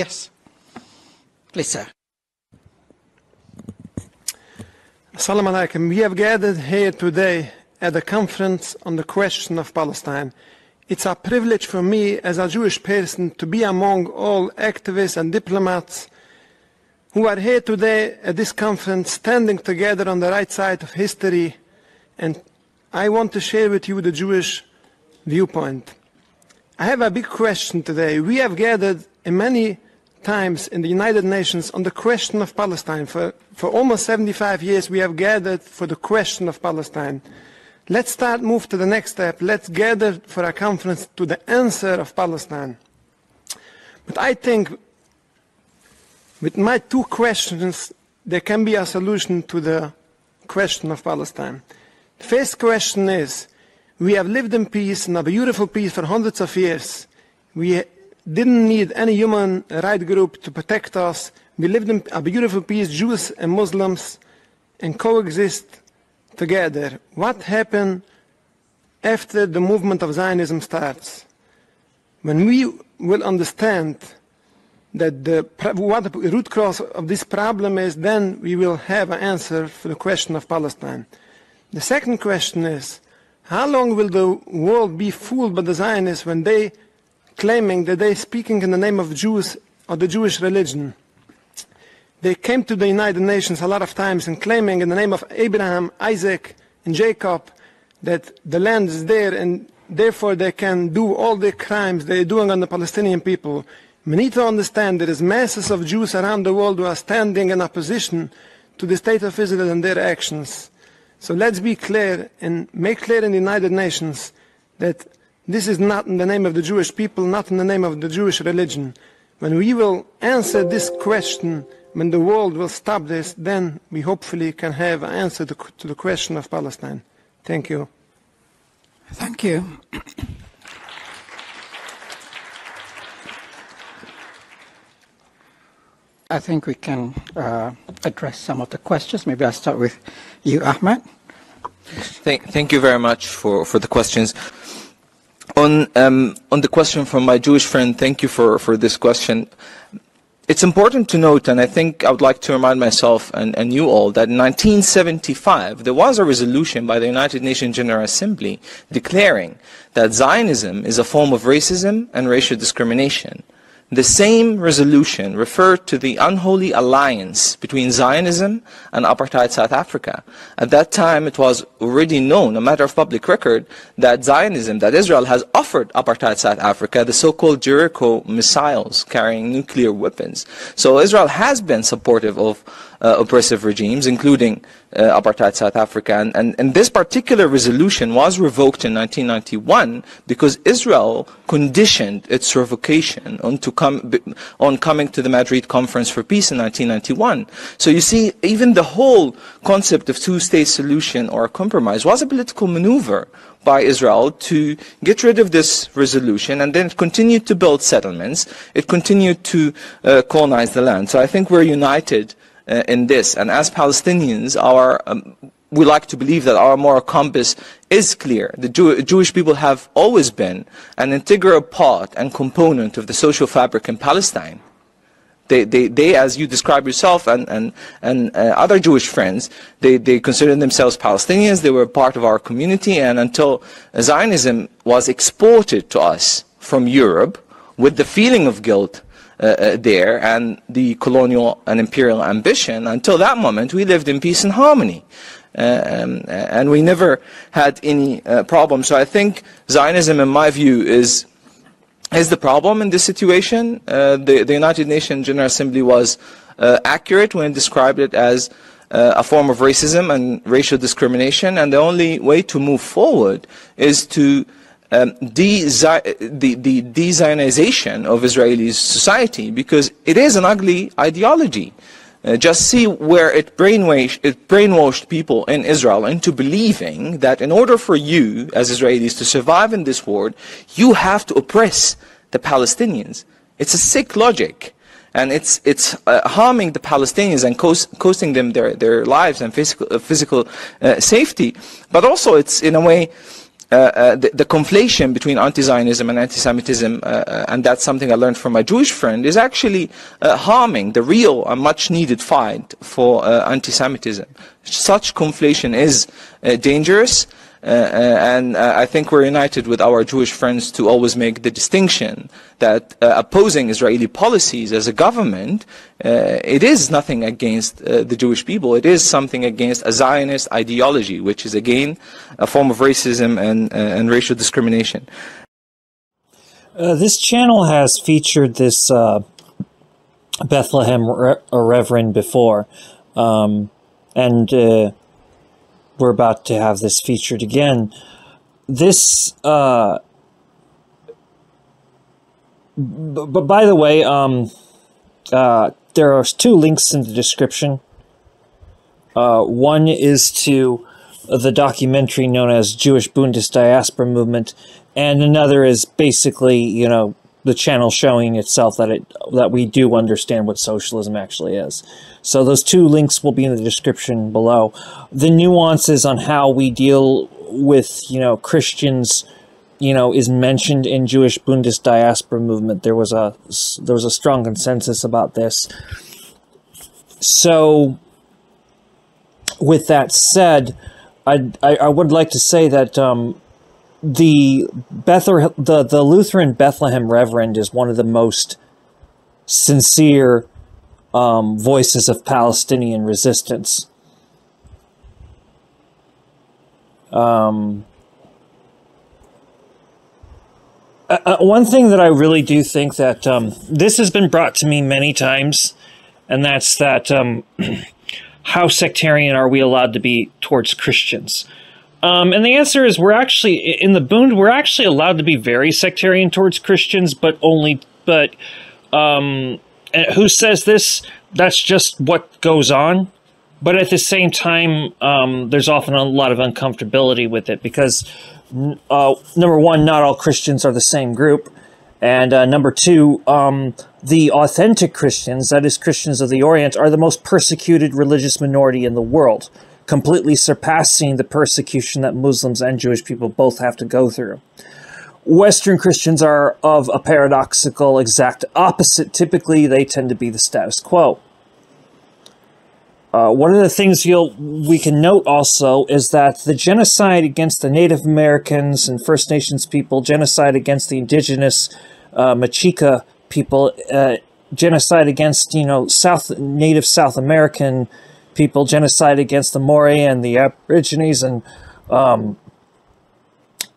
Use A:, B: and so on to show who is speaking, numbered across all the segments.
A: Yes. Please, sir.
B: Salam alaikum. We have gathered here today at the conference on the question of Palestine. It's a privilege for me as a Jewish person to be among all activists and diplomats who are here today at this conference standing together on the right side of history and I want to share with you the Jewish viewpoint. I have a big question today. We have gathered in many times in the United Nations on the question of Palestine. For, for almost 75 years we have gathered for the question of Palestine. Let's start move to the next step. Let's gather for a conference to the answer of Palestine. But I think with my two questions there can be a solution to the question of Palestine. The first question is, we have lived in peace, in a beautiful peace for hundreds of years. We didn't need any human right group to protect us. We lived in a beautiful peace, Jews and Muslims, and coexist together. What happened after the movement of Zionism starts? When we will understand that the, what the root cause of this problem is, then we will have an answer for the question of Palestine. The second question is, how long will the world be fooled by the Zionists when they claiming that they're speaking in the name of Jews or the Jewish religion? They came to the United Nations a lot of times and claiming in the name of Abraham, Isaac, and Jacob that the land is there and therefore they can do all the crimes they're doing on the Palestinian people. We need to understand there is masses of Jews around the world who are standing in opposition to the state of Israel and their actions. So let's be clear and make clear in the United Nations that this is not in the name of the Jewish people, not in the name of the Jewish religion. When we will answer this question, when the world will stop this, then we hopefully can have an answer to, to the question of Palestine. Thank you.
A: Thank you. I think we can uh, address some of the questions. Maybe I'll start with you, Ahmed.
C: Thank, thank you very much for, for the questions. On, um, on the question from my Jewish friend, thank you for, for this question. It's important to note, and I think I would like to remind myself and, and you all, that in 1975 there was a resolution by the United Nations General Assembly declaring that Zionism is a form of racism and racial discrimination. The same resolution referred to the unholy alliance between Zionism and apartheid South Africa. At that time, it was already known, a matter of public record, that Zionism, that Israel has offered apartheid South Africa the so-called Jericho missiles carrying nuclear weapons. So Israel has been supportive of uh, oppressive regimes, including uh, apartheid South Africa. And, and, and, this particular resolution was revoked in 1991 because Israel conditioned its revocation on, com on coming to the Madrid Conference for Peace in 1991. So you see, even the whole concept of two-state solution or compromise was a political maneuver by Israel to get rid of this resolution and then it continued to build settlements. It continued to uh, colonize the land. So I think we're united uh, in this. And as Palestinians, our um, we like to believe that our moral compass is clear. The Jew Jewish people have always been an integral part and component of the social fabric in Palestine. They, they, they as you describe yourself and, and, and uh, other Jewish friends, they, they consider themselves Palestinians. They were part of our community. And until Zionism was exported to us from Europe with the feeling of guilt there and the colonial and imperial ambition. Until that moment, we lived in peace and harmony. Uh, um, and we never had any uh, problem. So I think Zionism, in my view, is is the problem in this situation. Uh, the, the, United Nations General Assembly was uh, accurate when it described it as a form of racism and racial discrimination, and the only way to move forward is to um, the, the of Israeli society because it is an ugly ideology. Uh, just see where it brainwashed, it brainwashed people in Israel into believing that in order for you, as Israelis, to survive in this world, you have to oppress the Palestinians. It's a sick logic. And it's, it's uh, harming the Palestinians and cost, costing them their, their lives and physical, uh, physical uh, safety. But also it's, in a way, the, the, conflation between anti-Zionism and anti-Semitism, uh, uh, and that's something I learned from my Jewish friend, is actually uh, harming the real and much-needed fight for uh, anti-Semitism. Such conflation is dangerous, uh, uh, and uh, I think we're united with our Jewish friends to always make the distinction that opposing Israeli policies as a government, it is nothing against the Jewish people. It is something against a Zionist ideology, which is again a form of racism and, and racial discrimination.
D: Uh, this channel has featured this uh, Bethlehem Re Reverend before, um, and uh, we're about to have this featured again. This, uh, but by the way, um, uh, there are two links in the description. Uh, one is to the documentary known as Jewish Bundist Diaspora Movement, and another is basically, you know, the channel showing itself that it that we do understand what socialism actually is. So those two links will be in the description below. The nuances on how we deal with, you know, Christians, you know, is mentioned in Jewish Bundist Diaspora movement. There was a there was a strong consensus about this. So with that said, I I, I would like to say that um, the Bethel the the Lutheran Bethlehem Reverend is one of the most sincere um, voices of Palestinian resistance. Um, uh, uh, one thing that I really do think that um, this has been brought to me many times, and that's that um, how sectarian are we allowed to be towards Christians? Um, and the answer is we're actually in the Bund. We're actually allowed to be very sectarian towards Christians, but only but um, who says this? That's just what goes on. But at the same time, um, there's often a lot of uncomfortability with it because, uh, number one, not all Christians are the same group. And uh, number two, um, the authentic Christians, that is, Christians of the Orient, are the most persecuted religious minority in the world, completely surpassing the persecution that Muslims and Jewish people both have to go through. Western Christians are of a paradoxical exact opposite. Typically, they tend to be the status quo. Uh, one of the things we can note also is that the genocide against the Native Americans and First Nations people, genocide against the indigenous uh, Mexica people, uh, genocide against you know South Native South American people, genocide against the Maori and the Aborigines and um,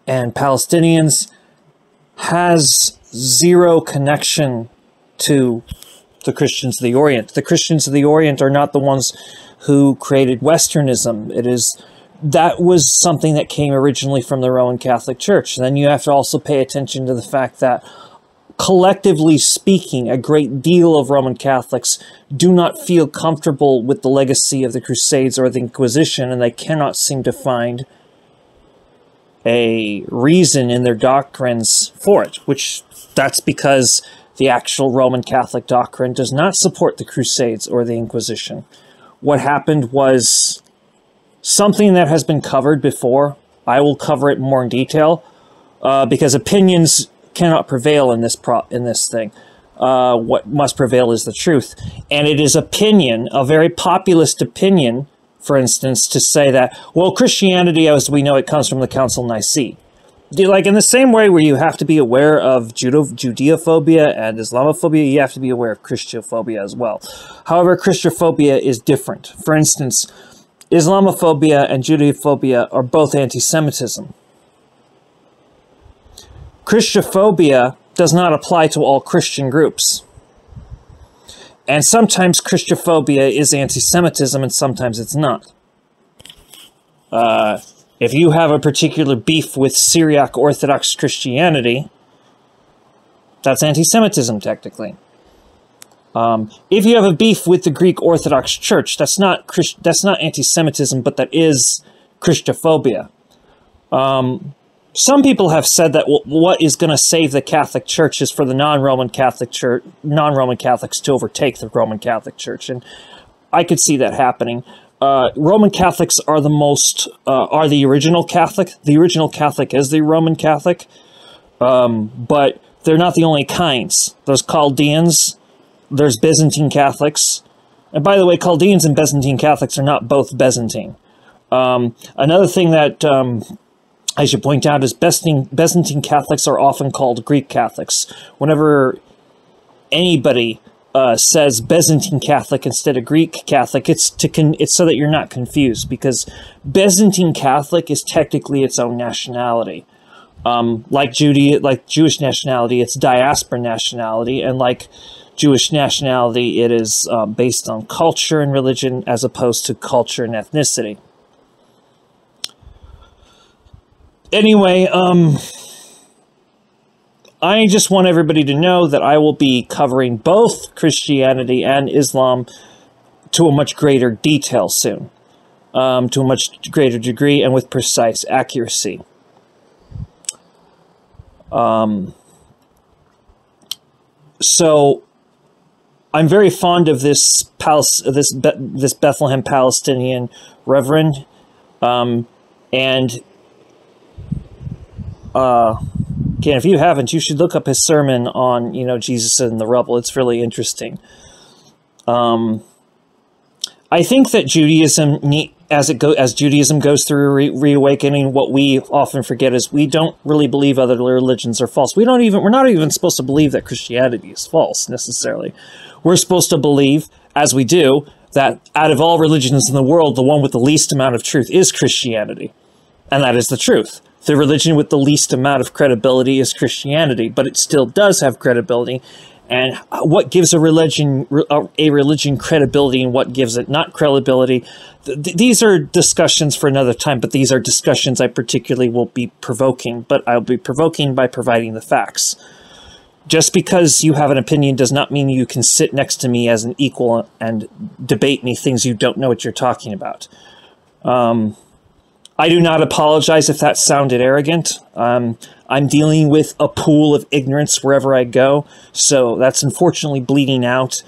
D: and Palestinians has zero connection to the Christians of the Orient. The Christians of the Orient are not the ones who created Westernism. It is that was something that came originally from the Roman Catholic Church. And then you have to also pay attention to the fact that collectively speaking, a great deal of Roman Catholics do not feel comfortable with the legacy of the Crusades or the Inquisition, and they cannot seem to find a reason in their doctrines for it, which that's because the actual Roman Catholic doctrine does not support the Crusades or the Inquisition. What happened was something that has been covered before. I will cover it more in detail uh, because opinions cannot prevail in this pro- in this thing. Uh, what must prevail is the truth, and it is opinion, a very populist opinion, for instance, to say that, well, Christianity, as we know it, comes from the Council Nicaea. Like in the same way where you have to be aware of Judo- Judeophobia and Islamophobia, you have to be aware of Christophobia as well. However, Christophobia is different. For instance, Islamophobia and Judeophobia are both anti-Semitism. Christophobia does not apply to all Christian groups. And sometimes Christophobia is anti-Semitism and sometimes it's not. Uh, if you have a particular beef with Syriac Orthodox Christianity, that's anti-Semitism technically. Um, if you have a beef with the Greek Orthodox Church, that's not Christ- that's not anti-Semitism, but that is Christophobia. Um, some people have said that what is going to save the Catholic Church is for the non-Roman Catholic Church, non-Roman Catholics to overtake the Roman Catholic Church, and I could see that happening. uh, Roman Catholics are the most uh, are the original Catholic. The original Catholic is the Roman Catholic, um, but they're not the only kinds. There's Chaldeans, there's Byzantine Catholics, and by the way, Chaldeans and Byzantine Catholics are not both Byzantine. Um, another thing that um, I should point out is Byzantine, Byzantine Catholics are often called Greek Catholics. Whenever anybody uh, says Byzantine Catholic instead of Greek Catholic, it's to it's so that you're not confused because Byzantine Catholic is technically its own nationality. Um, like Judy, like Jewish nationality, it's diaspora nationality, and like Jewish nationality, it is uh, based on culture and religion as opposed to culture and ethnicity. Anyway, um, I just want everybody to know that I will be covering both Christianity and Islam to a much greater detail soon, um, to a much greater degree, and with precise accuracy. Um, so I'm very fond of this Pal- this Be- this Bethlehem Palestinian Reverend, um, and uh, again, if you haven't, you should look up his sermon on you know Jesus and the rubble. It's really interesting. Um, I think that Judaism, as it go as Judaism goes through re- reawakening, what we often forget is we don't really believe other religions are false. We don't even we're not even supposed to believe that Christianity is false necessarily. We're supposed to believe, as we do, that out of all religions in the world, the one with the least amount of truth is Christianity, and that is the truth the religion with the least amount of credibility is Christianity, but it still does have credibility. And what gives a religion a religion credibility and what gives it not credibility? Th- these are discussions for another time, but these are discussions I particularly will be provoking. But I'll be provoking by providing the facts. Just because you have an opinion does not mean you can sit next to me as an equal and debate me things you don't know what you're talking about. Um, I do not apologize if that sounded arrogant. Um, I'm dealing with a pool of ignorance wherever I go, so that's unfortunately bleeding out.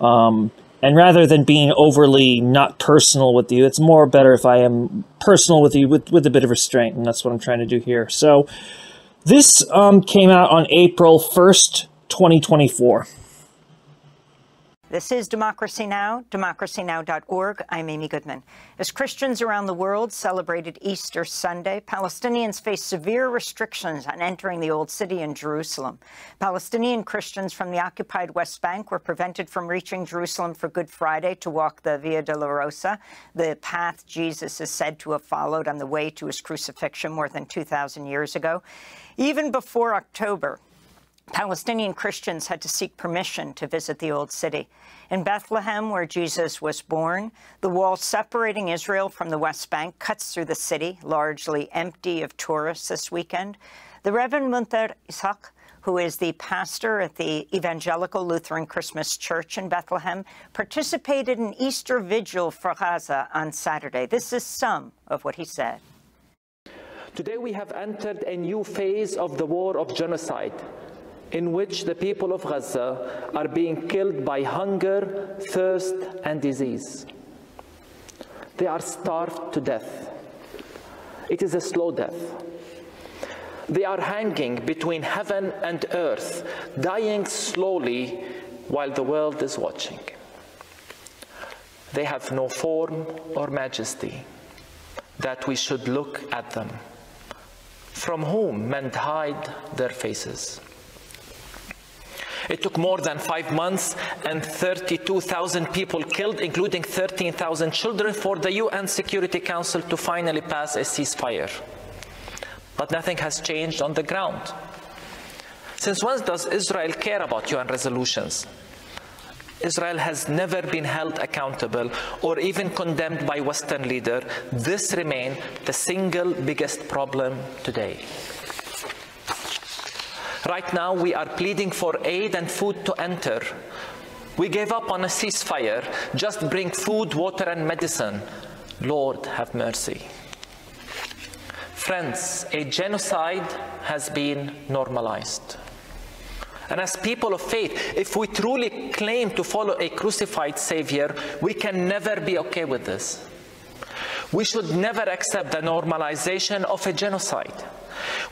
D: Um, and rather than being overly not personal with you, it's more better if I am personal with you with, with a bit of restraint, and that's what I'm trying to do here. So this um, came out on April 1st, 2024.
E: This is Democracy Now!, democracynow.org. I'm Amy Goodman. As Christians around the world celebrated Easter Sunday, Palestinians face severe restrictions on entering the Old City in Jerusalem. Palestinian Christians from the occupied West Bank were prevented from reaching Jerusalem for Good Friday to walk the Via Dolorosa, the path Jesus is said to have followed on the way to his crucifixion more than 2,000 years ago. Even before October, Palestinian Christians had to seek permission to visit the Old City. In Bethlehem, where Jesus was born, the wall separating Israel from the West Bank cuts through the city, largely empty of tourists this weekend. The Reverend Munther Ishak, who is the pastor at the Evangelical Lutheran Christmas Church in Bethlehem, participated in Easter Vigil for Gaza on Saturday. This is some of what he said.
F: Today we have entered a new phase of the war of genocide in which the people of Gaza are being killed by hunger, thirst, and disease. They are starved to death. It is a slow death. They are hanging between heaven and earth, dying slowly while the world is watching. They have no form or majesty that we should look at them, from whom men hide their faces. It took more than five months and 32,000 people killed, including 13,000 children, for the UN Security Council to finally pass a ceasefire. But nothing has changed on the ground. Since when does Israel care about UN resolutions? Israel has never been held accountable or even condemned by Western leaders. This remains the single biggest problem today. Right now, we are pleading for aid and food to enter. We gave up on a ceasefire. Just bring food, water, and medicine. Lord, have mercy. Friends, a genocide has been normalized. And as people of faith, if we truly claim to follow a crucified Savior, we can never be okay with this.
G: We should never accept the normalization of a genocide.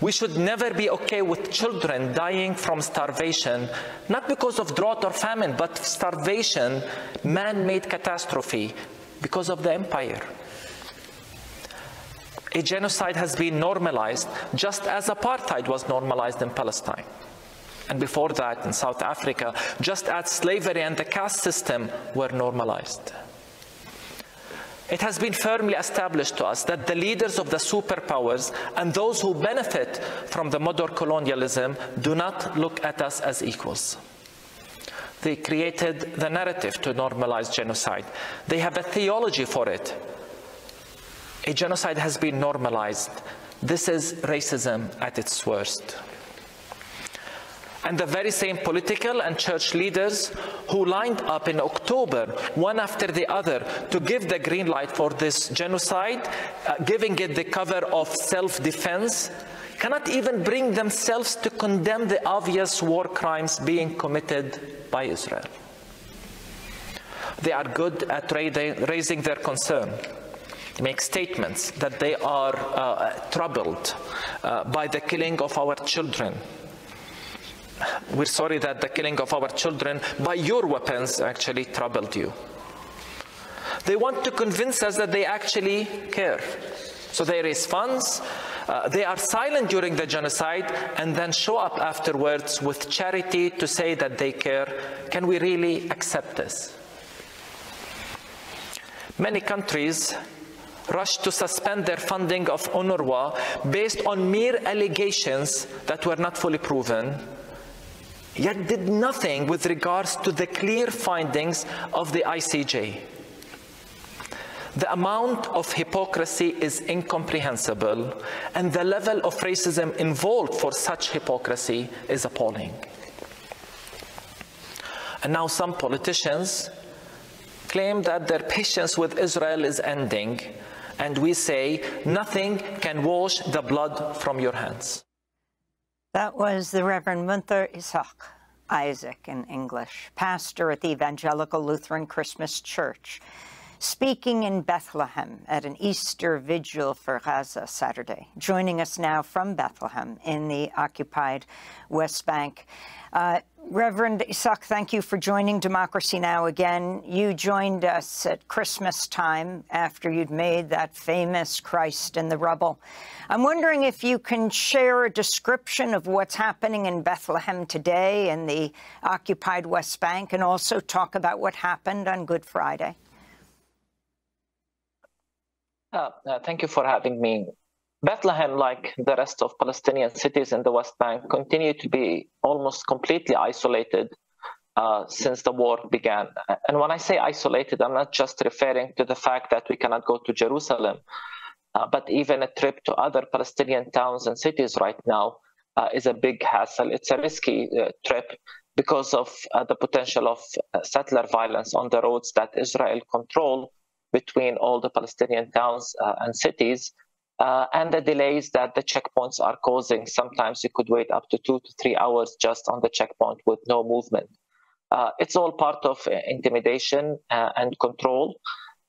G: We should never be okay with children dying from starvation, not because of drought or famine, but starvation, man made catastrophe, because of the empire. A genocide has been normalized just as apartheid was normalized in Palestine. And before that, in South Africa, just as slavery and the caste system were normalized. It has been firmly established to us that the leaders of the superpowers and those who benefit from the modern colonialism do not look at us as equals. They created the narrative to normalize genocide. They have a theology for it. A genocide has been normalized. This is racism at its worst. And the very same political and church leaders who lined up in October, one after the other, to give the green light for this genocide, uh, giving it the cover of self defense, cannot even bring themselves to condemn the obvious war crimes being committed by Israel. They are good at raising their concern make statements that they are uh, troubled uh, by the killing of our children, we're sorry that the killing of our children by your weapons actually troubled you. They want to convince us that they actually care. So they raise funds, uh, they are silent during the genocide, and then show up afterwards with charity to say that they care. Can we really accept this? Many countries rushed to suspend their funding of UNRWA based on mere allegations that were not fully proven yet did nothing with regards to the clear findings of the ICJ. The amount of hypocrisy is incomprehensible, and the level of racism involved for such hypocrisy is appalling. And now some politicians claim that their patience with Israel is ending, and we say nothing can wash the blood from your hands.
E: That was the Reverend Munther Isaac, Isaac in English, pastor at the Evangelical Lutheran Christmas Church, speaking in Bethlehem at an Easter vigil for Gaza Saturday. Joining us now from Bethlehem in the occupied West Bank. Uh, Reverend Isaac, thank you for joining Democracy Now! again. You joined us at Christmas time after you'd made that famous Christ in the Rubble. I'm wondering if you can share a description of what's happening in Bethlehem today in the occupied West Bank and also talk about what happened on Good Friday.
G: Uh, uh, thank you for having me. Bethlehem, like the rest of Palestinian cities in the West Bank, continue to be almost completely isolated uh, since the war began. And when I say isolated, I'm not just referring to the fact that we cannot go to Jerusalem, uh, but even a trip to other Palestinian towns and cities right now uh, is a big hassle. It's a risky uh, trip because of uh, the potential of uh, settler violence on the roads that Israel control between all the Palestinian towns and cities uh, and the delays that the checkpoints are causing. Sometimes you could wait up to two to three hours just on the checkpoint with no movement. Uh, it's all part of uh, intimidation uh, and control.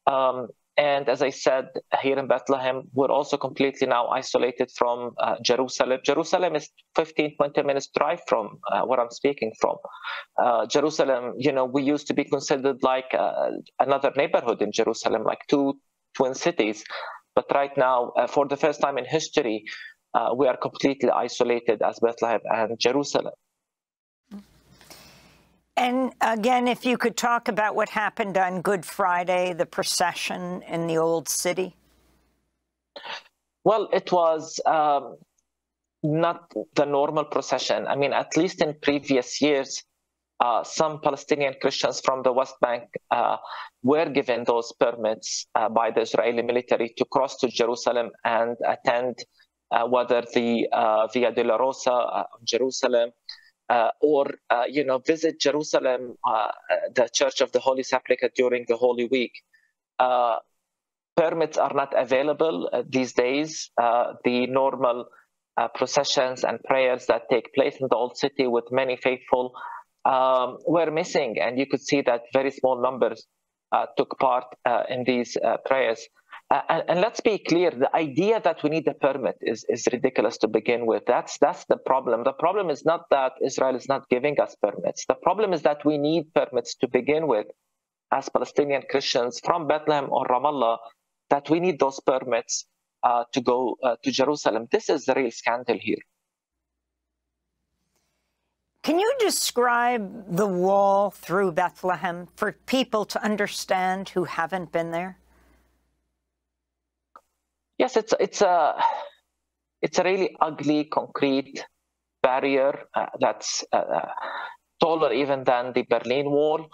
G: Um, and as I said, here in Bethlehem, we're also completely now isolated from uh, Jerusalem. Jerusalem is 15, 20 minutes drive from uh, where I'm speaking from. Uh, Jerusalem, you know, we used to be considered like uh, another neighborhood in Jerusalem, like two twin cities. But right now, uh, for the first time in history, uh, we are completely isolated as Bethlehem and Jerusalem.
E: And again, if you could talk about what happened on Good Friday, the procession in the Old City.
G: Well, it was um, not the normal procession. I mean, at least in previous years, uh, some Palestinian Christians from the West Bank uh, were given those permits uh, by the Israeli military to cross to Jerusalem and attend uh, whether the uh, Via Dolorosa uh, Jerusalem or you know visit Jerusalem, the Church of the Holy Sepulchre during the Holy Week. permits are not available these days. the normal processions and prayers that take place in the Old City with many faithful um, were missing, and you could see that very small numbers uh, took part uh, in these uh, prayers. Uh, and, and, let's be clear: the idea that we need a permit is, is ridiculous to begin with. That's that's the problem. The problem is not that Israel is not giving us permits. The problem is that we need permits to begin with, as Palestinian Christians from Bethlehem or Ramallah, that we need those permits uh, to go uh, to Jerusalem. This is the real scandal here.
E: Can you describe the wall through Bethlehem for people to understand who haven't been there?
G: Yes, it's it's a it's a really ugly concrete barrier uh, that's uh, uh, taller even than the Berlin Wall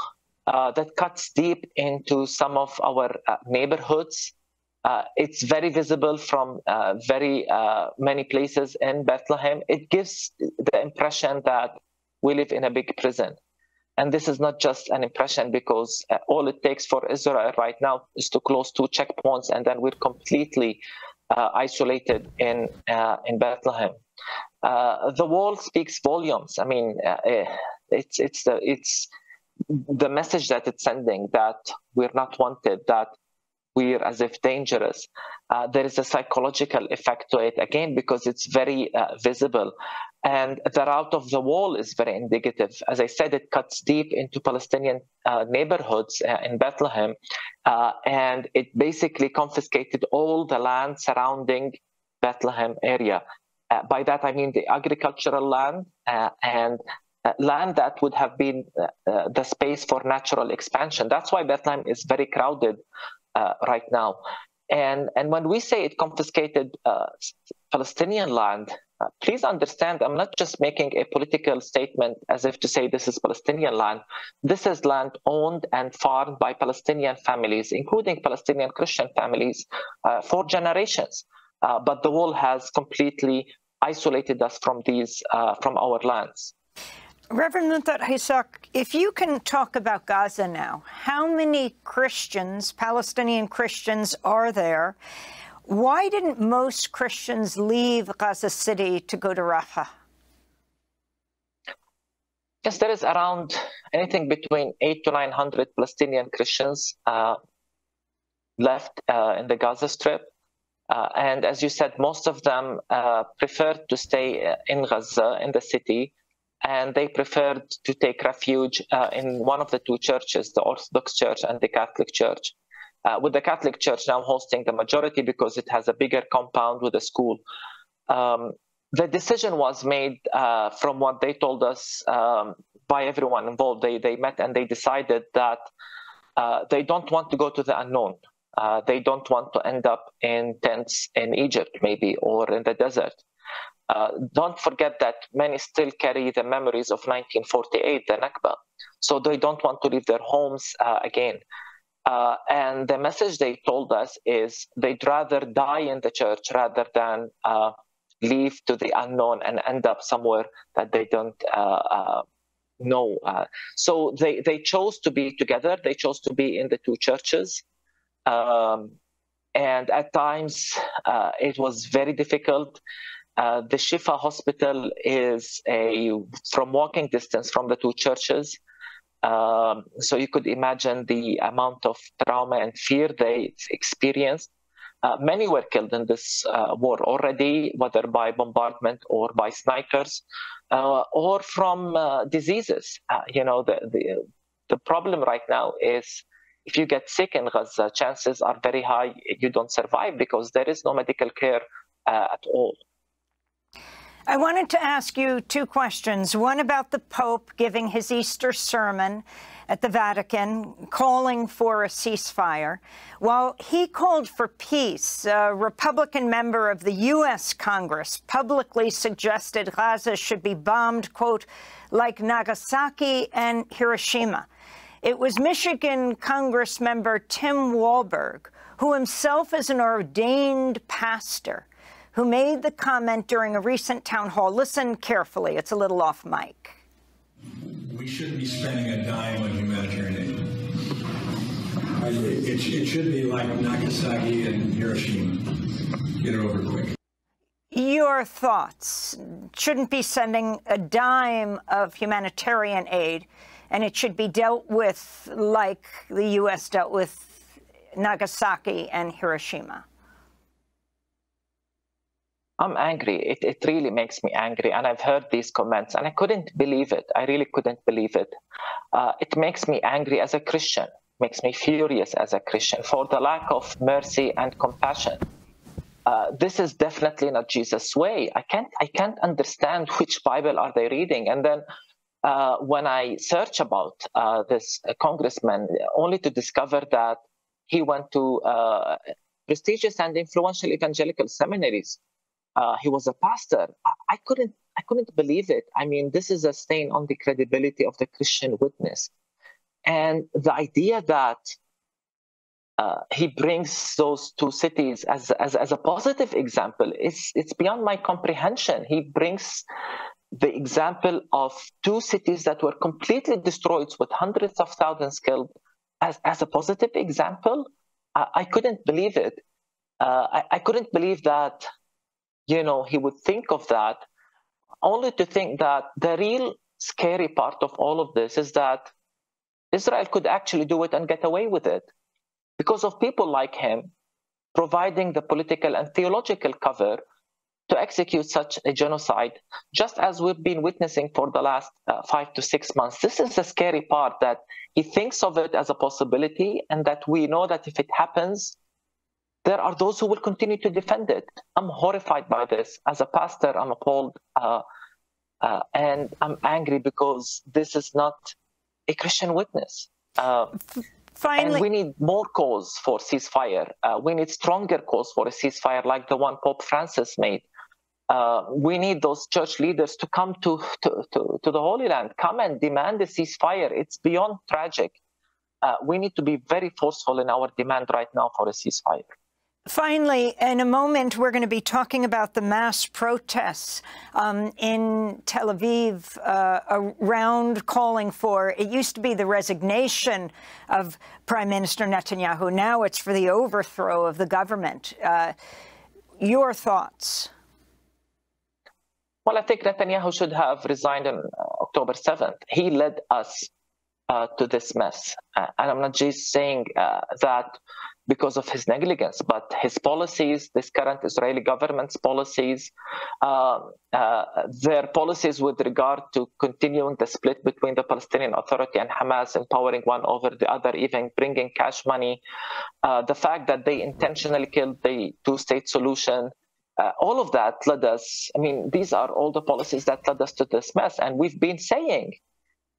G: uh, that cuts deep into some of our uh, neighborhoods. Uh, it's very visible from very many places in Bethlehem. It gives the impression that we live in a big prison. And this is not just an impression because uh, all it takes for Israel right now is to close two checkpoints and then we're completely uh, isolated in, uh, in Bethlehem. Uh, the wall speaks volumes. I mean, uh, eh, it's, it's, the, it's the message that it's sending that we're not wanted, that we're as if dangerous. Uh, there is a psychological effect to it again because it's very uh, visible and the route of the wall is very indicative. As I said, it cuts deep into Palestinian uh, neighborhoods uh, in Bethlehem, uh, and it basically confiscated all the land surrounding Bethlehem area. Uh, by that I mean the agricultural land uh, and uh, land that would have been the space for natural expansion. That's why Bethlehem is very crowded right now. And, and when we say it confiscated Palestinian land, please understand, I'm not just making a political statement as if to say this is Palestinian land. This is land owned and farmed by Palestinian families, including Palestinian Christian families, uh, for generations. Uh, but the wall has completely isolated us from these, uh, from our lands.
E: Reverend Munther Isaac, if you can talk about Gaza now, how many Christians, Palestinian Christians, are there? Why didn't most Christians leave Gaza City to go to Rafah?
G: Yes, there is around anything between eight to 900 Palestinian Christians uh, left uh, in the Gaza Strip. Uh, and as you said, most of them uh, preferred to stay uh, in Gaza, in the city, and they preferred to take refuge uh, in one of the two churches, the Orthodox Church and the Catholic Church uh, with the Catholic Church now hosting the majority because it has a bigger compound with a school. Um, the decision was made uh, from what they told us um, by everyone involved. They, they met and they decided that uh, they don't want to go to the unknown. Uh, they don't want to end up in tents in Egypt, maybe, or in the desert. Uh, don't forget that many still carry the memories of 1948, the Nakba. So they don't want to leave their homes uh, again. Uh, and the message they told us is they'd rather die in the church rather than uh, leave to the unknown and end up somewhere that they don't uh, uh know. Uh, so they, they chose to be together. They chose to be in the two churches. Um, and at times uh, it was very difficult. the Shifa Hospital is a from walking distance from the two churches. Um, so you could imagine the amount of trauma and fear they experienced. Uh, many were killed in this uh, war already, whether by bombardment or by snipers, uh, or from uh, diseases. Uh, you know, the, the, the problem right now is if you get sick in Gaza, chances are very high you don't survive because there is no medical care uh, at all.
E: I wanted to ask you two questions. One about the Pope giving his Easter sermon at the Vatican, calling for a ceasefire. While he called for peace, a Republican member of the U.S. Congress publicly suggested Gaza should be bombed, quote, like Nagasaki and Hiroshima. It was Michigan Congress member Tim Walberg, who himself is an ordained pastor, who made the comment during a recent town hall. Listen carefully, it's a little off mic.
H: We shouldn't be spending a dime on humanitarian aid. It, it should be like Nagasaki and Hiroshima. Get it over quick.
E: Your thoughts shouldn't be sending a dime of humanitarian aid, and it should be dealt with like the U.S. dealt with Nagasaki and Hiroshima?
G: I'm angry. It, it really makes me angry. And I've heard these comments and I couldn't believe it. I really couldn't believe it. Uh, it makes me angry as a Christian, makes me furious as a Christian for the lack of mercy and compassion. Uh, this is definitely not Jesus' way. I can't, I can't understand which Bible are they reading. And then uh, when I search about uh, this congressman, only to discover that he went to uh, prestigious and influential evangelical seminaries uh, he was a pastor. I couldn't I couldn't believe it. I mean, this is a stain on the credibility of the Christian witness, and the idea that uh, he brings those two cities as, as as a positive example is it's beyond my comprehension. He brings the example of two cities that were completely destroyed with hundreds of thousands killed as, as a positive example. I, I couldn't believe it. Uh, I, I couldn't believe that you know, he would think of that, only to think that the real scary part of all of this is that Israel could actually do it and get away with it because of people like him providing the political and theological cover to execute such a genocide, just as we've been witnessing for the last uh, five to six months. This is the scary part that he thinks of it as a possibility, and that we know that if it happens, there are those who will continue to defend it. I'm horrified by this. As a pastor, I'm appalled uh, uh, and I'm angry because this is not a Christian witness. Uh,
E: Finally,
G: and we need more calls for ceasefire. Uh, we need stronger calls for a ceasefire, like the one Pope Francis made. Uh, we need those church leaders to come to, to, to, to, the Holy Land, come and demand a ceasefire. It's beyond tragic. Uh, we need to be very forceful in our demand right now for a ceasefire.
E: Finally, in a moment, we're going to be talking about the mass protests um, in Tel Aviv uh, around calling for, it used to be the resignation of Prime Minister Netanyahu. Now it's for the overthrow of the government. Uh, your thoughts?
G: Well, I think Netanyahu should have resigned on October 7th. He led us uh, to this mess. Uh, and I'm not just saying uh, that because of his negligence, but his policies, this current Israeli government's policies, uh, uh, their policies with regard to continuing the split between the Palestinian Authority and Hamas, empowering one over the other, even bringing cash money, uh, the fact that they intentionally killed the two state solution. Uh, all of that led us, I mean, these are all the policies that led us to this mess. And we've been saying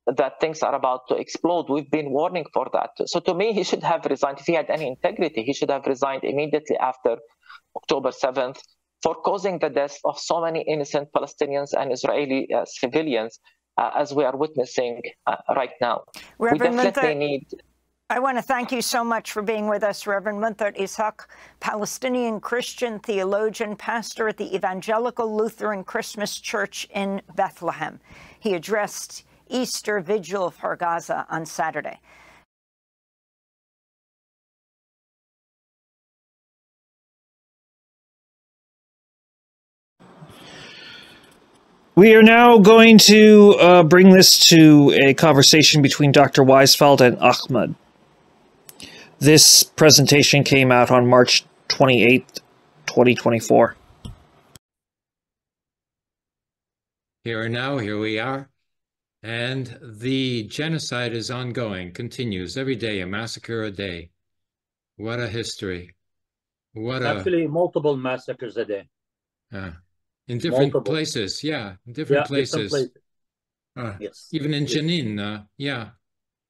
G: that things are about to explode. We've been warning for that. So to me, he should have resigned. If he had any integrity, he should have resigned immediately after October 7th for causing the deaths of so many innocent Palestinians and Israeli uh, civilians, uh, as we are witnessing uh, right now.
E: Reverend
G: we definitely need.
E: I want to thank you so much for being with us, Reverend Munther Ishak, Palestinian Christian theologian, pastor at the Evangelical Lutheran Christmas Church in Bethlehem. He addressed Easter Vigil for Gaza on Saturday.
D: We are now going to uh, bring this to a conversation between Dr. Weisfeld and Ahmed. This presentation came out on March 28th, 2024.
I: Here and now, here we are. And the genocide is ongoing, continues every day, a massacre a day. What a history. What
J: Actually, a, multiple massacres a day.
I: Uh, in different multiple. places, yeah, in different
J: yeah,
I: places.
J: Different places.
I: Uh, yes. Even in yes. Jenin, uh, yeah.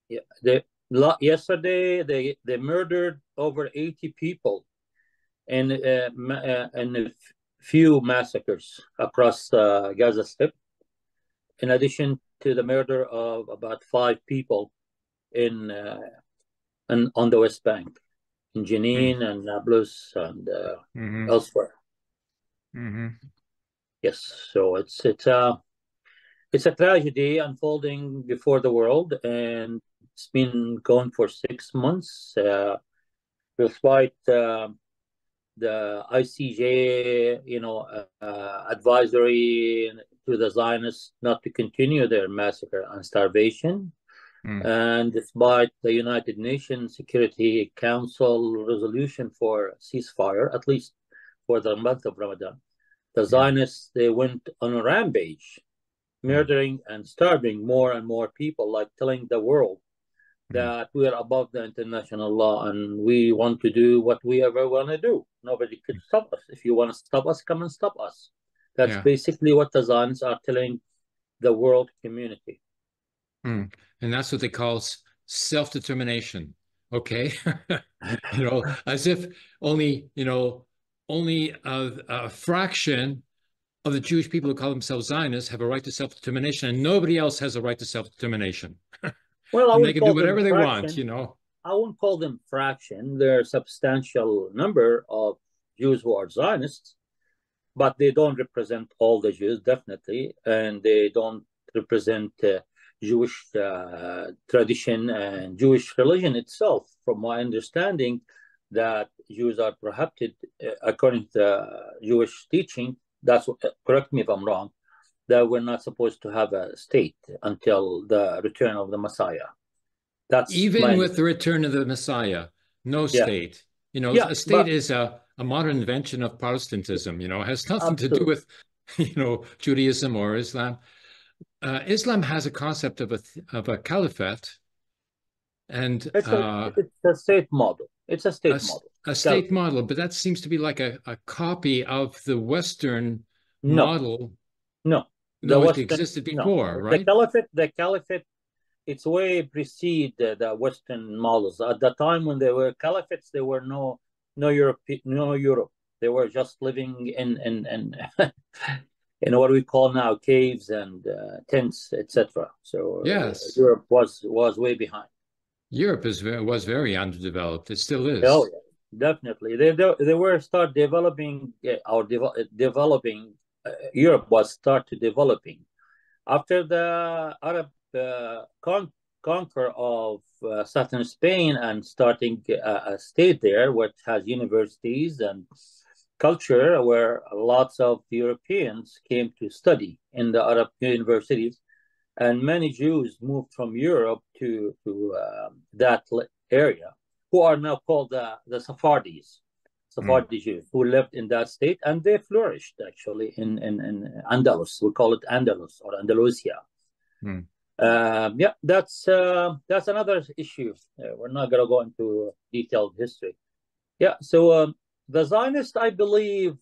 J: Yeah. They, yesterday, they, they murdered over 80 people and, uh, uh, and a few massacres across uh, Gaza Strip. In addition to the murder of about five people in, uh, in on the West Bank, in Jenin mm. and Nablus and uh, mm-hmm. elsewhere.
I: Mm-hmm.
J: Yes, so it's it's a it's a tragedy unfolding before the world, and it's been going for six months. Uh, despite uh, the ICJ, you know, uh, advisory to the Zionists not to continue their massacre and starvation. Mm. And despite the United Nations Security Council resolution for ceasefire, at least for the month of Ramadan, the Zionists they went on a rampage, hmm. murdering and starving more and more people, like telling the world hmm. that we are above the international law and we want to do what we ever want to do. Nobody could hmm. stop us. If you want to stop us, come and stop us. That's yeah. basically what the Zionists are telling the world community.
I: Mm. And that's what they call self determination. Okay. you know, as if only, you know, only a, a fraction of the Jewish people who call themselves Zionists have a right to self determination, and nobody else has a right to self determination.
J: Well,
I: they can do whatever they fraction. want, you know.
J: I won't call them fraction. There are a substantial number of Jews who are Zionists, but they don't represent all the Jews, definitely, and they don't represent uh, Jewish uh, tradition and Jewish religion itself. From my understanding, that Jews are prohibited uh, according to Jewish teaching. That's what, correct me if I'm wrong that we're not supposed to have a state until the return of the Messiah.
I: That's even with the return of the Messiah, no yeah. state. You know, yeah, a state but... is a, a modern invention of Protestantism. You know, it has nothing Absolutely. to do with, you know, Judaism or Islam. Uh, Islam has a concept of a of a caliphate, and
J: it's a, uh, it's a state model. It's a state
I: a,
J: model.
I: A state model, but that seems to be like a, a copy of the Western no. model.
J: No,
I: no, it existed before, no. right?
J: The caliphate, the caliphate, it's way precede the, the, Western models. At the time when there were caliphates, there were no no Europe, no Europe. They were just living in in in, in what we call now caves and uh, tents, etc. So
I: uh, yes,
J: uh, Europe was was way behind.
I: Europe is was very underdeveloped. It still is.
J: Oh, yeah, definitely. They, they they were start developing uh, or de- developing uh, Europe was started developing. After the Arab uh, con- conquer of southern Spain and starting a, a, state there which has universities and culture where lots of Europeans came to study in the Arab universities and many Jews moved from Europe to, to uh, that area who are now called the, the Sephardis. Sephardi mm. Jews who lived in that state, and they flourished actually in, in, in Andalus. We call it Andalus or Andalusia. Mm. Uh, yeah, that's uh, that's another issue. Uh, we're not going to go into detailed history. Yeah, so um, the Zionists, I believe,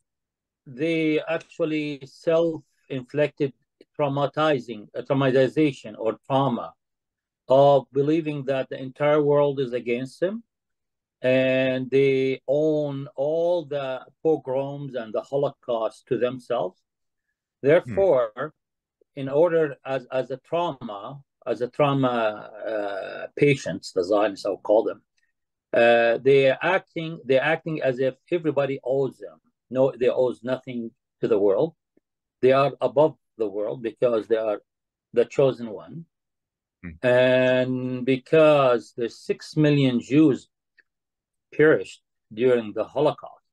J: they actually self-inflicted traumatizing, uh, traumatization or trauma of believing that the entire world is against them and they own all the pogroms and the Holocaust to themselves. Therefore, hmm. In order as as a trauma, as a trauma uh, patients, the Zionists I'll call them, uh, they're acting they're acting as if everybody owes them. No, they owes nothing to the world. They are above the world because they are the chosen one. Hmm. And because the six million Jews perished during the Holocaust.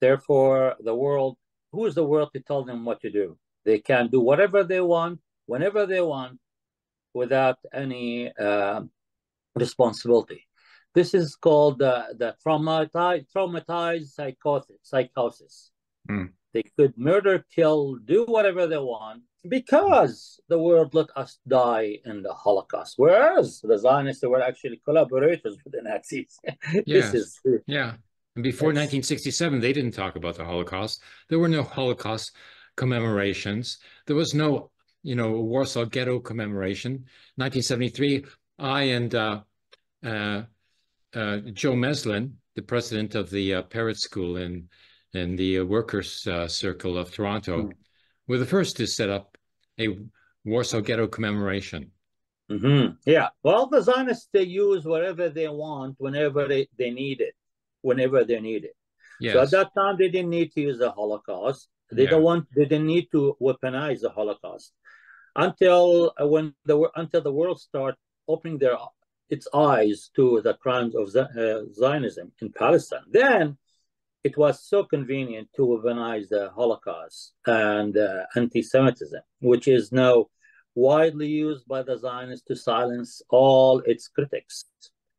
J: Therefore, the world, who is the world to tell them what to do? They can do whatever they want, whenever they want, without any uh, responsibility. This is called the, the traumatized, traumatized psychosis. psychosis. Mm. They could murder, kill, do whatever they want because the world let us die in the Holocaust. Whereas the Zionists were actually collaborators with the Nazis.
I: yes. Is, true. yeah. And before 1967, they didn't talk about the Holocaust. There were no Holocaust commemorations. There was no, you know, Warsaw Ghetto commemoration. 1973, I and uh, uh, uh, Joe Meslin, the president of the uh, Peretz School in in the Workers' uh, Circle of Toronto, mm were the first to set up a Warsaw Ghetto commemoration.
J: Mm-hmm. Yeah. Well, the Zionists, they use whatever they want whenever they, they need it, whenever they need it. Yes. So at that time, they didn't need to use the Holocaust. They yeah. don't want. They didn't need to weaponize the Holocaust until uh, when the until the world start opening their its eyes to the crimes of uh, Zionism in Palestine. Then it was so convenient to weaponize the Holocaust and uh, anti-Semitism, which is now widely used by the Zionists to silence all its critics.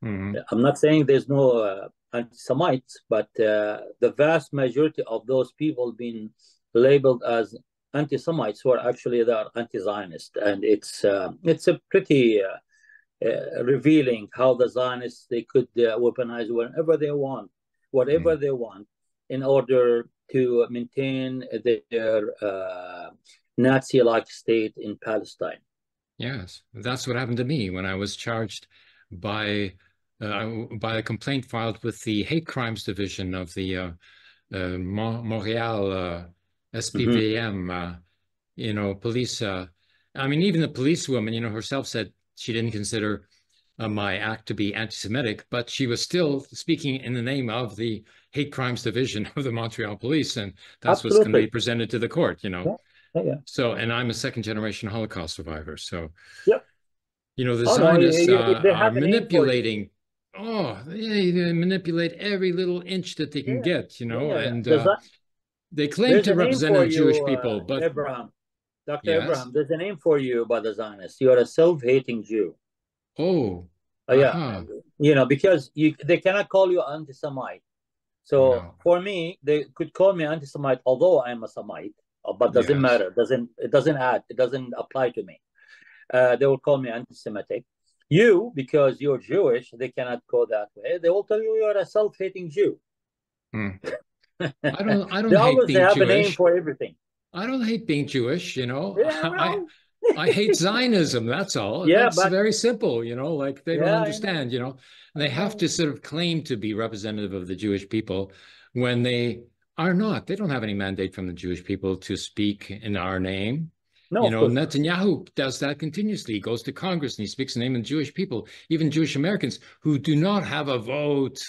I: Mhm.
J: I'm not saying there's no uh, anti-Semites, but uh, the vast majority of those people being labeled as anti-Semites who are actually they are anti-Zionist, and it's uh, it's a pretty uh, uh, revealing how the Zionists they could uh, weaponize whenever they want, whatever they want, in order to maintain their uh, Nazi-like state in Palestine.
I: Yes, that's what happened to me when I was charged by uh, by a complaint filed with the hate crimes division of the uh, uh, Mo- Montreal uh, SPVM. Uh, you know, police. Uh, I mean, even the policewoman, you know, herself said she didn't consider uh, my act to be anti-Semitic, but she was still speaking in the name of the hate crimes division of the Montreal Police, and that's what's going to be presented to the court. You know.
J: Yeah, yeah.
I: So, and I'm a second generation Holocaust survivor. So,
J: Yep.
I: you know, the
J: Oh, no,
I: Zionists
J: you- you-
I: uh, are
J: have a name for it.
I: manipulating. Oh, they, they manipulate every little inch that they can
J: Yeah.
I: get, you know,
J: Yeah, yeah.
I: and uh, they claim
J: There's
I: to represent the Jewish
J: you,
I: people,
J: uh,
I: but
J: Abraham, Dr.
I: Yes.
J: Abraham, there's a name for you by the Zionists. You are a self-hating Jew.
I: oh,
J: Oh, yeah,
I: aha,
J: you know, because you they cannot call you anti-Semite. So
I: No.
J: for me, they could call me anti-Semite, although I'm a Semite, uh, but doesn't
I: Yes.
J: matter. Doesn't it doesn't add. It doesn't apply to me. Uh, they will call me anti-Semitic. You, because you're Jewish, they cannot go that way. They will tell you you're a self-hating Jew.
I: Hmm. I don't, I don't
J: they
I: hate
J: always
I: being
J: have a name
I: Jewish.
J: for everything.
I: I don't hate being Jewish, you know.
J: Yeah,
I: I,
J: well,
I: I hate Zionism. That's all.
J: Yeah,
I: that's
J: but-
I: very simple. You know, like they
J: Yeah,
I: don't understand. You know, and they have to sort of claim to be representative of the Jewish people when they are not. They don't have any mandate from the Jewish people to speak in our name.
J: No,
I: you know. Netanyahu does that continuously. He goes to Congress and he speaks in the name of the Jewish people, even Jewish Americans who do not have a vote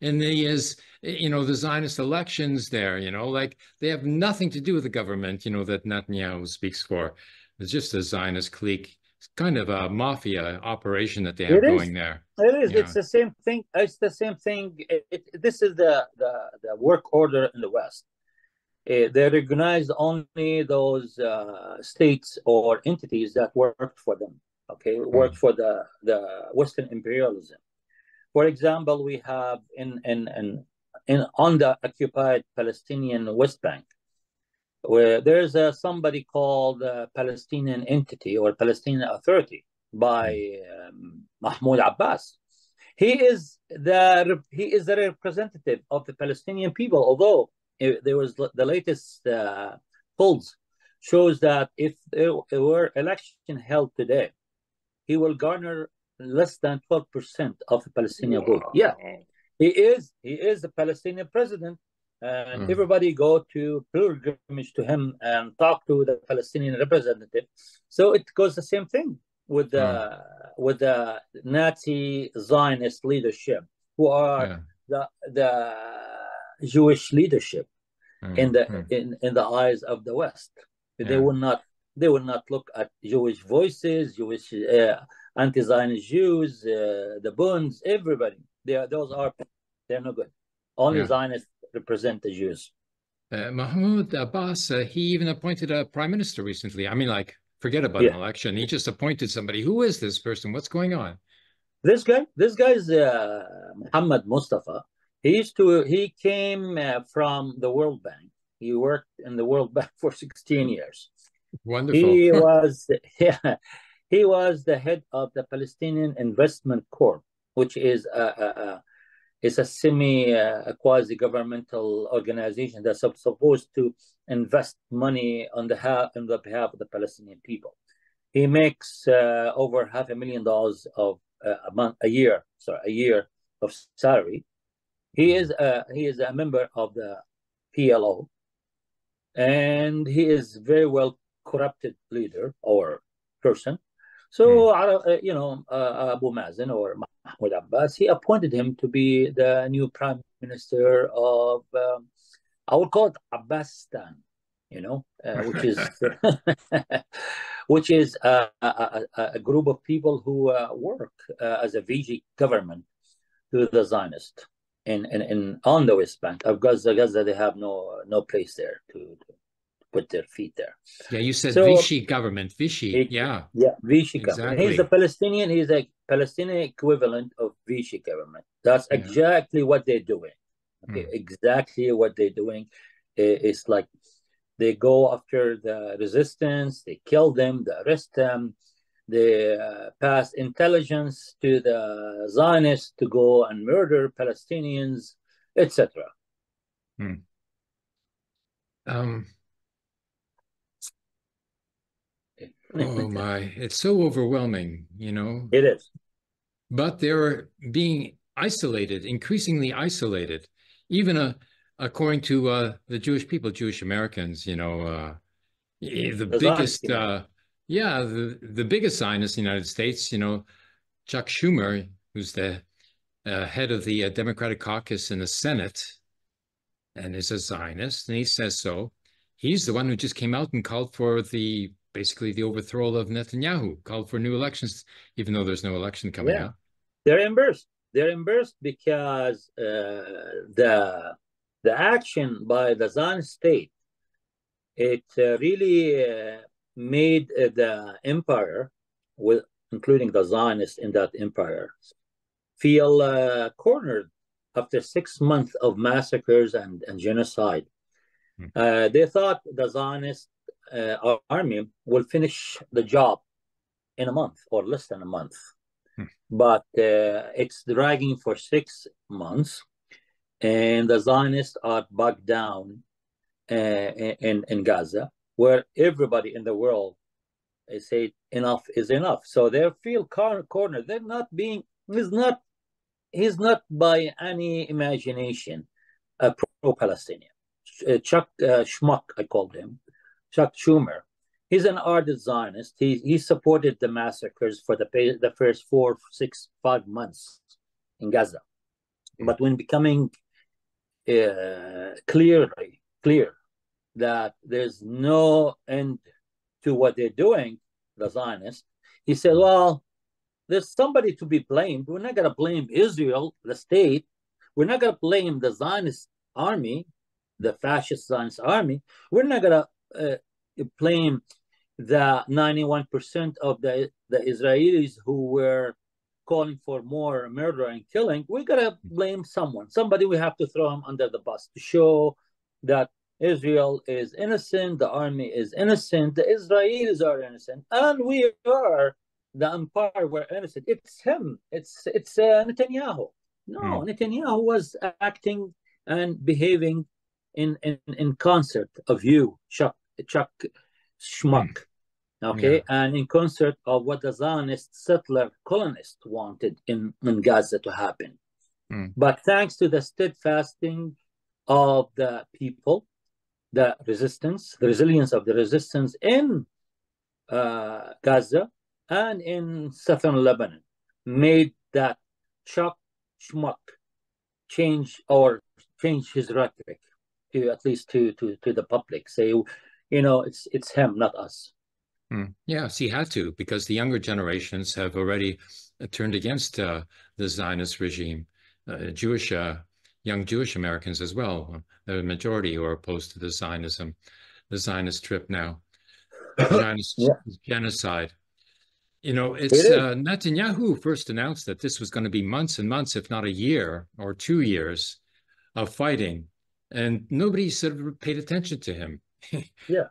I: in the is you know the Zionist elections there. You know, like they have nothing to do with the government. You know that Netanyahu speaks for. It's just a Zionist clique. It's kind of a mafia operation that they have going there.
J: It is. It's the same thing. It's the same thing. It, it- this is the, the the work order in the West. Uh, they recognize only those uh, states or entities that worked for them. Okay, worked for the the Western imperialism. For example, we have in in in, in on the occupied Palestinian West Bank, where there's a, somebody called Palestinian Entity or Palestinian Authority by um, Mahmoud Abbas. He is the he is the representative of the Palestinian people. Although uh, there was the latest uh, polls shows that if there were election held today, he will garner less than twelve percent of the Palestinian vote. Yeah, he is he is the Palestinian president, and
I: Mm.
J: everybody go to pilgrimage to him and talk to the Palestinian representative. So it goes the same thing with the with the Nazi Zionist leadership, who are
I: Yeah.
J: the the Jewish leadership
I: Mm,
J: in the
I: mm.
J: in, in the eyes of the West. They
I: Yeah.
J: will not they will not look at Jewish voices, Jewish uh, anti-Zionist Jews, uh, the Bunds, everybody. They are, those are they're no good. Only
I: Yeah.
J: Zionists represent the Jews.
I: Uh, Mahmoud Abbas, uh, he even appointed a prime minister recently. I mean, like, forget about an election. He just appointed somebody. Who is this person? What's going on?
J: This guy, this guy's uh, Muhammad Mustafa. He used to he came uh, from the World Bank. He worked in the World Bank for 16 years.
I: Wonderful.
J: He was yeah, he was the head of the Palestinian Investment Corp, which is a, a, a is a semi uh, quasi governmental organization that's supposed to invest money on the ha- on the behalf of the Palestinian people. He makes uh, over half a million dollars of uh, a month a year, sorry, a year of salary. He is a he is a member of the PLO, and he is very well corrupted leader or person. So, uh, you know, uh, Abu Mazen or Mahmoud Abbas, he appointed him to be the new prime minister of, um, I would call it Abbasistan, you know, uh, which is which is a, a, a, a group of people who uh, work uh, as a Vichy government to the Zionist in, in, in on the West Bank of Gaza. Gaza, they have no no place there to to, put their feet there.
I: Yeah, you said
J: So-
I: Vichy government. Vichy,
J: It-
I: yeah.
J: Yeah, Vichy government. He's the Palestinian. He's a Palestinian equivalent of Vichy government. That's
I: Yeah.
J: exactly what they're doing. Okay,
I: Mm.
J: exactly what they're doing. It's like they go after the resistance, they kill them, they arrest them, they uh, pass intelligence to the Zionists to go and murder Palestinians, etc.
I: Um, oh my, it's so overwhelming, you know.
J: It is.
I: But they're being isolated, increasingly isolated, even uh, according to uh, the Jewish people, Jewish Americans. You know, uh, the
J: The
I: biggest, uh, yeah, the the biggest Zionist in the United States. You know, Chuck Schumer, who's the uh, head of the uh, Democratic caucus in the Senate, and is a Zionist, and he says so. He's the one who just came out and called for the basically the overthrow of Netanyahu, called for new elections, even though there's no election coming
J: Yeah.
I: up.
J: They're embarrassed. They're embarrassed because uh, the the action by the Zionist state it uh, really uh, made uh, the empire, with including the Zionists in that empire, feel uh, cornered after six months of massacres and, and genocide.
I: Hmm.
J: Uh, they thought the Zionist uh, army will finish the job in a month or less than a month.
I: Hmm.
J: But uh, it's dragging for six months, and the Zionists are bogged down uh, in, in Gaza, where everybody in the world they say enough is enough. So they feel cor- cornered. They're not being. He's not. He's not by any imagination a pro-Palestinian. Uh, Chuck uh, Schmuck, I called him, Chuck Schumer. He's an ardent Zionist. He he supported the massacres for the the first four, six, five months in Gaza, but when becoming uh, clearly clear that there's no end to what they're doing, the Zionists, he said, "Well, there's somebody to be blamed. We're not going to blame Israel, the state. We're not going to blame the Zionist army, the fascist Zionist army. We're not going to uh, blame the 91% of the, the Israelis who were calling for more murder and killing. We're going to blame someone. Somebody we have to throw him under the bus to show that Israel is innocent, the army is innocent, the Israelis are innocent, and we are the empire were innocent. It's him. It's it's uh, Netanyahu. No,
I: Hmm.
J: Netanyahu was acting and behaving in in, in concert of you, Chuck Chuck Schmuck. Okay, and in concert of what the Zionist settler colonists wanted in, in Gaza to happen.
I: Hmm.
J: But thanks to the steadfasting of the people, the resistance, the resilience of the resistance in uh, Gaza and in southern Lebanon, made that Chuck Schmuck change or change his rhetoric to at least to to to the public. Say, you know, it's it's him, not us.
I: Hmm. Yes, he had to, because the younger generations have already turned against uh, the Zionist regime. Uh, Jewish, uh, young Jewish Americans as well, the majority who are opposed to the Zionism, the Zionist trip now, Zionist
J: Yeah.
I: genocide. You know, it's
J: is.
I: uh, Netanyahu first announced that this was going to be months and months, if not a year or two years of fighting, and nobody sort of paid attention to him.
J: Yeah.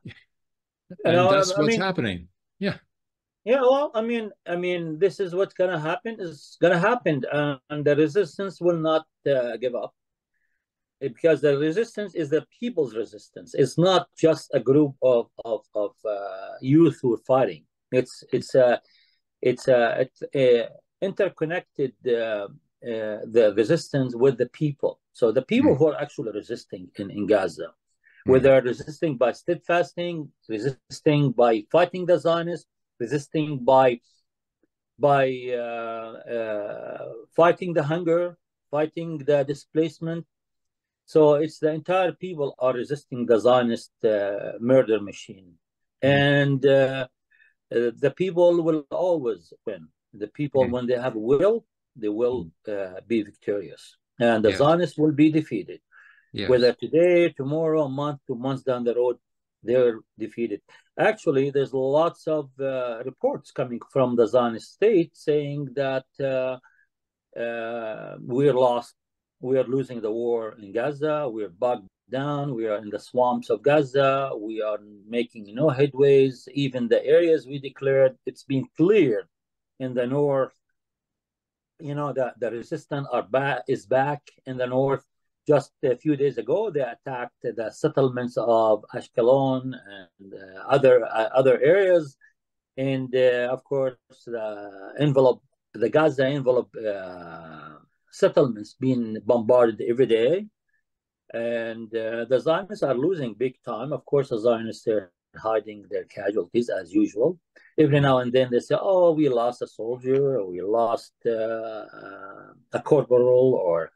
I: and
J: know,
I: that's
J: I
I: what's
J: mean-
I: happening. Yeah.
J: Yeah, well, I mean, I mean, this is what's gonna happen. Is gonna happen, uh, and the resistance will not uh, give up, because the resistance is the people's resistance. It's not just a group of of of uh, youth who are fighting. It's it's a it's a, it's a interconnected uh, uh, the resistance with the people. So the people who are actually resisting in in Gaza, whether they're resisting by steadfasting, resisting by fighting the Zionists resisting by by uh, uh, fighting the hunger, fighting the displacement. So it's the entire people are resisting the Zionist uh, murder machine, and uh, uh, the people will always win. The people,
I: Mm.
J: when they have will, they will uh, be victorious, and the. Zionists will be defeated.
I: Yes.
J: Whether today, tomorrow, a month, two months down the road, they're defeated. Actually, there's lots of uh, reports coming from the Zionist state saying that uh, uh, we're lost, we are losing the war in Gaza, we're bogged down, we are in the swamps of Gaza, we are making no headways. Even the areas we declared, it's been cleared in the north. You know, the, the resistance are back is back in the north just a few days ago, they attacked the settlements of Ashkelon and uh, other uh, other areas, and uh, of course the envelope, the Gaza envelope uh, settlements being bombarded every day, and uh, the Zionists are losing big time. Of course, the Zionists are hiding their casualties as usual. Every now and then they say, "Oh, we lost a soldier, or we lost uh, a corporal, or."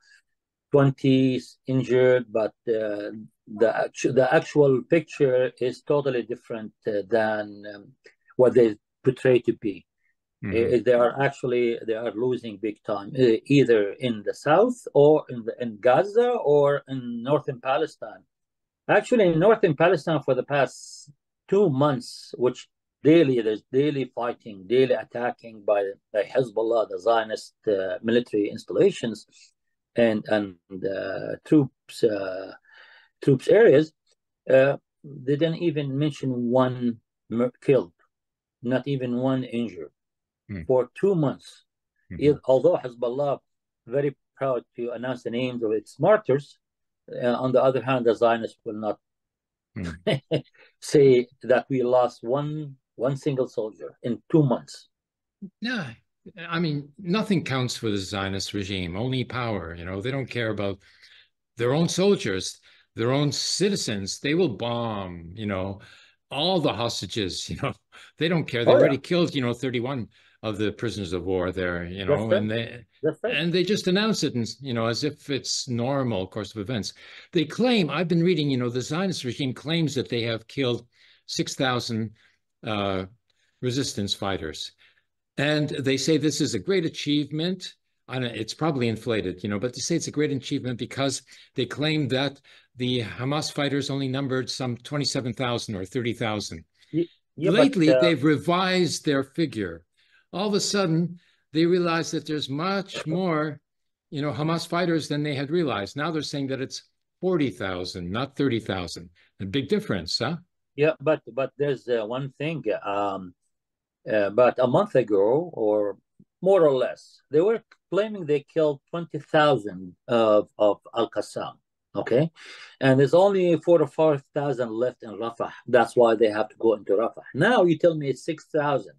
J: 20 injured, but uh, the, actu- the actual picture is totally different uh, than um, what they portray to be.
I: Mhm.
J: Uh, they are actually they are losing big time, uh, either in the south or in the, in Gaza or in northern Palestine. Actually, in northern Palestine for the past two months, which daily there's daily fighting, daily attacking by, by Hezbollah, the Zionist uh, military installations and and uh, troops uh, troops areas, uh, they didn't even mention one killed, not even one injured
I: Hmm.
J: for two months.
I: Mhm.
J: It- although Hezbollah very proud to announce the names of its martyrs, uh, on the other hand, the Zionists will not
I: Hmm.
J: say that we lost one one single soldier in two months.
I: No, I mean, nothing counts for the Zionist regime, only power. You know, they don't care about their own soldiers, their own citizens. They will bomb, you know, all the hostages, you know, they don't care. They
J: Oh, yeah.
I: already killed, you know, 31 of the prisoners of war there, you know, and they and they just announce it and you know as if it's normal course of events. They claim i've been reading you know the zionist regime claims that they have killed 6000 uh, resistance fighters. And they say this is a great achievement. And it's probably inflated you know but they say it's a great achievement because they claim that the hamas fighters only numbered some 27000 or 30000
J: Yeah, but,
I: lately
J: uh,
I: they've revised their figure all of a sudden they realize that there's much more you know hamas fighters than they had realized now they're saying that it's 40000 not 30000 a big difference huh
J: Yeah, but but there's uh, one thing. Um, uh, about a month ago, or more or less, they were claiming they killed twenty thousand of of Al Qassam. Okay, and there's only four or five thousand left in Rafah. That's why they have to go into Rafah. Now you tell me it's six thousand.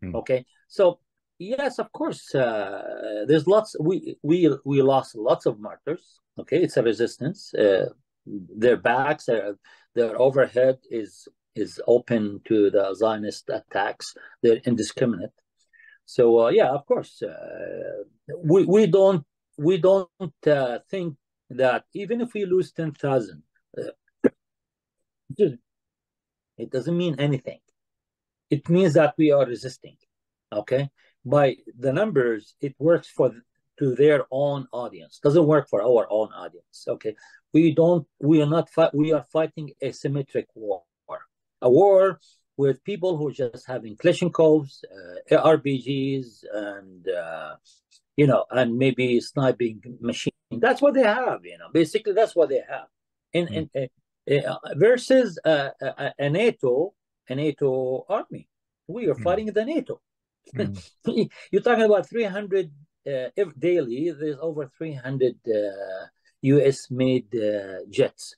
I: Hmm.
J: Okay, so yes, of course, uh, there's lots. We we we lost lots of martyrs. Okay, it's a resistance. Uh, their backs, their their overhead is is open to the Zionist attacks. They're indiscriminate. So uh, yeah, of course, uh, we we don't we don't uh, think that even if we lose ten thousand, uh, it doesn't mean anything. It means that we are resisting. Okay, by the numbers, it works for to their own audience. Doesn't work for our own audience. Okay, we don't. We are not. We are fighting a symmetric war, a war with people who are just having Kalashnikovs, uh, RPGs, and uh, you know, and maybe sniping machine. That's what they have. You know, basically, that's what they have. And
I: Mm.
J: and uh, versus uh, a, a NATO, a NATO army, we are
I: Mm.
J: fighting the NATO.
I: Mm.
J: You're talking about 300 uh, if daily. There's over 300 uh, U.S. made uh, jets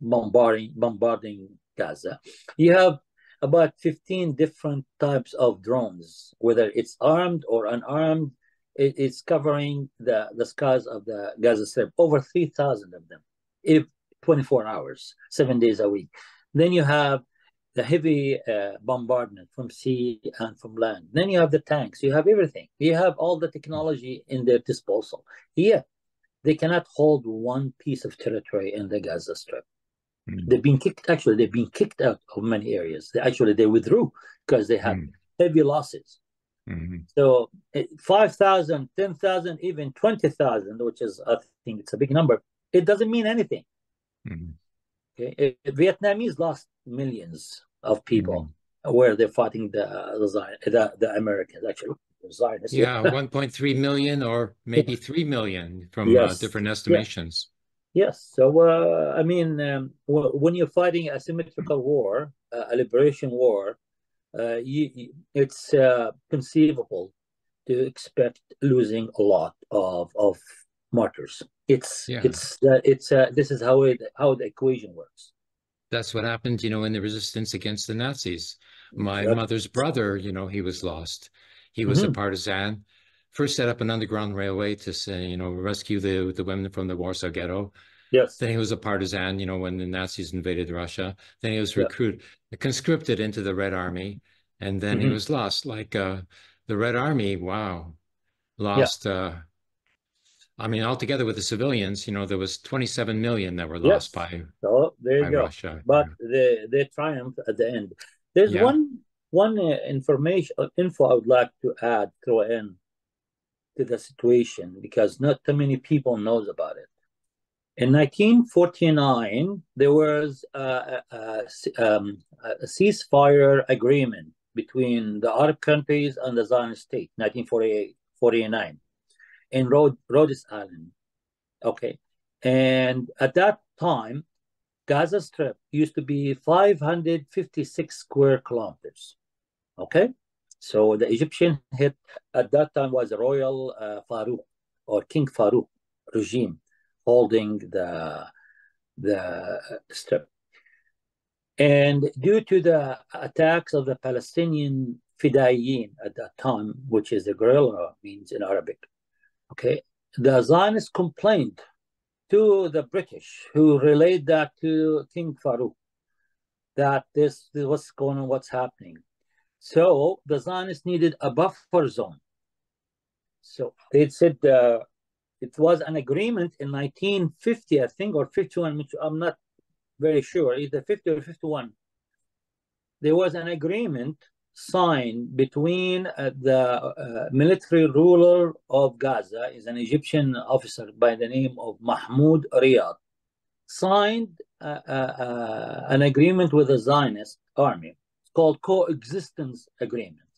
J: bombarding bombarding Gaza. You have about 15 different types of drones, whether it's armed or unarmed. It, it's covering the, the skies of the Gaza Strip, over 3,000 of them, if 24 hours, seven days a week. Then you have the heavy uh, bombardment from sea and from land. Then you have the tanks. You have everything. You have all the technology in their disposal. Yet they cannot hold one piece of territory in the Gaza Strip.
I: Mm.
J: They've been kicked. Actually, they've been kicked out of many areas. They actually they withdrew because they had
I: Mm.
J: heavy losses.
I: Mhm.
J: So it- 5,000, 10,000, even 20,000, which is, I think it's a big number, it doesn't mean anything.
I: Mhm.
J: Okay, uh, Vietnamese lost millions of people mm. where they're fighting the the, the, the Americans actually. Zionists.
I: Yeah, 1.3 million or maybe 3 million from uh, yes. uh, different estimations.
J: Yes. So, uh, I mean, um, when you're fighting a symmetrical war, uh, a liberation war, uh, you, it's uh, conceivable to expect losing a lot of of martyrs. It's yeah. it's uh, it's uh, this is how it how the equation works.
I: That's what happened, you know, in the resistance against the Nazis. My yep. mother's brother, you know, he was lost. He was mm-hmm. a partisan. First set up an underground railway to say, you know, rescue the the women from the Warsaw Ghetto.
J: Yes.
I: Then he was a partisan, you know, when the Nazis invaded Russia. Then he was recruited, conscripted into the Red Army, and then mm-hmm. he was lost. Like uh, the Red Army, wow, lost. Yeah. Uh, I mean, altogether with the civilians, you know, there was 27 million that were lost yes. by.
J: So there you go. Russia. But yeah. they they triumphed at the end. There's yeah. one one uh, information uh, info I would like to add throw in to the situation because not too many people knows about it. In 1949, there was a, a, um, a ceasefire agreement between the Arab countries and the Zionist state, 1949 in Rhode, Rhodes Island. Okay. And at that time, Gaza Strip used to be 556 square kilometers. Okay. So the Egyptian head at that time was Royal uh, Farouk or King Farouk regime holding the, the strip. And due to the attacks of the Palestinian Fidayeen at that time, which is the guerrilla means in Arabic, Okay, the Zionists complained to the British, who relayed that to King Farouk, that this, this what's going on, what's happening. So the Zionists needed a buffer zone. So they said uh, it was an agreement in 1950, I think, or 51, which I'm not very sure, either 50 or 51. There was an agreement signed between uh, the uh, military ruler of Gaza, is an Egyptian officer by the name of Mahmoud Riyad, signed uh, uh, uh, an agreement with the Zionist army it's called coexistence agreement.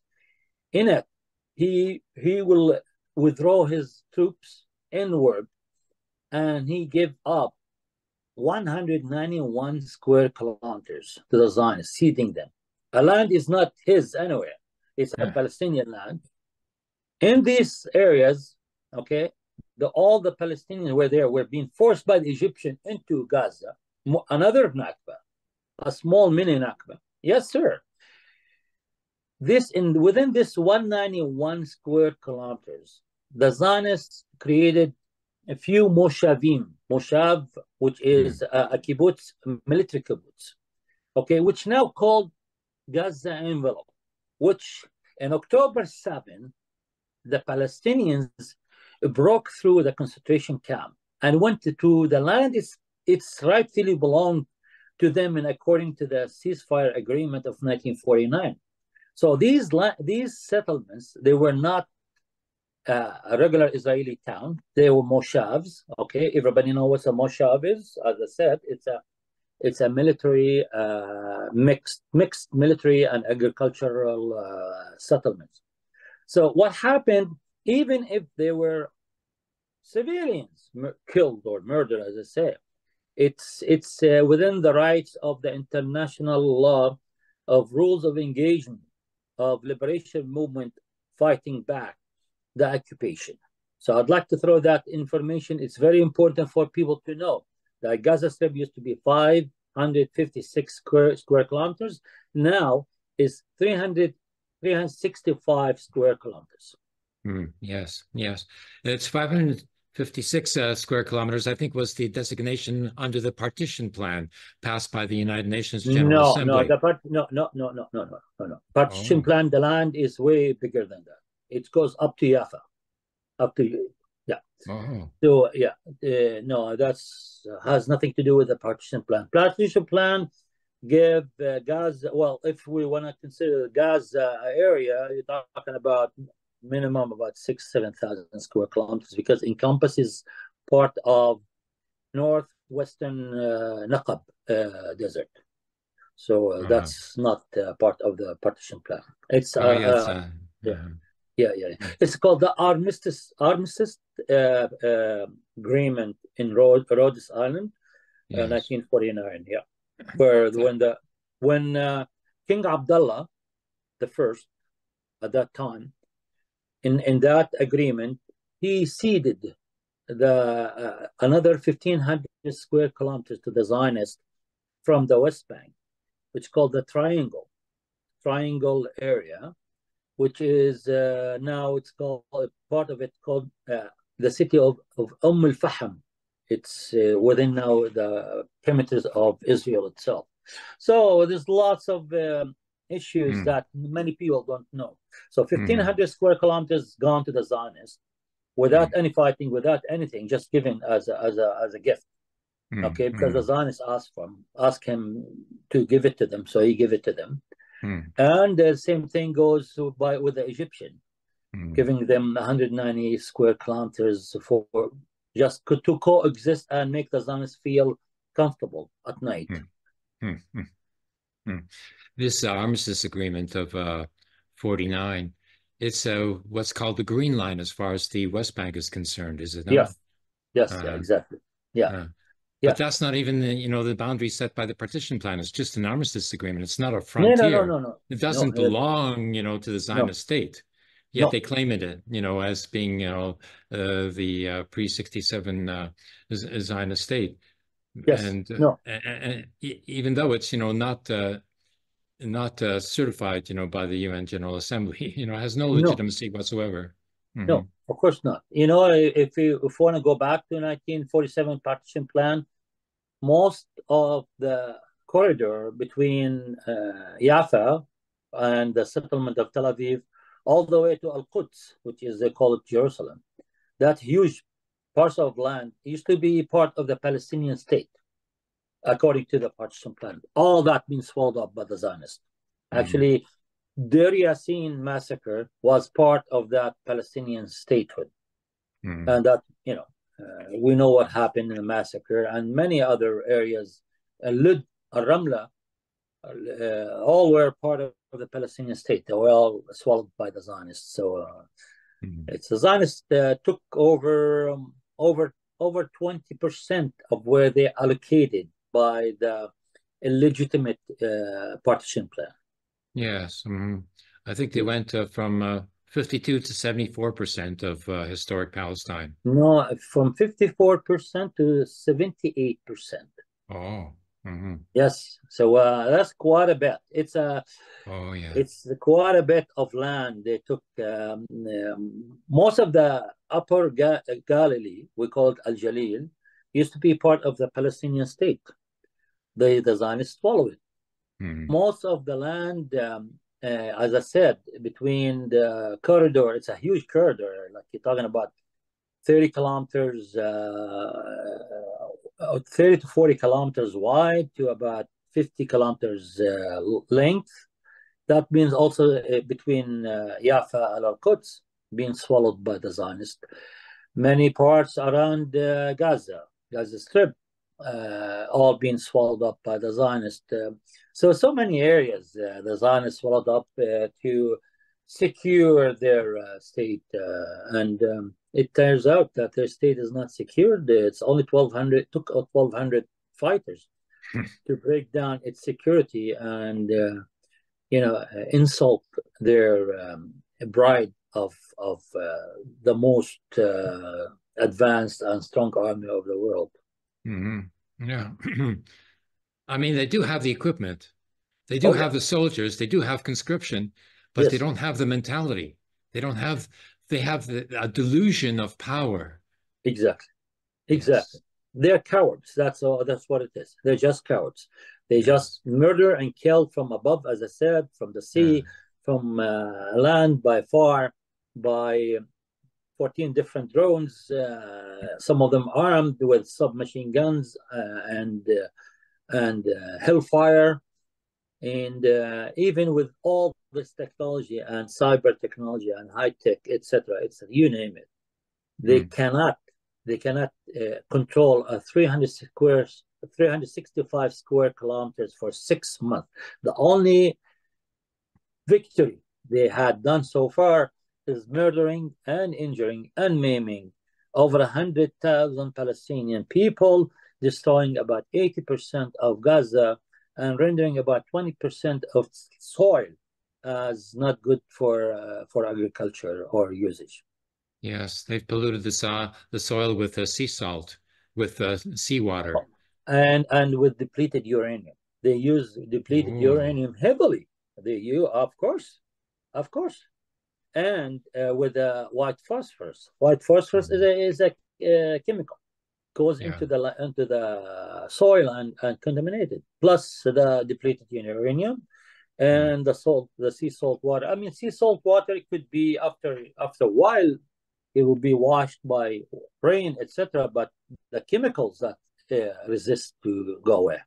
J: In it, he he will withdraw his troops inward, and he give up 191 square kilometers to the Zionists, ceding them a land is not his anywhere. It's yeah. a Palestinian land. In these areas, okay, the, all the Palestinians were there were being forced by the Egyptian into Gaza. Another Nakba, a small mini Nakba. Yes, sir. This in within this 191 square kilometers, the Zionists created a few moshavim, moshav, which is mm. a, a kibbutz, military kibbutz, okay, which now called Gaza envelope, which in October 7, the Palestinians broke through the concentration camp and went to the land it's, it's rightfully belonged to them and according to the ceasefire agreement of 1949. So these these settlements, they were not uh, a regular Israeli town. They were moshavs. Okay, everybody know what a moshav is. As I said, it's a it's a military uh, mixed mixed military and agricultural uh, settlements. So what happened, even if there were civilians killed or murdered, as I say, it's it's uh, within the rights of the international law of rules of engagement of liberation movement fighting back the occupation. So I'd like to throw that information. It's very important for people to know the Gaza Strip used to be 556 square, square kilometers. Now is 300, 365 square kilometers.
I: Mm, yes, yes. It's 556 uh, square kilometers, I think, was the designation under the partition plan passed by the United Nations General
J: no,
I: Assembly.
J: No, the part- no, no, no, no, no, no, no. Partition oh. plan, the land is way bigger than that. It goes up to Yafa, up to yeah. Oh. So yeah, uh, no, that's uh, has nothing to do with the partition plan. Partition plan give uh, Gaza. Well, if we want to consider the Gaza area, you're talking about minimum about six, seven thousand square kilometers because encompasses part of northwestern uh, Naqab uh, desert. So uh,
I: Uh-huh.
J: that's not uh, part of the partition plan. It's
I: Oh,
J: uh,
I: yes,
J: uh,
I: uh,
J: yeah.
I: Uh,
J: yeah, yeah. yeah. It's called the Armistice Armistice uh, uh, Agreement in Rhode, Rhodes Island, uh, 1949. Yeah, where when the when uh, King Abdullah the first at that time, in in that agreement, he ceded the uh, another 1500 square kilometers to the Zionists from the West Bank, which is called the Triangle, Triangle area, which is uh, now it's called part of it called uh, the city of of Umm al Faham. It's uh, within now the perimeters of Israel itself. So there's lots of um, issues
I: Mm.
J: that many people don't know. So 1,500 square kilometers gone to the Zionists without any fighting, without anything, just given as a, as a, as a gift.
I: Mm,
J: Okay, because
I: mm,
J: the Zionists asked for him, asked him to give it to them, so he gave it to them.
I: Mm,
J: And the same thing goes by with the Egyptian,
I: mm.
J: giving them 190 square kilometers for just co- to coexist and make the Zionists feel comfortable at night.
I: Mm. Mm, mm, mm. This uh, armistice agreement of uh, 49, it's uh, what's called the Green Line as far as the West Bank is concerned, is it not?
J: Yes, yes, yeah,
I: Uh,
J: exactly. Yeah,
I: Uh,
J: Yeah.
I: But that's not even the, you know, the boundary set by the partition plan. It's just an armistice agreement. It's not a
J: no,
I: frontier.
J: no, no, no, no.
I: It doesn't
J: No, uh,
I: belong, you know, to the Zionist state. Yet
J: No.
I: they claim it, uh, you know, as being, you know, uh, the uh, pre-67 uh, Zionist state.
J: Yes,
I: And, uh,
J: no.
I: a- a- a- e- even though it's, you know, not uh, not uh, certified, you know, by the UN General Assembly, you know, has no
J: No.
I: legitimacy whatsoever. Mhm.
J: No, of course not. You know, if you if you want to go back to 1947 partition plan, most of the corridor between uh, Jaffa and the settlement of Tel Aviv, all the way to Al Quds, which is they call it Jerusalem, that huge parcel of land used to be part of the Palestinian state, according to the partition plan. All that being swallowed up by the Zionists.
I: Mhm.
J: Actually, Deir Yassin massacre was part of that Palestinian statehood.
I: Mhm.
J: and that you know uh, we know what happened in the massacre and many other areas. Uh, Lud uh, Ramla uh, all were part of the Palestinian state. They were all swallowed by the Zionists. So uh,
I: Mhm.
J: it's the Zionists uh, took over um, over over 20% of where they allocated by the illegitimate uh, partition plan
I: Yes. mhm. I think they went uh, from uh, 52 to 74% of uh, historic Palestine.
J: no from 54% to 78%
I: Oh. mhm.
J: yes so uh, that's quite a bit it's a
I: Oh, yeah.
J: it's quite a bit of land they took um, um, most of the upper Ga- galilee we call it al-jalil used to be part of the palestinian state the, the zionists swallowed it
I: Mhm.
J: most of the land um, uh, as i said between the corridor it's a huge corridor like you're talking about 30 kilometers uh, uh, 30 to 40 kilometers wide to about 50 kilometers uh, length that means also uh, between uh, Jaffa and Al-Quds being swallowed by the Zionists. Many parts around Gaza, Gaza Strip, uh, all being swallowed up by the Zionists. Uh, so, so many areas uh, the Zionists swallowed up uh, to secure their uh, state. Uh, and um, it turns out that their state is not secured. It's only 1,200, took 1,200 fighters to break down its security and uh, you know, insult their um, bride of of uh, the most uh, advanced and strong army of the world.
I: Mhm. Yeah. I mean, they do have the equipment. They do
J: Oh, yeah.
I: have the soldiers. They do have conscription, but they don't have the mentality. They don't have, they have the, a delusion of power.
J: Exactly, exactly. They're cowards. That's all. That's what it is. They're just cowards. They just murder and kill from above, as I said, from the sea, from uh, land by far, by 14 different drones, uh, some of them armed with submachine guns uh, and uh, and uh, hellfire, and uh, even with all this technology and cyber technology and high tech, etc., it's you name it, they cannot they cannot uh, control a 300 square 365 square kilometers for six months. The only victory they had done so far is murdering and injuring and maiming over 100,000 Palestinian people, destroying about 80% of Gaza and rendering about 20% of soil as not good for uh, for agriculture or usage.
I: Yes, they've polluted the, so the soil with uh, sea salt, with uh, seawater.
J: And and with depleted uranium. They use depleted
I: Ooh.
J: uranium heavily. They use, of course, of course. And uh, with uh, white phosphorus. White phosphorus is a, is a uh, chemical. Goes
I: Yeah.
J: into the into the soil and, and contaminated. Plus the depleted uranium and the salt, the sea salt water. I mean, sea salt water it could be after after a while, it will be washed by rain, etc. But the chemicals that uh, resist to go away,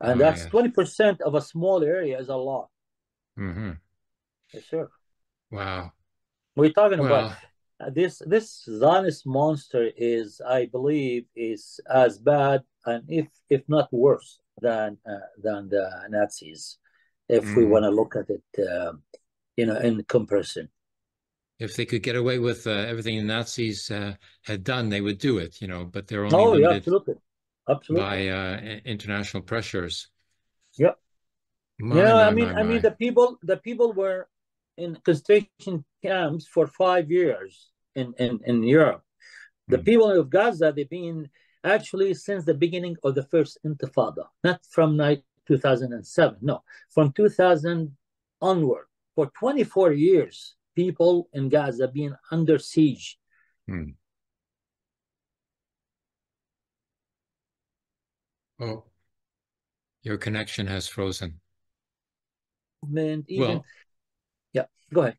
J: and
I: Oh,
J: that's twenty percent of a small area is a lot.
I: hmm
J: Yes, sir.
I: Wow.
J: We're talking
I: Well,
J: about this. This Zionist monster is, I believe, is as bad and if if not worse than uh, than the Nazis, if we
I: Mm.
J: want to look at it, uh, you know, in comparison.
I: if they could get away with uh, everything the Nazis uh, had done, they would do it, you know, but they're only
J: Oh yeah, absolutely, absolutely.
I: by uh, international pressures.
J: Yep.
I: My,
J: you know,
I: my,
J: I mean, I mean, the people, the people were in concentration camps for five years in in in Europe. The
I: Hmm.
J: people of Gaza, they've been actually since the beginning of the first Intifada, not from night 2007, no, from 2000 onward. For 24 years, people in Gaza being under siege.
I: Hmm. Oh, your connection has frozen.
J: And even,
I: Well,
J: go ahead.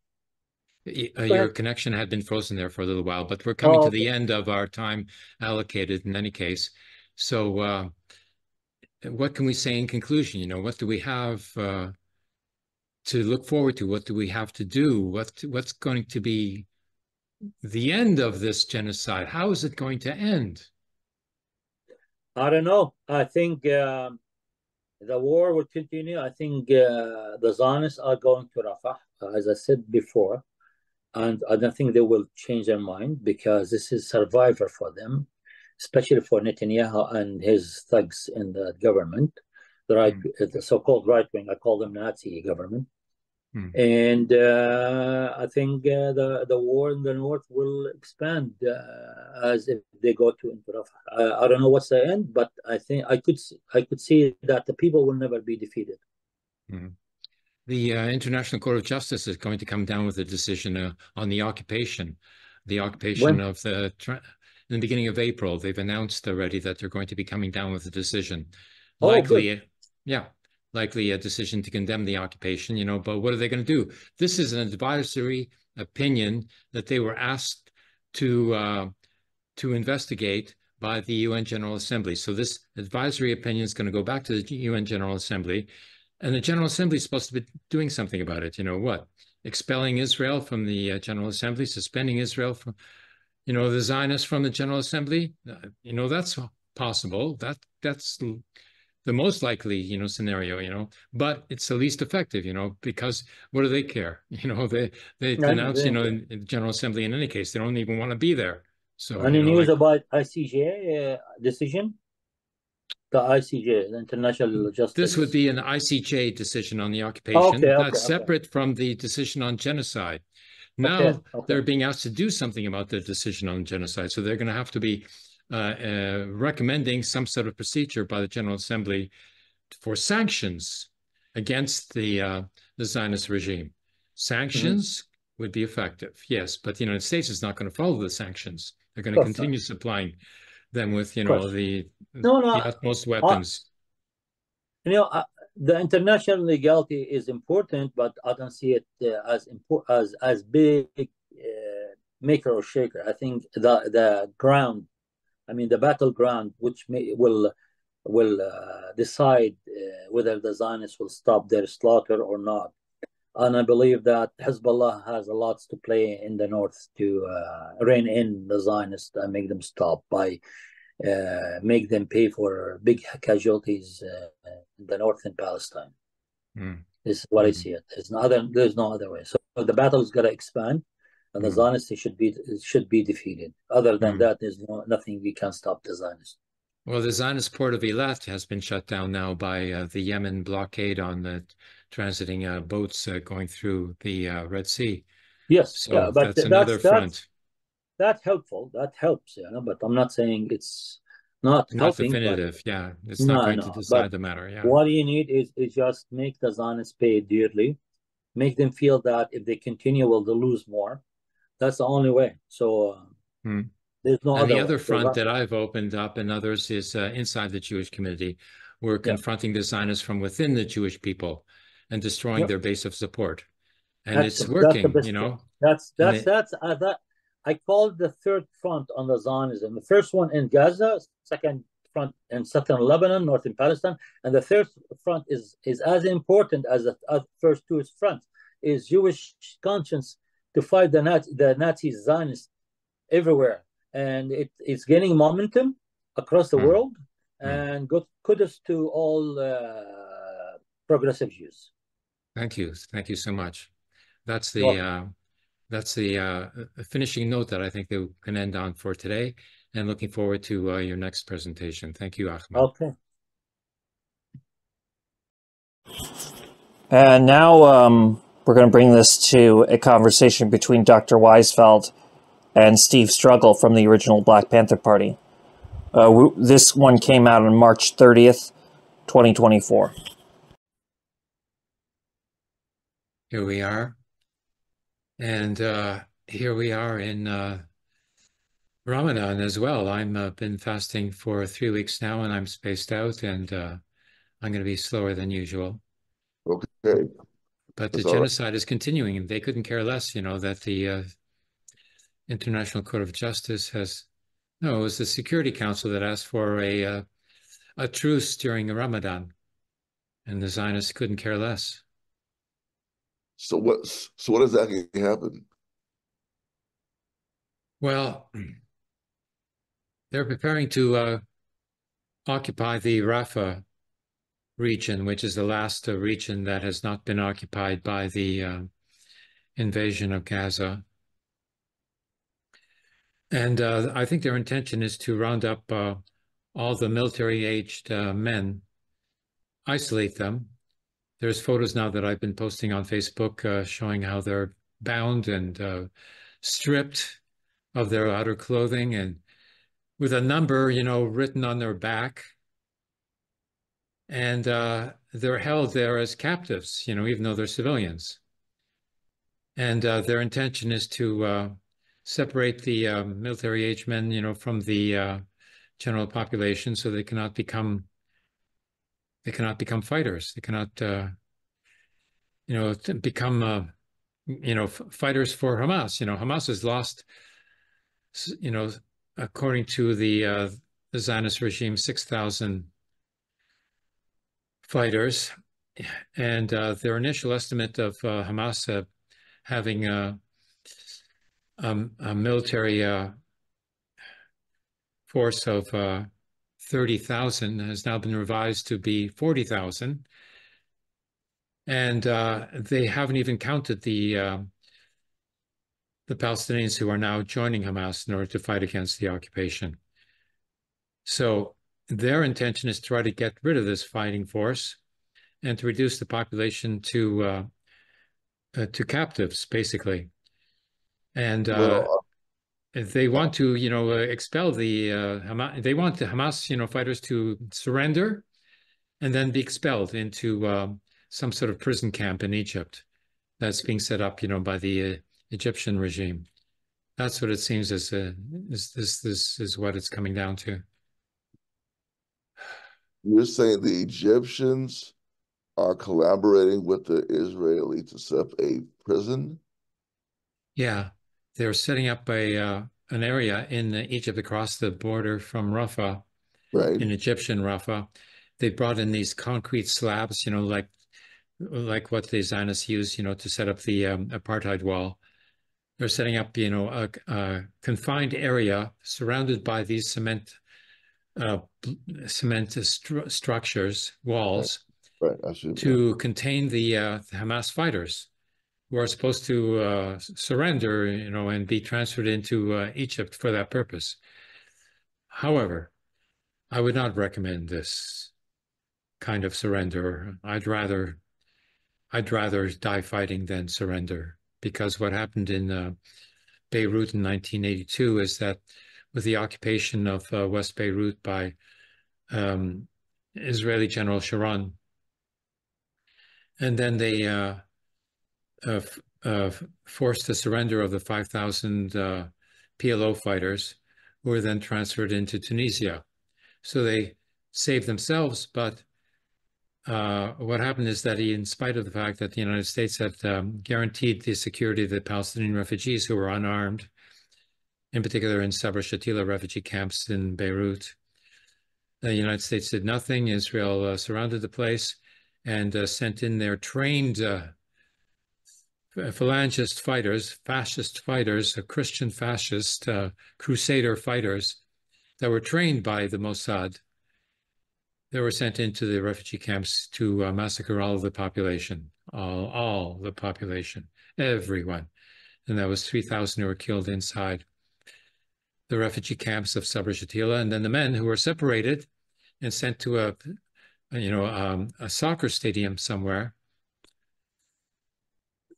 I: uh, your connection had been frozen there for a little while, but we're coming
J: Oh,
I: to the end of our time allocated in any case. So, uh, what can we say in conclusion? You know, what do we have uh, to look forward to? What do we have to do? What what's going to be the end of this genocide? How is it going to end?
J: I don't know. I think um, the war will continue. I think uh, the Zionists are going to Rafah, as I said before, and I don't think they will change their mind because this is survivor for them, especially for Netanyahu and his thugs in the government, the right, the so-called right wing. I call them Nazi government.
I: Hmm.
J: And uh, I think uh, the the war in the north will expand uh, as if they go to into Rafah. Uh, I don't know what's the end, but I think I could I could see that the people will never be defeated.
I: The uh, International Court of Justice is going to come down with a decision uh, on the occupation, the occupation
J: When?
I: of the in the beginning of April. They've announced already that they're going to be coming down with a decision.
J: Oh,
I: likely, yeah, likely a decision to condemn the occupation. You know, but what are they going to do? This is an advisory opinion that they were asked to uh, to investigate by the UN General Assembly. So this advisory opinion is going to go back to the UN General Assembly. And the General Assembly is supposed to be doing something about it. You know what? Expelling Israel from the uh, General Assembly, suspending Israel from, you know, the Zionists from the General Assembly. Uh, you know, that's possible. That that's the most likely, you know, scenario. You know, but it's the least effective. You know, because what do they care? You know, they they announce, you know, in, in the General Assembly. In any case, they don't even want to be there. So
J: Any
I: you know,
J: news
I: like-
J: about ICJ uh, decision? The ICJ, the International Justice.
I: This would be an ICJ decision on the occupation.
J: Okay, okay,
I: That's
J: okay.
I: separate from the decision on genocide. Now they're being asked to do something about the decision on genocide. So they're going to have to be uh, uh, recommending some sort of procedure by the General Assembly for sanctions against the uh, the Zionist regime. Sanctions would be effective, yes, but the United States is not going to follow the sanctions. They're going to
J: course not.
I: continue supplying them with, you know, the,
J: No, no,
I: the utmost weapons.
J: You know, uh, the international legality is important, but I don't see it uh, as important as as big uh, maker or shaker. I think the the ground, I mean, the battleground, which may, will will uh, decide uh, whether the Zionists will stop their slaughter or not. And I believe that Hezbollah has a lot to play in the north to uh, rein in the Zionists and make them stop by uh, make them pay for big casualties uh, in the north in Palestine.
I: Mm.
J: This is what I
I: Mhm.
J: see it. There's no other. There's no other way. So the battle is gonna expand, and the
I: Mhm.
J: Zionists should be should be defeated. Other than
I: Mhm.
J: that, there's no nothing we can stop the Zionists.
I: Well, the Zionist port of Eilat has been shut down now by uh, the Yemen blockade on the transiting uh, boats uh, going through the uh, Red Sea.
J: Yes,
I: So
J: yeah, but
I: that's
J: that's
I: another
J: that's,
I: front.
J: that's helpful. That helps, you know. But I'm not saying it's not,
I: Not
J: helping.
I: definitive, yeah. It's
J: No,
I: not going
J: no,
I: to decide the matter, yeah.
J: What you need is is just make the Zionists pay dearly, make them feel that if they continue, will they lose more. That's the only way. So uh,
I: Hmm.
J: there's no
I: And
J: other
I: the other
J: The
I: front that I've opened up and others is uh, inside the Jewish community. We're confronting the Zionists from within the Jewish people and destroying
J: Yep.
I: their base of support. And
J: That's
I: it's
J: the- that's the
I: working, you know.
J: That's that's
I: it-
J: that's uh, that. I called the third front on the Zionism. The first one in Gaza, second front in southern Lebanon, northern Palestine, and the third front is is as important as the uh, first two fronts. Is Jewish conscience to fight the Nazi, the Nazi Zionists everywhere, and it, it's gaining momentum across the
I: Hmm.
J: world.
I: Hmm.
J: And good kudos to all uh, progressive Jews.
I: Thank you. Thank you so much. That's the uh, that's the uh, finishing note that I think that we can end on for today. And looking forward to uh, your next presentation. Thank you, Ahmed.
J: Okay.
D: And now um, we're going to bring this to a conversation between Dr. Weisfeld and Steve Struggle from the original Black Panther Party. Uh, this one came out on March 30th, 2024.
I: Here we are. And uh, here we are in uh, Ramadan as well. I've uh, been fasting for three weeks now and I'm spaced out and uh, I'm going to be slower than usual.
K: Okay.
I: But the
K: That's right.
I: genocide is continuing and they couldn't care less, you know, that the uh, International Court of Justice has, no, it was the Security Council that asked for a, uh, a truce during Ramadan. And the Zionists couldn't care less.
K: So what? So what exactly happened?
I: Well, they're preparing to uh, occupy the Rafah region, which is the last uh, region that has not been occupied by the uh, invasion of Gaza. And uh, I think their intention is to round up uh, all the military-aged uh, men, isolate them. There's photos now that I've been posting on Facebook uh, showing how they're bound and uh, stripped of their outer clothing and with a number, you know, written on their back. And uh, they're held there as captives, you know, even though they're civilians. And uh, their intention is to uh, separate the uh, military age men, you know, from the general population, so they cannot become they cannot become fighters. They cannot, uh, you know, become uh, you know fighters for Hamas. You know, Hamas has lost, you know, according to the uh, the Zionist regime, six thousand fighters, and uh, their initial estimate of uh, Hamas uh, having a, um, a military force of 30,000 has now been revised to be 40,000. And uh, they haven't even counted the uh, the Palestinians who are now joining Hamas in order to fight against the occupation. So their intention is to try to get rid of this fighting force and to reduce the population to uh, uh, to captives, basically. And uh, they want to, you know, uh, expel the uh, Hamas, they want the Hamas, you know, fighters to surrender and then be expelled into um, some sort of prison camp in Egypt that's being set up, you know, by the uh, Egyptian regime. That's what it seems as uh, is this this is what it's coming down to.
K: you're saying the Egyptians are collaborating with the Israelis to set up a prison?
I: Yeah, they're setting up a uh, an area in Egypt across the border from Rafah,
K: Right.
I: in Egyptian Rafah. They brought in these concrete slabs, you know, like like what the Zionists use, you know, to set up the um, apartheid wall. They're setting up, you know, a, a confined area surrounded by these cement uh, cement stru structures, walls,
K: right. Right.
I: to contain the, uh, the, Hamas fighters who are supposed to uh, surrender, you know, and be transferred into uh, Egypt for that purpose. However, I would not recommend this kind of surrender. I'd rather, I'd rather die fighting than surrender because what happened in uh, Beirut in 1982 is that with the occupation of uh, West Beirut by um, Israeli General Sharon. And then they uh, forced the surrender of the 5,000 uh, PLO fighters who were then transferred into Tunisia. So they saved themselves, but uh, what happened is that he, in spite of the fact that the United States had um, guaranteed the security of the Palestinian refugees who were unarmed, in particular in Sabra Shatila refugee camps in Beirut. The United States did nothing. Israel uh, surrounded the place and uh, sent in their trained uh, phalangist fighters, fascist fighters, Christian fascist uh, crusader fighters that were trained by the Mossad. They were sent into the refugee camps to uh, massacre all of the population, all, all the population, everyone. And that was 3,000 who were killed inside the refugee camps of Sabra Shatila, and then the men who were separated and sent to a, you know, um, a soccer stadium somewhere.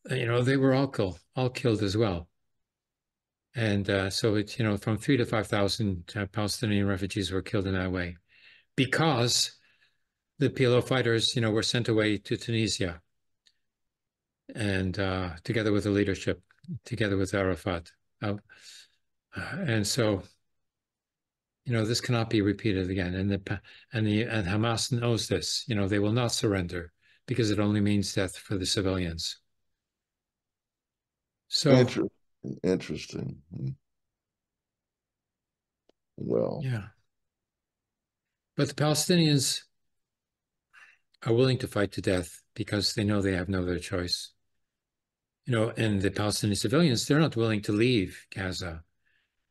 I: You know, they were all killed, all killed as well. And uh, so it's, you know, from three to 5,000 uh, Palestinian refugees were killed in that way because the PLO fighters, you know, were sent away to Tunisia and uh, together with the leadership, together with Arafat. Uh, and so, you know, this cannot be repeated again. And the and the and Hamas knows this. You know, they will not surrender because it only means death for the civilians. So
K: interesting. interesting. Hmm. Well,
I: yeah. But the Palestinians are willing to fight to death because they know they have no other choice. You know, and the Palestinian civilians, they're not willing to leave Gaza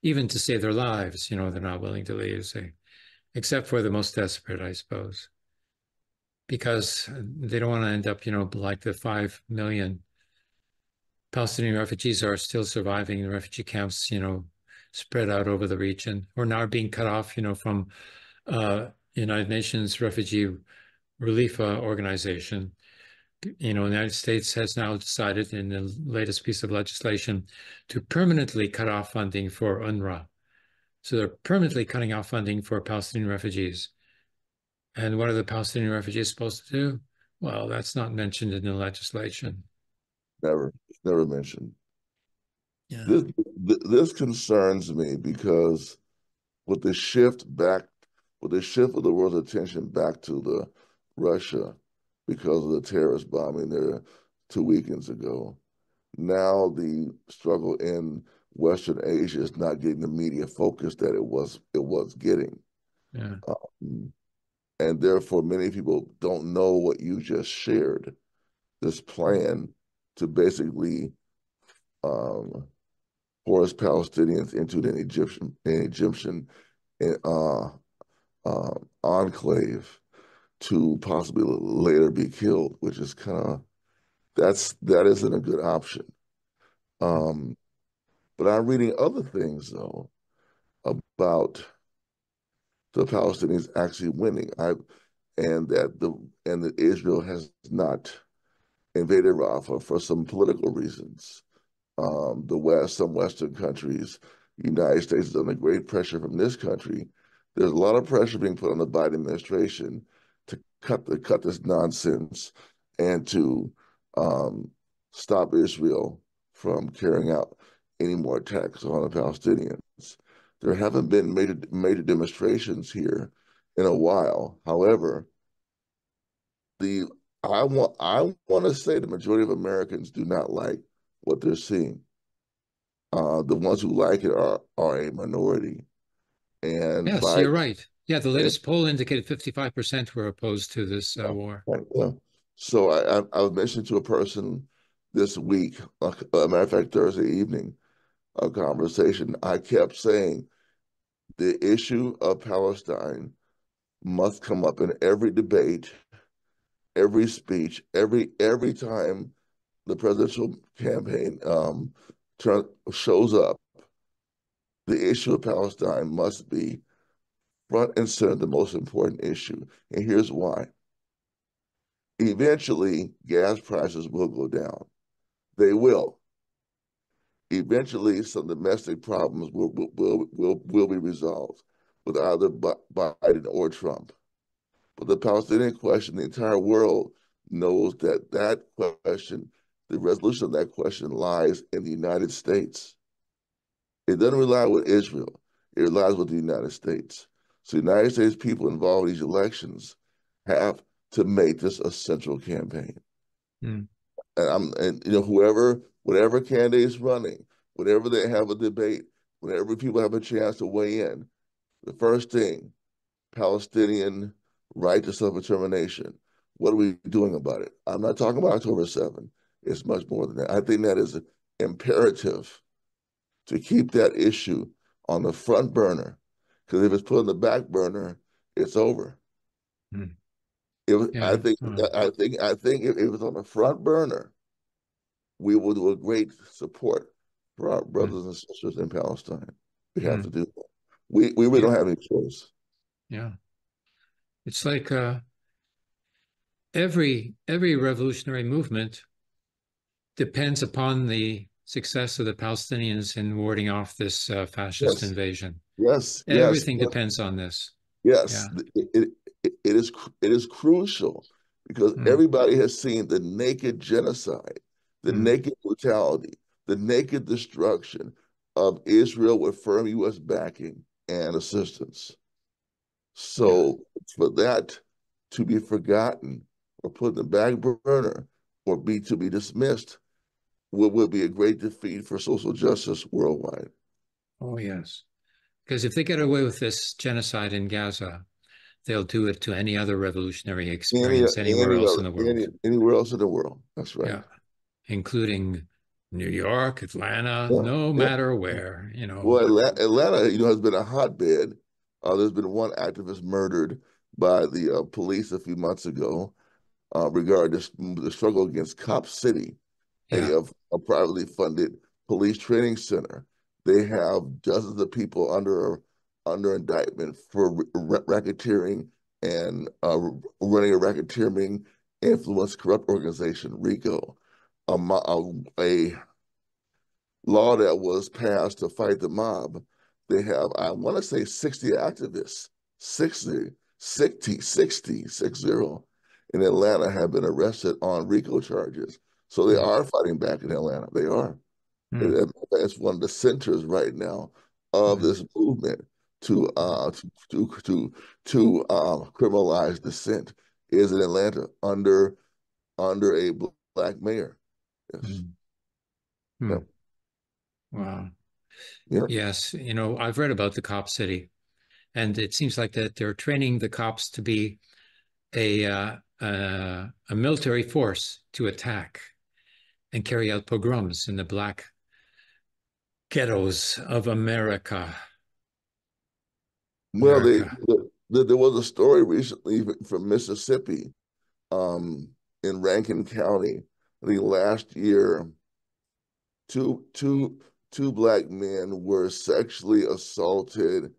I: even to save their lives, you know, they're not willing to leave, say, except for the most desperate, I suppose, because they don't want to end up, you know, like the 5 million Palestinian refugees are still surviving in refugee camps, you know, spread out over the region or now being cut off, you know, from uh, United Nations Refugee Relief uh, Organization you know, the United States has now decided in the latest piece of legislation to permanently cut off funding for UNRWA. So they're permanently cutting off funding for Palestinian refugees. And what are the Palestinian refugees supposed to do? Well, that's not mentioned in the legislation.
K: Never, never mentioned.
I: Yeah.
K: This, this concerns me because with the shift back, with the shift of the world's attention back to the Russia, because of the terrorist bombing there two weekends ago. Now the struggle in Western Asia is not getting the media focus that it was it was getting.
I: Yeah.
K: Um, and therefore, many people don't know what you just shared. This plan to basically um, force Palestinians into an Egyptian an Egyptian uh, uh, enclave to possibly later be killed, which is kind of that's that isn't a good option. Um, but I'm reading other things though about the Palestinians actually winning. I and that the and that Israel has not invaded Rafah for some political reasons. Um, the West, some Western countries, United States is under great pressure from this country. There's a lot of pressure being put on the Biden administration to cut the cut this nonsense and to um, stop Israel from carrying out any more attacks on the Palestinians. There haven't been major major demonstrations here in a while. However, the I want I want to say the majority of Americans do not like what they're seeing. Uh, the ones who like it are are a minority. And
I: yes, by, you're right. Yeah, the latest poll indicated 55% were opposed to this uh, war.
K: Yeah. So I, I, I was mentioning to a person this week, a matter of fact, Thursday evening, a conversation, I kept saying, the issue of Palestine must come up in every debate, every speech, every every time the presidential campaign um, turn, shows up. The issue of Palestine must be front and center, the most important issue, and here's why. Eventually, gas prices will go down. They will. Eventually, some domestic problems will will will will, will be resolved with either Biden or Trump. But the Palestinian question, the entire world knows that that question, the resolution of that question lies in the United States. It doesn't rely with Israel. It relies with the United States. So the United States people involved in these elections have to make this a central campaign. Mm. And I'm and you know, whoever whatever candidate is running, whenever they have a debate, whenever people have a chance to weigh in, the first thing, Palestinian right to self-determination. What are we doing about it? I'm not talking about October 7. It's much more than that. I think that is imperative to keep that issue on the front burner. Because if it's put on the back burner, it's over. Hmm. If, yeah. I think hmm. I think I think if, if it's on the front burner, we will do a great support for our brothers hmm. and sisters in Palestine. We have hmm. to do that. We we really yeah. don't have any choice.
I: Yeah. It's like uh, every every revolutionary movement depends upon the success of the Palestinians in warding off this uh, fascist
K: yes.
I: invasion.
K: Yes,
I: everything
K: yes.
I: depends on this.
K: Yes, yeah. it, it, it is it is crucial because mm. everybody has seen the naked genocide, the mm. naked brutality, the naked destruction of Israel with firm U.S. backing and assistance. So for that to be forgotten or put in the back burner or be to be dismissed would, will be a great defeat for social justice worldwide.
I: Oh yes. Because if they get away with this genocide in Gaza, they'll do it to any other revolutionary experience any, anywhere any else in the world.
K: Any, anywhere else in the world. That's right. Yeah.
I: Including New York, Atlanta, yeah. no yeah. matter where, you know.
K: Well, Atlanta, you know, has been a hotbed uh, there's been one activist murdered by the uh, police a few months ago uh, regarding the struggle against Cop City, yeah. a, a, privately funded police training center. They have dozens of people under under indictment for racketeering and uh, running a racketeering influence corrupt organization, RICO, a, a, a law that was passed to fight the mob they have, I want to say 60 activists, 60, 60, 60, 60 in Atlanta have been arrested on RICO charges. So they hmm. are fighting back in Atlanta. They are. Mm. It's one of the centers right now of mm. this movement to uh to to to, uh, criminalize dissent is in Atlanta under under a black mayor. Yes.
I: Mm. Wow. Yeah. Yes, you know, I've read about the cop city, and it seems like that they're training the cops to be a uh, uh, a military force to attack and carry out pogroms in the black ghettos of America.
K: Well, America. They, the, there was a story recently from Mississippi, um, in Rankin County. I think last year, two two two black men were sexually assaulted,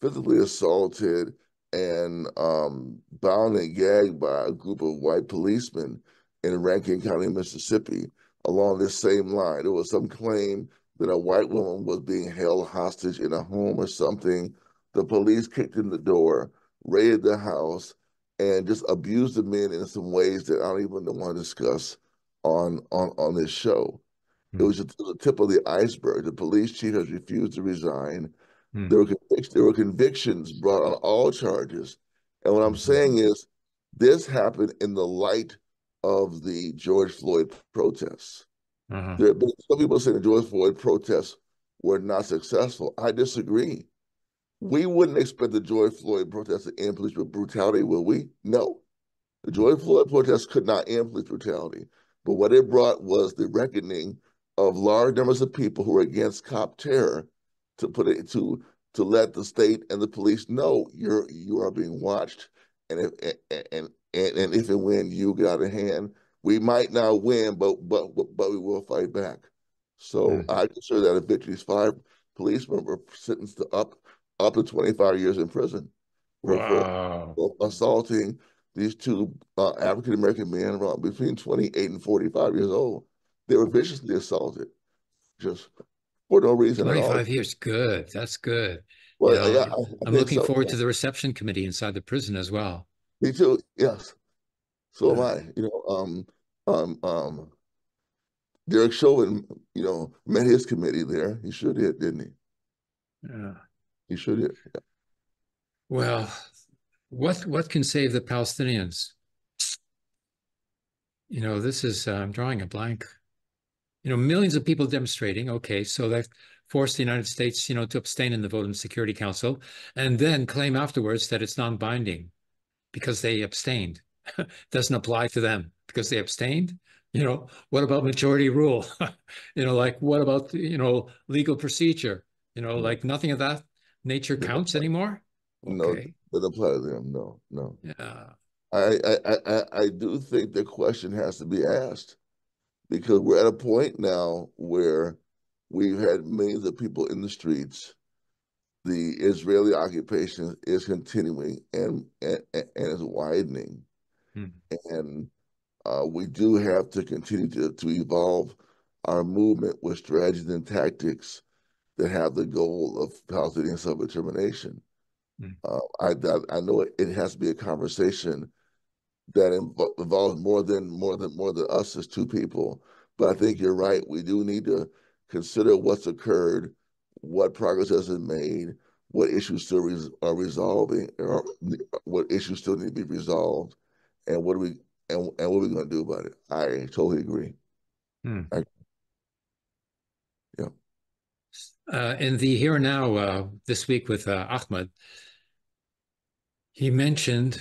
K: physically assaulted, and um, bound and gagged by a group of white policemen in Rankin County, Mississippi. Along this same line, there was some claim that a white woman was being held hostage in a home or something. The police kicked in the door, raided the house, and just abused the men in some ways that I don't even want to discuss on on on this show. It was just the tip of the iceberg. The police chief has refused to resign. Mm. There, were convic- there were convictions brought on all charges. And what I'm hmm. saying is, this happened in the light of the George Floyd protests. Uh-huh. There have been some people saying the George Floyd protests were not successful. I disagree. We wouldn't expect the George Floyd protests to end police brutality, will we? No. The George Floyd protests could not end police brutality. But what it brought was the reckoning of large numbers of people who are against cop terror to put it to to let the state and the police know you're you are being watched, and if and and and, if and when you get out of hand, we might not win, but but but we will fight back. So mm-hmm. I consider that a victory. Five policemen were sentenced to up up to 25 years in prison for,
I: wow.
K: for assaulting these two uh, African American men around between 28 and 45 years old. They were viciously assaulted, just for no reason
I: 25 years, good. That's good. Well, you know, yeah, I, am looking so, forward yeah. to the reception committee inside the prison as well.
K: Me too. Yes. So am I. You know, um, um, um, Derek Chauvin, you know, met his committee there. He should have, didn't he?
I: Yeah.
K: He should have. Yeah.
I: Well, what what can save the Palestinians? You know, this is uh, I'm drawing a blank. You know, millions of people demonstrating. Okay, so that forced the United States, you know, to abstain in the vote in the Security Council, and then claim afterwards that it's non-binding because they abstained. Doesn't apply to them because they abstained. You know, what about majority rule? you know, like what about you know legal procedure? You know, like nothing of that nature counts anymore.
K: Okay. No, doesn't apply to them. No, no.
I: Yeah.
K: I, I, I, I do think the question has to be asked because we're at a point now where we've had millions of people in the streets. The Israeli occupation is continuing and and, and is widening,
I: hmm.
K: and uh, we do have to continue to, to evolve our movement with strategies and tactics that have the goal of Palestinian self-determination.
I: Mm.
K: Uh, I, I know it, it, has to be a conversation that involves more than more than more than us as two people. But I think you're right. We do need to consider what's occurred, what progress has been made, what issues still res- are resolving, or what issues still need to be resolved, and what are we and, and what are we going to do about it? I totally agree.
I: Hmm.
K: I, yeah.
I: Uh, in the here and now uh, this week with uh, Ahmed, he mentioned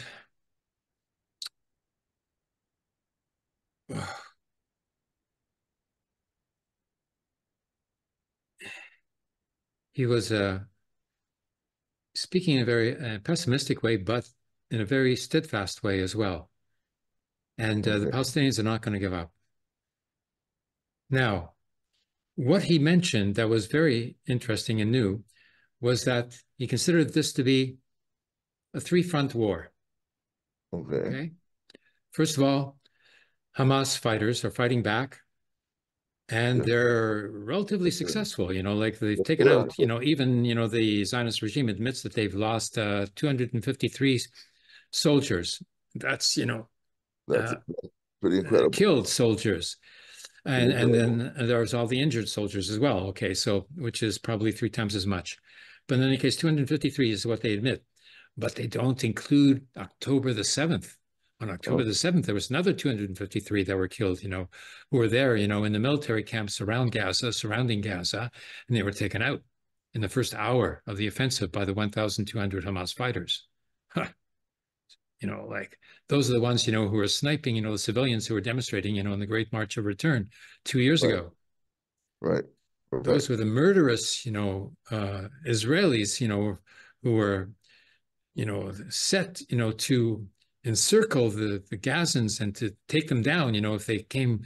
I: he was uh, speaking in a very uh, pessimistic way, but in a very steadfast way as well. And uh, the Palestinians are not going to give up. Now, what he mentioned that was very interesting and new was that he considered this to be a three front war.
K: Okay.
I: Okay. First of all, Hamas fighters are fighting back and they're relatively successful. You know, like they've taken out, you know, even, you know, the Zionist regime admits that they've lost uh, 253 soldiers. That's, you know,
K: that's uh, pretty incredible.
I: Killed soldiers. And, and then there's all the injured soldiers as well. Okay, so which is probably three times as much. But in any case, 253 is what they admit but they don't include October the 7th. On October the 7th, there was another 253 that were killed, you know, who were there, you know, in the military camps around Gaza, surrounding Gaza, and they were taken out in the first hour of the offensive by the 1,200 Hamas fighters. You know, like those are the ones, you know, who are sniping, you know, the civilians who were demonstrating, you know, in the Great March of Return two years
K: right.
I: ago.
K: Right. right.
I: Those were the murderous, you know, uh, Israelis, you know, who were you know, set, you know, to encircle the, the Gazans and to take them down, you know, if they came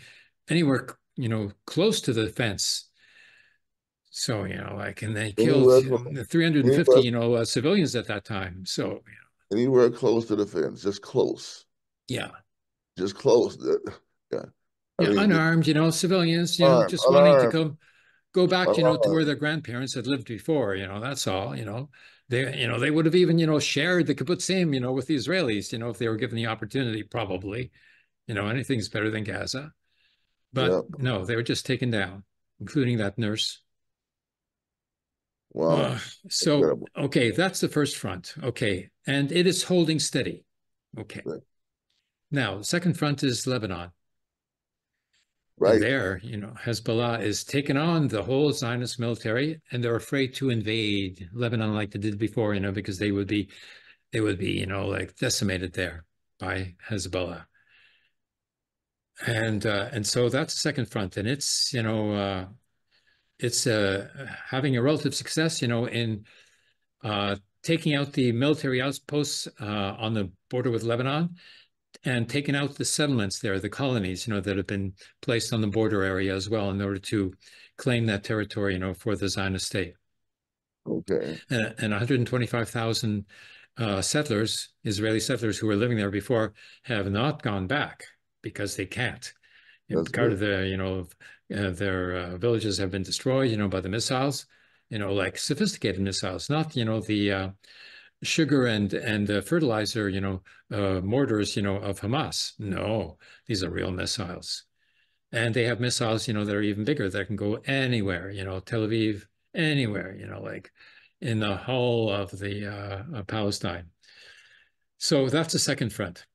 I: anywhere, you know, close to the fence. So, you know, like, and they killed you know, 350, you know, uh, civilians at that time. So, you know.
K: Anywhere close to the fence, just close.
I: Yeah.
K: Just close. Yeah.
I: I yeah, mean, unarmed, you know, civilians, you know, just unarmed. wanting to go go back, you know, to where their grandparents had lived before, you know, that's all, you know they you know they would have even you know shared the kibbutzim you know with the Israelis you know if they were given the opportunity probably. You know anything's better than Gaza. But yep. no they were just taken down including that nurse.
K: Wow. Uh,
I: so Incredible. okay that's the first front. Okay and it is holding steady. Okay. Now second front is Lebanon
K: Right.
I: There, you know, Hezbollah is taking on the whole Zionist military, and they're afraid to invade Lebanon like they did before, you know, because they would be, they would be, you know, like decimated there by Hezbollah. And uh, and so that's the second front, and it's you know, uh, it's uh, having a relative success, you know, in uh, taking out the military outposts uh, on the border with Lebanon and taken out the settlements there, the colonies, you know, that have been placed on the border area as well in order to claim that territory, you know, for the Zionist state.
K: Okay.
I: And, and 125,000 uh, settlers, Israeli settlers who were living there before, have not gone back because they can't.
K: That's
I: part
K: good.
I: of their, you know, uh, their uh, villages have been destroyed, you know, by the missiles, you know, like sophisticated missiles, not, you know, the uh, sugar and and uh, fertilizer, you know, uh, mortars, you know, of Hamas. No, these are real missiles, and they have missiles, you know, that are even bigger that can go anywhere, you know, Tel Aviv, anywhere, you know, like in the whole of the uh, of Palestine. So that's the second front.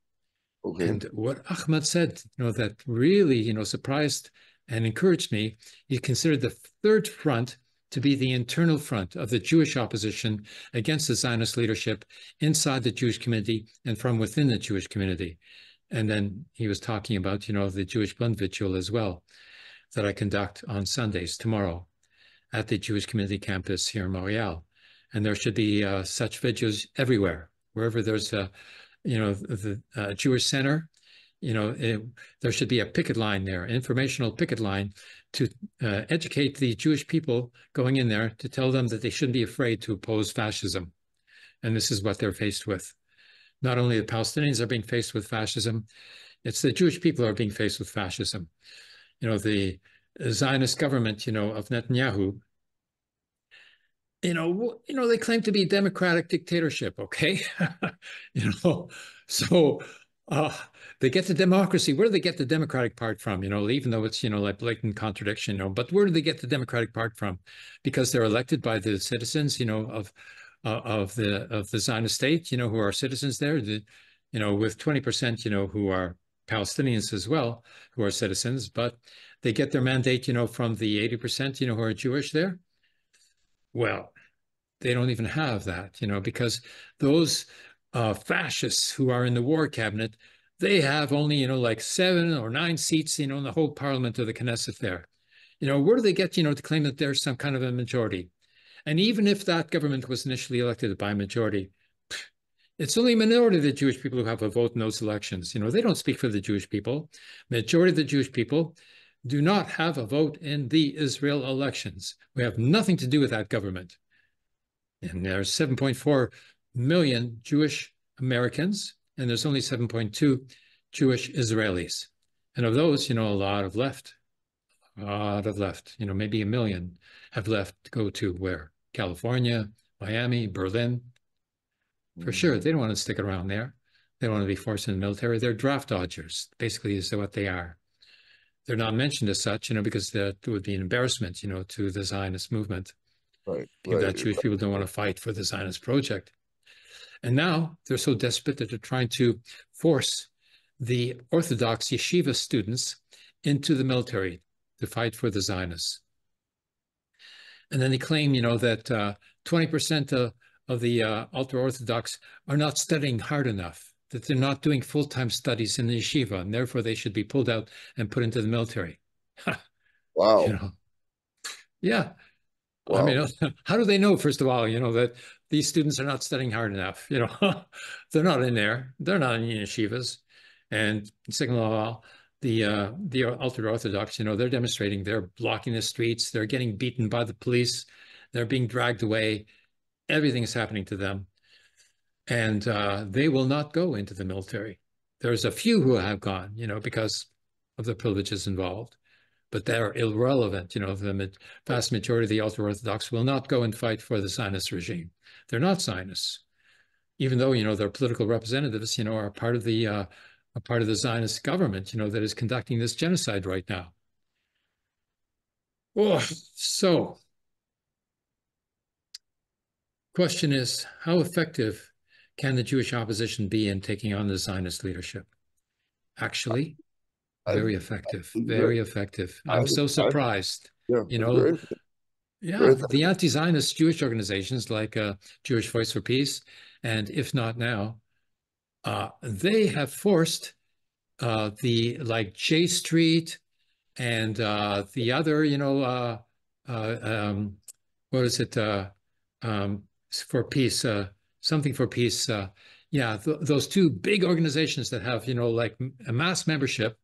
K: Okay.
I: And what Ahmed said, you know, that really, you know, surprised and encouraged me, he considered the third front to be the internal front of the Jewish opposition against the Zionist leadership inside the Jewish community and from within the Jewish community. And then he was talking about, you know, the Jewish Bund Vigil as well, that I conduct on Sundays tomorrow at the Jewish Community Campus here in Montreal. And there should be uh, such vigils everywhere, wherever there's a, you know, the uh, Jewish Center, you know, it, there should be a picket line there, informational picket line to uh, educate the Jewish people going in there to tell them that they shouldn't be afraid to oppose fascism. And this is what they're faced with. Not only the Palestinians are being faced with fascism, it's the Jewish people are being faced with fascism. You know, the Zionist government, you know, of Netanyahu, you know, you know, they claim to be democratic dictatorship, okay? you know, so uh, they get the democracy. Where do they get the democratic part from? You know, even though it's you know like blatant contradiction. You know, but where do they get the democratic part from? Because they're elected by the citizens. You know of uh, of the of the Zionist state. You know who are citizens there. The, you know with twenty percent. You know who are Palestinians as well, who are citizens. But they get their mandate. You know from the eighty percent. You know who are Jewish there. Well, they don't even have that. You know because those uh, fascists who are in the war cabinet, they have only, you know, like seven or nine seats, you know, in the whole parliament of the Knesset there. You know, where do they get, you know, to claim that there's some kind of a majority? And even if that government was initially elected by majority, it's only a minority of the Jewish people who have a vote in those elections. You know, they don't speak for the Jewish people. Majority of the Jewish people do not have a vote in the Israel elections. We have nothing to do with that government. And there's 7.4 million Jewish Americans, and there's only 7.2 Jewish Israelis. And of those, you know, a lot have left. A lot have left. You know, maybe a million have left to go to where? California, Miami, Berlin. For sure, they don't want to stick around there. They don't want to be forced in the military. They're draft dodgers, basically, is what they are. They're not mentioned as such, you know, because that would be an embarrassment, you know, to the Zionist movement.
K: Right. Right.
I: that Jewish people don't want to fight for the Zionist project. And now they're so desperate that they're trying to force the Orthodox yeshiva students into the military to fight for the Zionists. And then they claim, you know, that uh, 20% of, of the uh, ultra-Orthodox are not studying hard enough, that they're not doing full-time studies in the yeshiva, and therefore they should be pulled out and put into the military.
K: wow.
I: You know? Yeah.
K: Wow.
I: I mean, how do they know, first of all, you know, that these students are not studying hard enough? You know, they're not in there. They're not in yeshivas. And second of all, the uh, the ultra orthodox, you know, they're demonstrating. They're blocking the streets. They're getting beaten by the police. They're being dragged away. Everything is happening to them, and uh, they will not go into the military. There's a few who have gone, you know, because of the privileges involved but they're irrelevant. You know, the vast majority of the ultra-Orthodox will not go and fight for the Zionist regime. They're not Zionists, even though, you know, their political representatives, you know, are part of the, uh, are part of the Zionist government, you know, that is conducting this genocide right now. Oh, so question is, how effective can the Jewish opposition be in taking on the Zionist leadership? Actually, very effective, very effective. I'm so surprised.
K: Yeah,
I: you know, yeah, the anti-Zionist Jewish organizations like uh, Jewish Voice for Peace and If Not Now, uh, they have forced uh, the like J Street and uh, the other, you know, uh, uh, um, what is it, uh, um, for peace, uh, something for peace. Uh, yeah, th those two big organizations that have, you know, like a mass membership,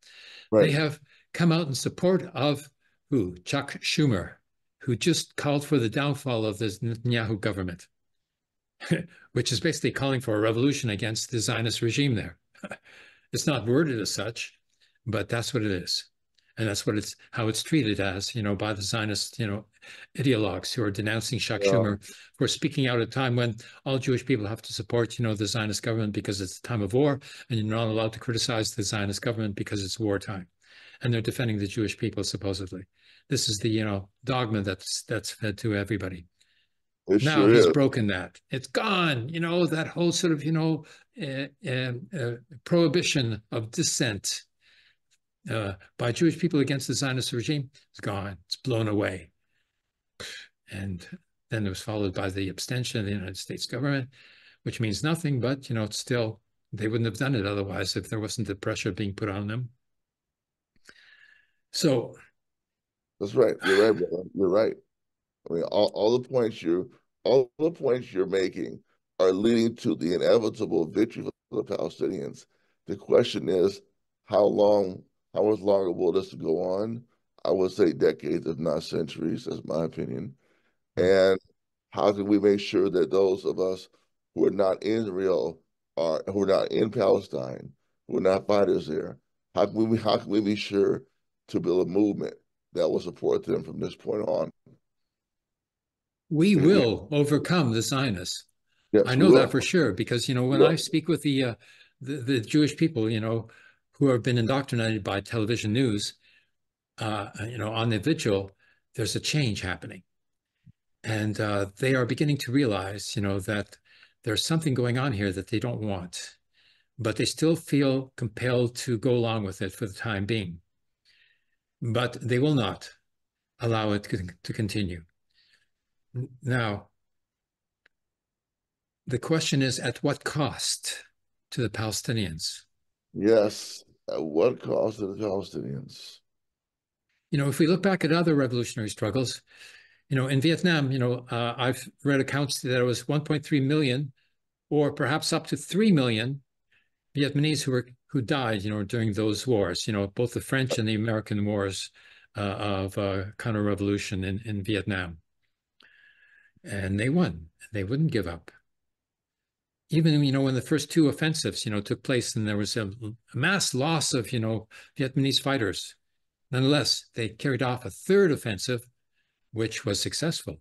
I: right. they have come out in support of who? Chuck Schumer, who just called for the downfall of the Netanyahu government, which is basically calling for a revolution against the Zionist regime there. it's not worded as such, but that's what it is and that's what it's how it's treated as, you know, by the Zionist, you know, ideologues who are denouncing Chuck yeah. Schumer for speaking out at a time when all Jewish people have to support, you know, the Zionist government because it's a time of war, and you're not allowed to criticize the Zionist government because it's wartime, and they're defending the Jewish people supposedly. This is the you know dogma that's that's fed to everybody. It now sure he's is. broken that. It's gone. You know that whole sort of you know uh, uh, uh, prohibition of dissent uh, by Jewish people against the Zionist regime is gone. It's blown away. And then it was followed by the abstention of the United States government, which means nothing, but, you know, it's still, they wouldn't have done it otherwise if there wasn't the pressure being put on them. So.
K: That's right. You're right, brother. You're right. I mean, all, all the points you're, all the points you're making are leading to the inevitable victory for the Palestinians. The question is, how long how much longer will this go on? I would say decades, if not centuries. That's my opinion. And how can we make sure that those of us who are not in Israel are who are not in Palestine, who are not fighters there, how can we how can we be sure to build a movement that will support them from this point on?
I: We will overcome the Zionists. Yes, I know that for sure because you know when I speak with the, uh, the the Jewish people, you know, who have been indoctrinated by television news, uh, you know, on the vigil, there's a change happening. And uh, they are beginning to realize, you know, that there's something going on here that they don't want, but they still feel compelled to go along with it for the time being. But they will not allow it to continue. Now, the question is at what cost to the Palestinians?
K: Yes. At what to the Palestinians?
I: You know, if we look back at other revolutionary struggles, you know, in Vietnam, you know, uh, I've read accounts that there was 1.3 million, or perhaps up to 3 million Vietnamese who were who died, you know, during those wars. You know, both the French and the American wars uh, of uh, counter-revolution in in Vietnam, and they won. They wouldn't give up even you know when the first two offensives you know took place and there was a, a, mass loss of you know Vietnamese fighters, nonetheless they carried off a third offensive, which was successful,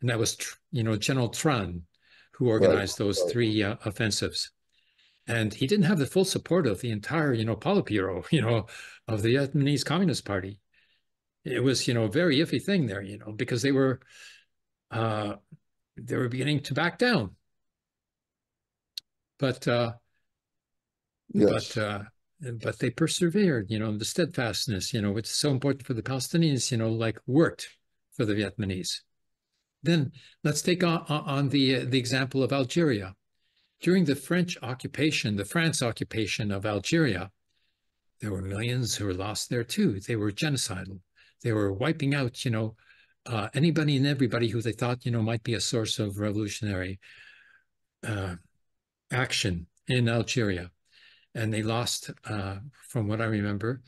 I: and that was you know General Tran, who organized right. those three uh, offensives, and he didn't have the full support of the entire you know Politburo you know of the Vietnamese Communist Party. It was you know a very iffy thing there you know because they were uh, they were beginning to back down but uh, yes. but uh, but they persevered. You know, the steadfastness. You know, it's so important for the Palestinians. You know, like worked for the Vietnamese. Then let's take on, on the uh, the example of Algeria. During the French occupation, the France occupation of Algeria, there were millions who were lost there too. They were genocidal. They were wiping out, you know, uh, anybody and everybody who they thought, you know, might be a source of revolutionary uh, action in Algeria. And they lost, uh, from what I remember,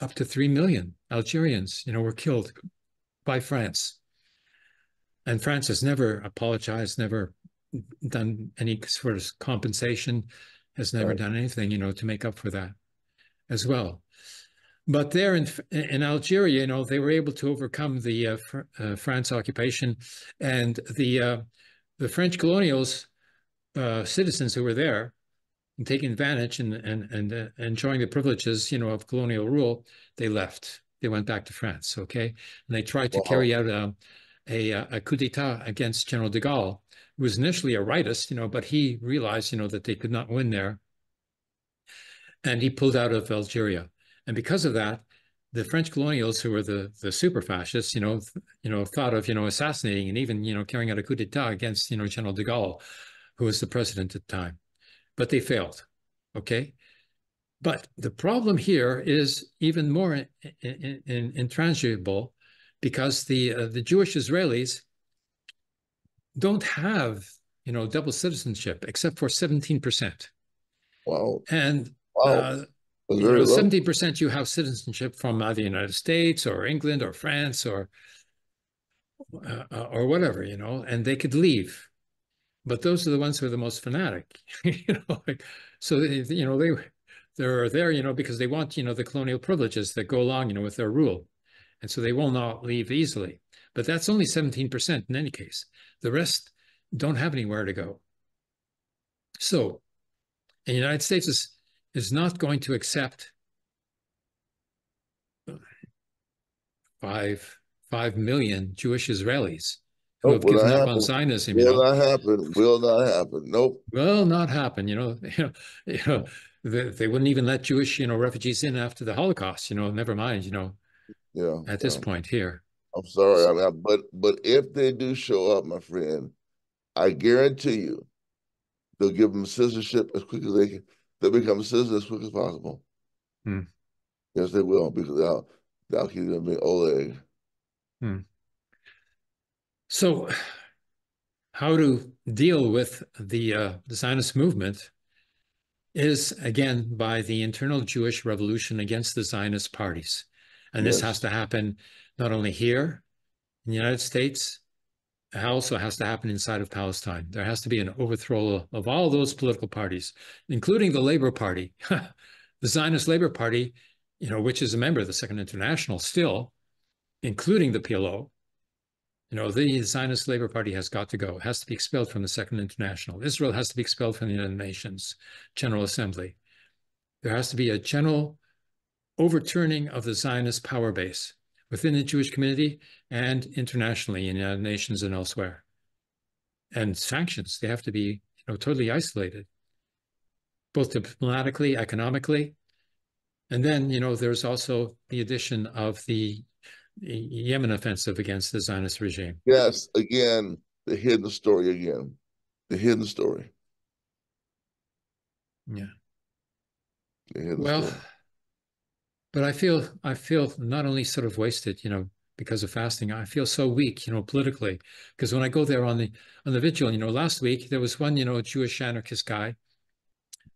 I: up to 3 million Algerians, you know, were killed by France. And France has never apologized, never done any sort of compensation, has never right. done anything, you know, to make up for that as well. But there in in Algeria, you know, they were able to overcome the uh, fr uh, France occupation, and the uh, the French colonials uh, citizens who were there and taking advantage and and and uh, enjoying the privileges, you know, of colonial rule, they left. They went back to France. Okay, and they tried to wow. carry out a, a a coup d'état against General de Gaulle, who was initially a rightist, you know, but he realized, you know, that they could not win there, and he pulled out of Algeria. And because of that, the French colonials, who were the the super fascists, you know, you know, thought of you know assassinating and even you know carrying out a coup d'état against you know General de Gaulle who was the president at the time. But they failed, okay? But the problem here is even more intransible because the, uh, the Jewish Israelis don't have, you know, double citizenship except for 17%.
K: Wow.
I: And
K: Wow.
I: uh, you know,
K: low.
I: 70% you have citizenship from either the United States or England or France or uh, uh, or whatever, you know, and they could leave. But those are the ones who are the most fanatic, you know. Like, so they, you know they they're there, you know, because they want you know the colonial privileges that go along, you know, with their rule, and so they will not leave easily. But that's only 17% in any case. The rest don't have anywhere to go. So, the United States is is not going to accept five five million Jewish Israelis
K: Nope,
I: have
K: will not
I: on
K: happen. Will
I: know,
K: not happen. Will not happen. Nope.
I: will not happen. You know, you know, you know they, they wouldn't even let Jewish, you know, refugees in after the Holocaust. You know, never mind. You know,
K: Yeah.
I: at this
K: yeah.
I: point here.
K: I'm sorry. I mean, I- but but if they do show up, my friend, I guarantee you, they'll give them citizenship as quick as they can. They'll become citizens as quick as possible.
I: Hmm.
K: Yes, they will because they'll they'll keep them being Oleg.
I: So, how to deal with the uh, the Zionist movement is again by the internal Jewish revolution against the Zionist parties, and this
K: Yes.
I: has to happen not only here in the United States, it also has to happen inside of Palestine. There has to be an overthrow of all those political parties, including the Labor Party, the Zionist Labor Party, you know, which is a member of the Second International still, including the PLO. You know, the Zionist Labor Party has got to go. It has to be expelled from the Second International. Israel has to be expelled from the United Nations General Assembly. There has to be a general overturning of the Zionist power base within the Jewish community and internationally in the United Nations and elsewhere. And sanctions, they have to be, you know, totally isolated, both diplomatically, economically. And then, you know, there's also the addition of the Yemen offensive against the Zionist regime.
K: Yes, again, the hidden story again. The hidden story.
I: Yeah.
K: The hidden
I: Well,
K: story.
I: but I feel I feel not only sort of wasted, you know, because of fasting. I feel so weak, you know, politically. Because when I go there on the on the vigil, you know, last week there was one, you know, Jewish anarchist guy,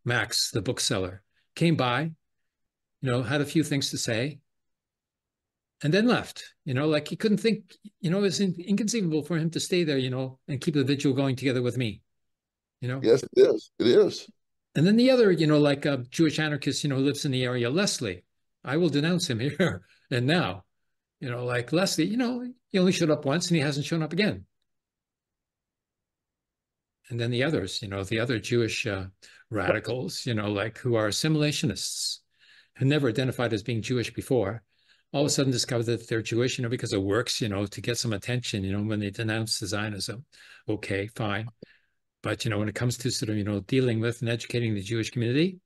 I: Max, the bookseller, came by, you know, had a few things to say, and then left. You know, like he couldn't think, you know, it was in, inconceivable for him to stay there, you know, and keep the vigil going together with me. You know,
K: Yes, it is. It is.
I: and then the other, you know, like a Jewish anarchist, you know, who lives in the area, Leslie. I will denounce him here and now. You know, like Leslie, you know, he only showed up once and he hasn't shown up again. And then the others, you know, the other Jewish uh, radicals, you know, like who are assimilationists, who never identified as being Jewish before, all of a sudden discover that they're Jewish, you know, because it works, you know, to get some attention, you know, when they denounce the Zionism. Okay, fine. But, you know, when it comes to sort of, you know, dealing with and educating the Jewish community,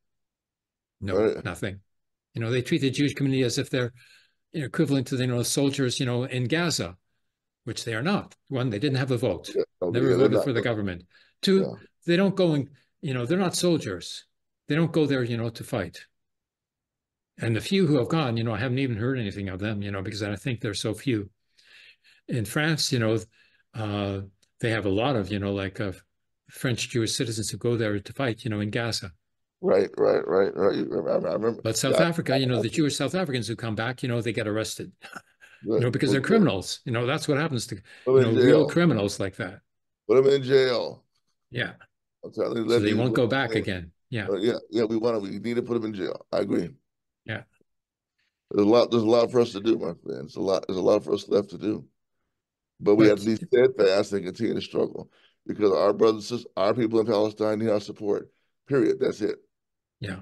I: no,
K: Right.
I: nothing. You know, they treat the Jewish community as if they're you know, equivalent to, you know, soldiers, you know, in Gaza, which they are not. One, they didn't have a vote,
K: Yeah,
I: never voted
K: not-
I: for the government. Two,
K: Yeah.
I: they don't go and, you know, they're not soldiers. They don't go there, you know, to fight. And the few who have gone, you know, I haven't even heard anything of them, you know, because I think there's so few. In France, you know, uh, they have a lot of, you know, like uh, French Jewish citizens who go there to fight, you know, in Gaza.
K: Right, right, right, right. I remember.
I: But South Africa, you know, the Jewish South Africans who come back, you know, they get arrested, you know, because they're criminals. You know, that's what happens to you know real criminals like that.
K: Put them in jail.
I: Yeah,
K: I'm telling you,
I: so they won't go back again. Yeah,
K: Uh, yeah, yeah, we want to. We need to put them in jail. I agree.
I: Yeah.
K: There's a lot. There's a lot for us to do, my friend. There's a lot. There's a lot for us left to do. But we have to be steadfast and continue to struggle because our brothers, and sisters, our people in Palestine need our support. Period. That's it.
I: yeah.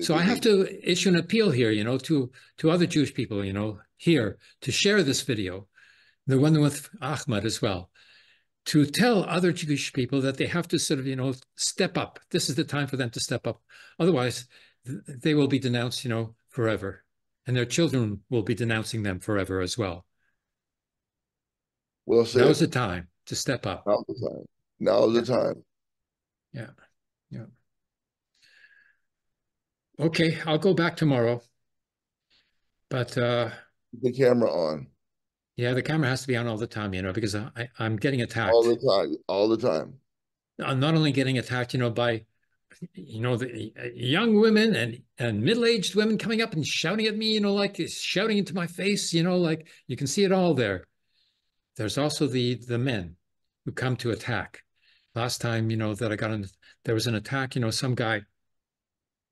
I: So I have to issue an appeal here, you know, to to other Jewish people, you know, here to share this video, the one with Ahmed as well, to tell other Jewish people that they have to sort of, you know, step up. This is the time for them to step up. Otherwise, th- they will be denounced, you know, forever, and their children will be denouncing them forever as well.
K: Well said.
I: Now is the time to step up.
K: Now's the time. Now's the time.
I: Yeah, yeah. Okay, I'll go back tomorrow. But uh,
K: the camera on.
I: Yeah, the camera has to be on all the time, you know, because I, I'm getting attacked.
K: All the time, all the time.
I: I'm not only getting attacked, you know, by, you know, the uh, young women and and middle-aged women coming up and shouting at me, you know, like shouting into my face, you know, like you can see it all there. There's also the the men who come to attack. Last time, you know, that I got in, there was an attack, you know, some guy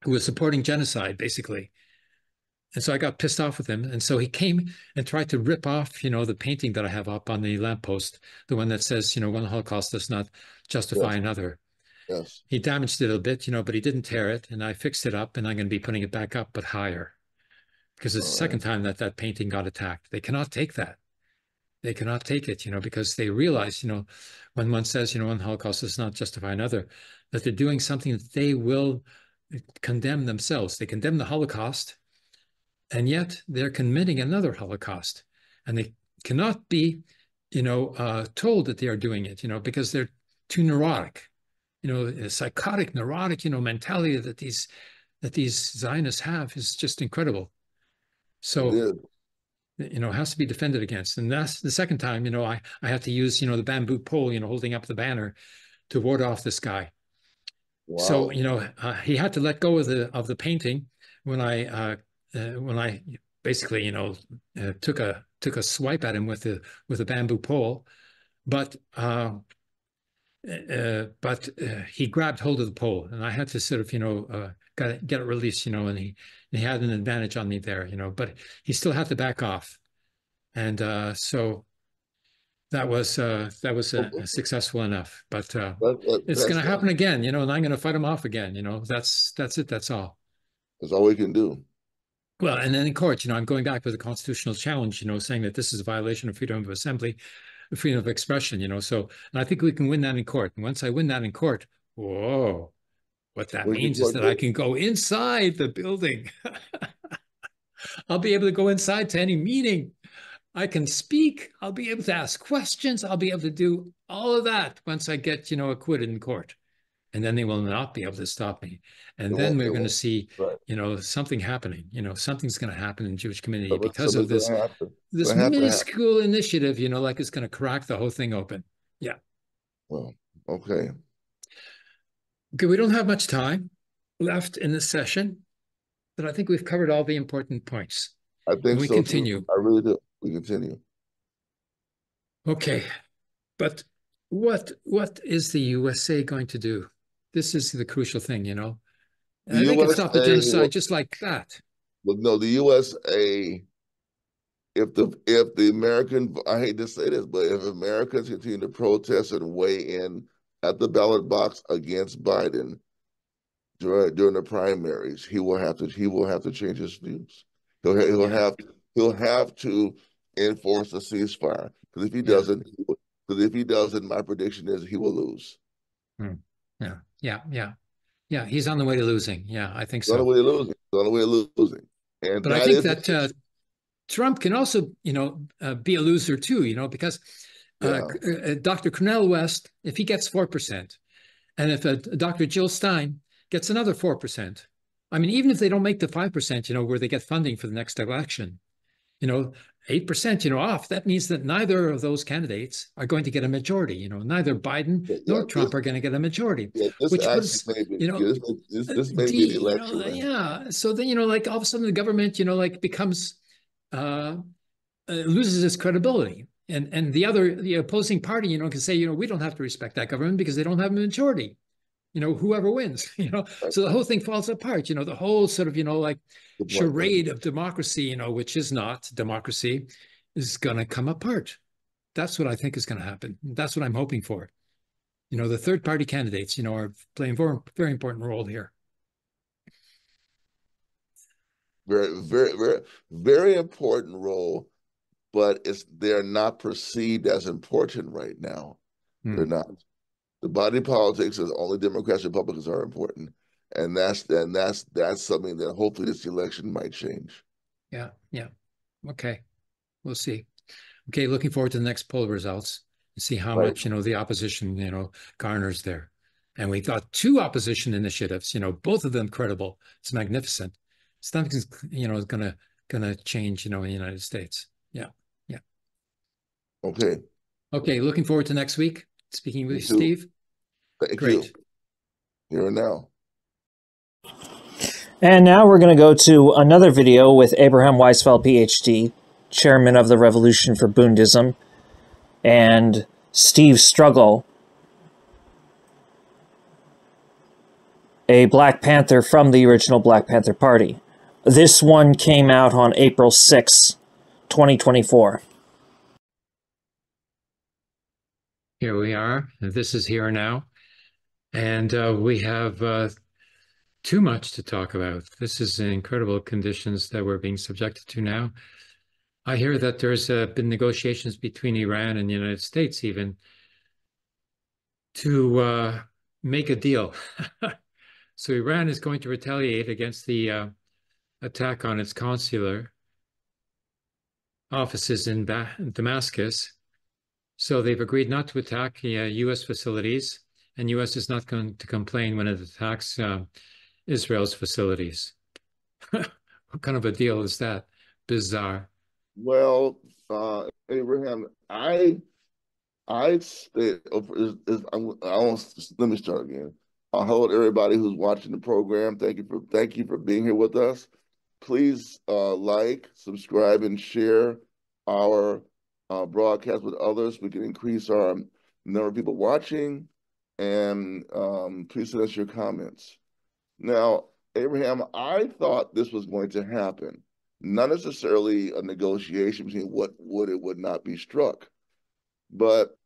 I: who was supporting genocide, basically. And so I got pissed off with him. And so he came and tried to rip off, you know, the painting that I have up on the lamppost, the one that says, you know, one Holocaust does not justify another.
K: Yes.
I: He damaged it a bit, you know, but he didn't tear it. And I fixed it up and I'm going to be putting it back up, but higher. Because it's the
K: All
I: second time that that painting got attacked. They cannot take that. They cannot take it, you know, because they realize, you know, when one says, you know, one Holocaust does not justify another, that they're doing something that they will condemn themselves. They condemn the Holocaust, and yet they're committing another Holocaust, and they cannot be, you know, uh, told that they are doing it, you know, because they're too neurotic, you know, a psychotic, neurotic, you know, mentality that these that these Zionists have is just incredible. So you know, has to be defended against. And that's the second time, you know, I, I had to use, you know, the bamboo pole, you know, holding up the banner to ward off this guy.
K: Wow.
I: So, you know, uh, he had to let go of the of the painting when I uh, uh, when I basically, you know, uh, took a took a swipe at him with the with a bamboo pole, but uh, but uh, he grabbed hold of the pole, and I had to sort of, you know, uh, got it, get it released, you know, and he he had an advantage on me there, you know, but he still had to back off, and uh, so that was uh, that was uh, successful enough. But uh,
K: That- that-
I: it's going to happen again, you know, and I'm going to fight him off again, you know. That's that's it. That's all.
K: That's all we can do.
I: Well, and then in court, you know, I'm going back with a constitutional challenge, you know, saying that this is a violation of freedom of assembly, freedom of expression, you know. So, and I think we can win that in court. And once I win that in court, whoa, what that
K: the
I: means is that I can go inside the building. I'll be able to go inside to any meeting. I can speak. I'll be able to ask questions. I'll be able to do all of that once I get, you know, acquitted in court. And then they will not be able to stop me. And
K: They
I: then we're going to see,
K: Right.
I: you know, something happening. You know, something's going to happen in Jewish community
K: Something-
I: because of this this
K: Gonna have to happen.
I: minuscule initiative. You know, like it's going to crack the whole thing open. Yeah.
K: Well, okay.
I: Okay, we don't have much time left in this session, but I think we've covered all the important points.
K: I think
I: we
K: so too.
I: continue.
K: I really do. We continue.
I: Okay, but what what is the USA going to do? This is the crucial thing, you know.
K: The
I: And they can stop the genocide just like that.
K: But no, the USA, if the if the American, I hate to say this, but if Americans continue to protest and weigh in at the ballot box against Biden during during the primaries, he will have to he will have to change his views. He'll he'll have he'll have to enforce a ceasefire because if he doesn't, because if he doesn't, my prediction is he will lose.
I: Hmm. Yeah, yeah, yeah, yeah. He's on the way to losing. Yeah, I think
K: He's on the
I: so.
K: way to losing. He's on the way to losing. And
I: But I think that uh, Trump can also, you know, uh, be a loser too, you know, because uh, uh, Dr. Cornel West, if he gets 4%, and if uh, Dr. Jill Stein gets another 4%, I mean, even if they don't make the 5%, you know, where they get funding for the next election, you know, 8%, you know, off, that means that neither of those candidates are going to get a majority. You know, neither Biden nor Trump are going to get a majority,
K: Yeah,
I: which
K: actually
I: puts,
K: may be-
I: you know,
K: this may- this- this may be
I: the-
K: the
I: you know,
K: election,
I: yeah. So then, you know, like all of a sudden the government, you know, like becomes, uh, uh, loses its credibility. And, and the other, the opposing party, you know, can say, you know, we don't have to respect that government because they don't have a majority you know, whoever wins, you know, so the whole thing falls apart, you know, the whole sort of, you know, like charade of democracy, you know, which is not democracy, is going to come apart. That's what I think is going to happen. That's what I'm hoping for. You know, the third party candidates, you know, are playing a very, important role here.
K: very, very, very, very important role, but it's they're not perceived as important right now.
I: Hmm.
K: They're not. The body politics is only Democrats, and Republicans are important, and that's and that's that's something that hopefully this election might change.
I: Yeah, yeah. Okay, we'll see. Okay, looking forward to the next poll results and see how
K: Right.
I: much you know the opposition you know garners there. And we got two opposition initiatives, you know, both of them credible. It's magnificent. Something's you know gonna gonna change, you know, in the United States. Yeah, yeah.
K: Okay.
I: Okay, looking forward to next week. Speaking with. Steve.
K: Thank
I: Great.
K: you. Here and now.
D: And now we're going to go to another video with Abraham Weisfeld, PhD, chairman of the Revolution for Bundism, and Steve Struggle, a Black Panther from the original Black Panther Party. This one came out on April 6, 2024.
I: Here we are. This is here now. And uh, we have uh, too much to talk about. This is incredible conditions that we're being subjected to now. I hear that there's uh, been negotiations between Iran and the United States even to uh, make a deal. so Iran is going to retaliate against the uh, attack on its consular offices in ba Damascus. So they've agreed not to attack uh, U.S. facilities, and U.S. is not going to complain when it attacks uh, Israel's facilities. what kind of a deal is that? Bizarre.
K: Well, uh, Abraham, I, I stay. I, I want. Let me start again. Hello to everybody who's watching the program. Thank you for thank you for being here with us. Please uh, like, subscribe, and share our uh, broadcast with others. We can increase our number of people watching, and um, please send us your comments. Now, Abraham, I thought this was going to happen not necessarily a negotiation between what would and would not be struck, but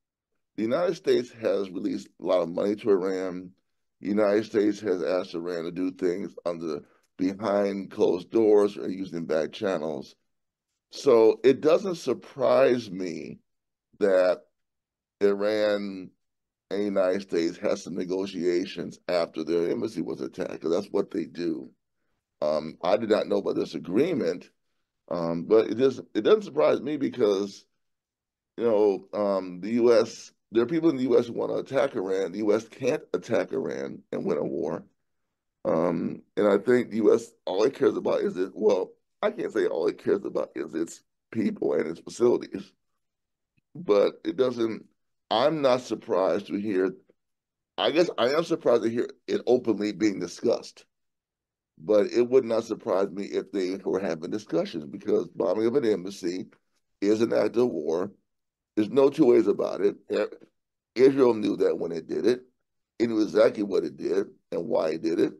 K: the United States has released a lot of money to Iran. The United States has asked Iran to do things under behind closed doors or using back channels. So it doesn't surprise me that Iran and the United States had some negotiations after their embassy was attacked, because that's what they do. Um, I did not know about this agreement, um, but it just it doesn't surprise me because you know um, the U.S. There are people in the U.S. who want to attack Iran. The U.S. can't attack Iran and win a war, um, and I think the U.S. all it cares about is it. Well, I can't say all it cares about is its people and its facilities, but it doesn't. I'm not surprised to hear. I guess I am surprised to hear it openly being discussed but it would not surprise me if they were having discussions because bombing of an embassy is an act of war. There's no two ways about it. Israel knew that when it did it. It knew exactly what it did and why it did it.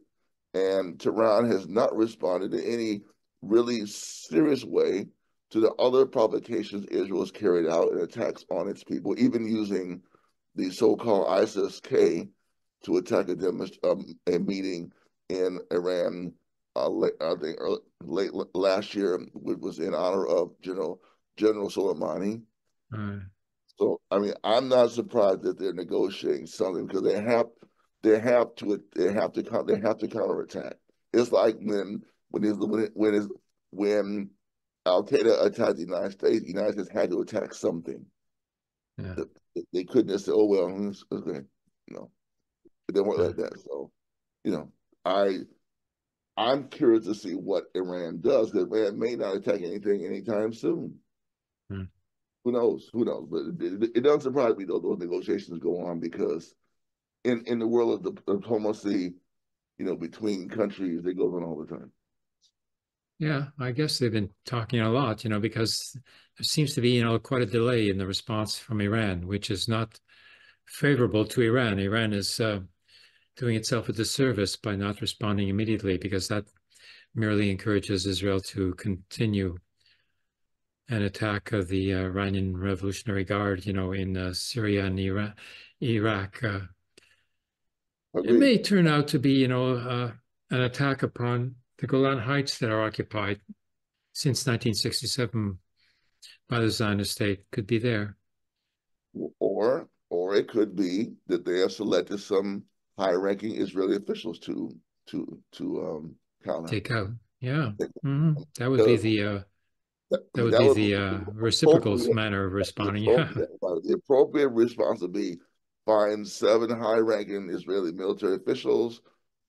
K: And Tehran has not responded in any really serious way to the other provocations Israel has carried out and attacks on its people, even using the so-called ISIS-K to attack a, um, a meeting in Iran, uh, late, I think early, late last year, which was in honor of General General Soleimani.
I: Right.
K: So I mean, I'm not surprised that they're negotiating something because they have they have to they have to they have to counterattack. It's like when when is when when is when Al Qaeda attacked the United States, the United States had to attack something.
I: Yeah.
K: They, they couldn't just say, "Oh well, it's, okay," no, it didn't work yeah. like that. So, you know, I I'm curious to see what Iran does because Iran may not attack anything anytime soon.
I: Hmm.
K: Who knows? Who knows? But it, it, it, doesn't surprise me though those negotiations go on because in in the world of the diplomacy, you know, between countries, they go on all the time.
I: Yeah, I guess they've been talking a lot, you know, because there seems to be, you know, quite a delay in the response from Iran, which is not favorable to Iran. Iran is uh, doing itself a disservice by not responding immediately because that merely encourages Israel to continue an attack of the uh, Iranian Revolutionary Guard, you know, in uh, Syria and Ira Iraq. Uh, it may turn out to be, you know, uh, an attack upon the Golan Heights that are occupied since 1967 by the Zionist state. Could be there.
K: Or, or it could be that they have selected some high-ranking Israeli officials to to to um, counter.
I: Take out, yeah, mm -hmm. that would be the uh, that, would that be would the uh, reciprocal manner of responding. Yeah,
K: the appropriate response would be find seven high-ranking Israeli military officials,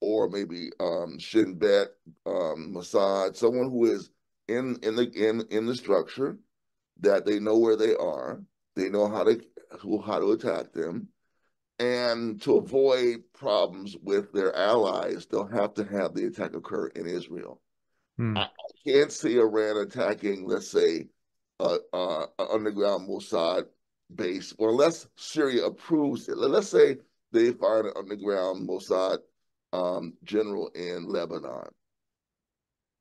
K: or maybe um, Shin Bet, um, Mossad, someone who is in in the in in the structure that they know where they are. They know how to who how to attack them, and to avoid problems with their allies, they'll have to have the attack occur in Israel.
I: Hmm.
K: I, can't see Iran attacking, let's say, uh, uh, an underground Mossad base, or unless Syria approves it. Let's say they find an underground Mossad um, general in Lebanon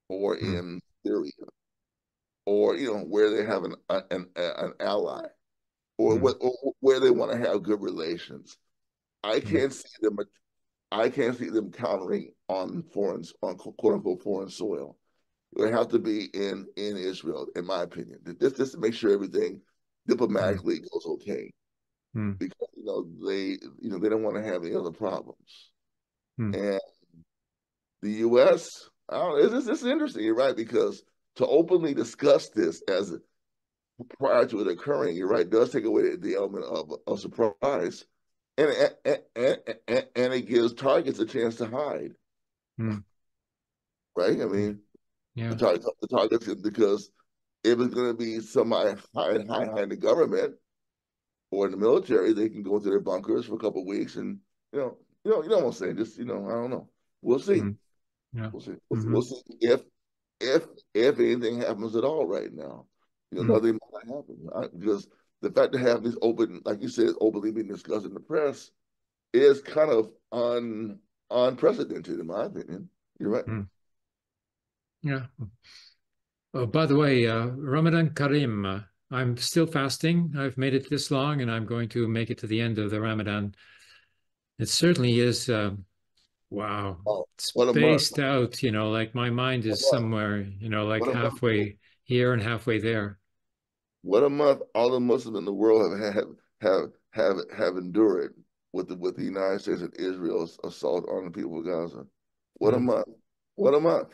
K: or
I: Hmm.
K: in Syria, or you know where they have an an, an ally, or,
I: Hmm.
K: what, or where they want to have good relations. I
I: Hmm.
K: can't see them. I can't see them countering on foreign, on quote unquote foreign soil. It would have to be in in Israel, in my opinion. Just just to make sure everything diplomatically goes okay,
I: Hmm.
K: because you know they you know they don't want to have any other problems.
I: Hmm.
K: And the U.S. I don't know, it's, it's interesting, you're right, because to openly discuss this as prior to it occurring, you're right, does take away the element of, of surprise, and, and and and it gives targets a chance to hide.
I: Hmm.
K: Right? I mean,
I: Yeah.
K: the, target, the targets because if it's going to be somebody high, high, high in the government or in the military, they can go into their bunkers for a couple of weeks, and you know, you know, you know what I'm saying. Just you know, I don't know. We'll see.
I: Hmm. Yeah.
K: We'll see. We'll,
I: Mhm.
K: we'll see if if if anything happens at all right now. You know,
I: Hmm.
K: nothing might happen I, because the fact to have this open, like you said, openly being discussed in the press is kind of un unprecedented, in my opinion. You're right.
I: Hmm. Yeah. Oh, by the way, uh, Ramadan Karim, uh, I'm still fasting. I've made it this long and I'm going to make it to the end of the Ramadan. It certainly is, um, wow,
K: Oh, what a month.
I: spaced out, you know, like my mind is somewhere, you know, like
K: a month.
I: halfway here and halfway there.
K: What a month all the Muslims in the world have have have have, have endured with the with the United States and Israel's assault on the people of Gaza. What a month! What a month!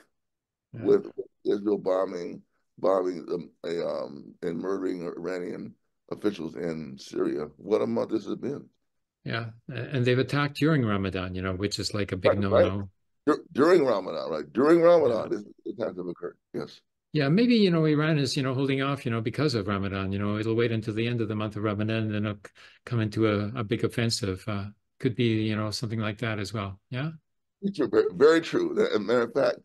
I: Yeah.
K: With Israel bombing bombing um, a, um and murdering Iranian officials in Syria. What a month this has been.
I: Yeah. And they've attacked during Ramadan, you know, which is like a big
K: Right,
I: no
K: right. During Ramadan, right? During Ramadan, this attacks have occurred. Yes.
I: Yeah, maybe, you know, Iran is, you know, holding off, you know, because of Ramadan. You know, it'll wait until the end of the month of Ramadan and then it'll come into a, a big offensive. Uh, could be, you know, something like that as well. Yeah.
K: Very, true. As a matter of fact,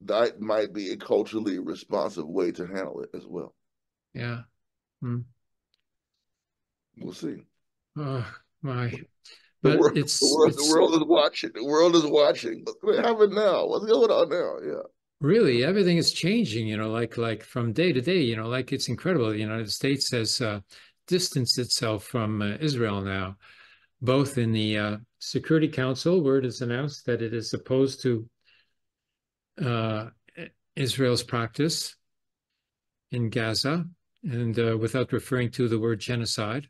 K: that might be a culturally responsive way to handle it as well.
I: Yeah. Hmm.
K: We'll see.
I: Oh, my.
K: The
I: But
K: world,
I: it's,
K: the, world,
I: it's
K: the world is watching. The world is watching. What's going to happen now? What's going on now? Yeah.
I: really everything is changing, you know, like like from day to day, you know, like it's incredible. The United States has uh, distanced itself from uh, Israel now, both in the uh, Security Council, where it is announced that it is opposed to uh, Israel's practice in Gaza, and uh, without referring to the word genocide.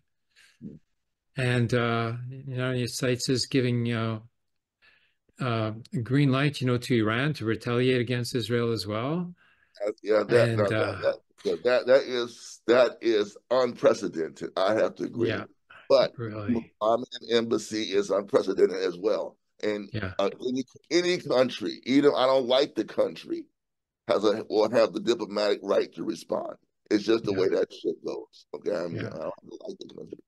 I: And uh, the United States is giving uh, uh, a green light, you know, to Iran to retaliate against Israel as well.
K: Uh, Yeah, that,
I: And,
K: no,
I: uh,
K: that, that, that, that, that is that is unprecedented. I have to agree.
I: Yeah,
K: But
I: really.
K: An embassy is unprecedented as well. And
I: Yeah,
K: uh, any any country, even I don't like the country, has a will have the diplomatic right to respond. It's just the
I: Yeah.
K: way that shit goes. Okay, I mean,
I: Yeah.
K: I don't like the country.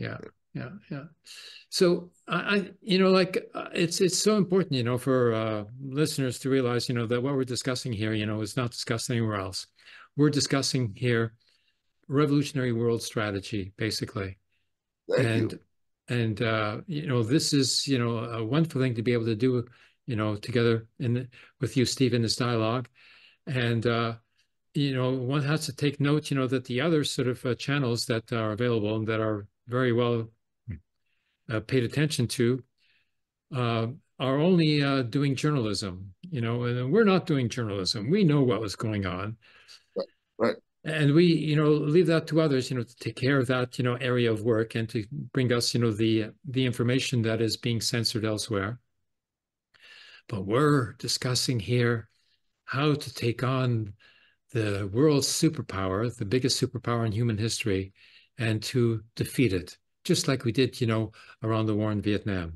I: Yeah, yeah, yeah. So I, I you know, like uh, it's it's so important, you know, for uh, listeners to realize, you know, that what we're discussing here, you know, is not discussed anywhere else. We're discussing here revolutionary world strategy, basically.
K: Thank
I: and
K: you.
I: and uh, you know this is you know a wonderful thing to be able to do you know together in the, with you steve in this dialogue and uh, you know one has to take note you know that the other sort of uh, channels that are available and that are very well uh, paid attention to uh, are only uh, doing journalism you know and we're not doing journalism. We know what was going on.
K: Right.
I: and we you know leave that to others you know to take care of that you know area of work and to bring us you know the the information that is being censored elsewhere. But we're discussing here how to take on the world's superpower the biggest superpower in human history and to defeat it just like we did you know around the war in vietnam.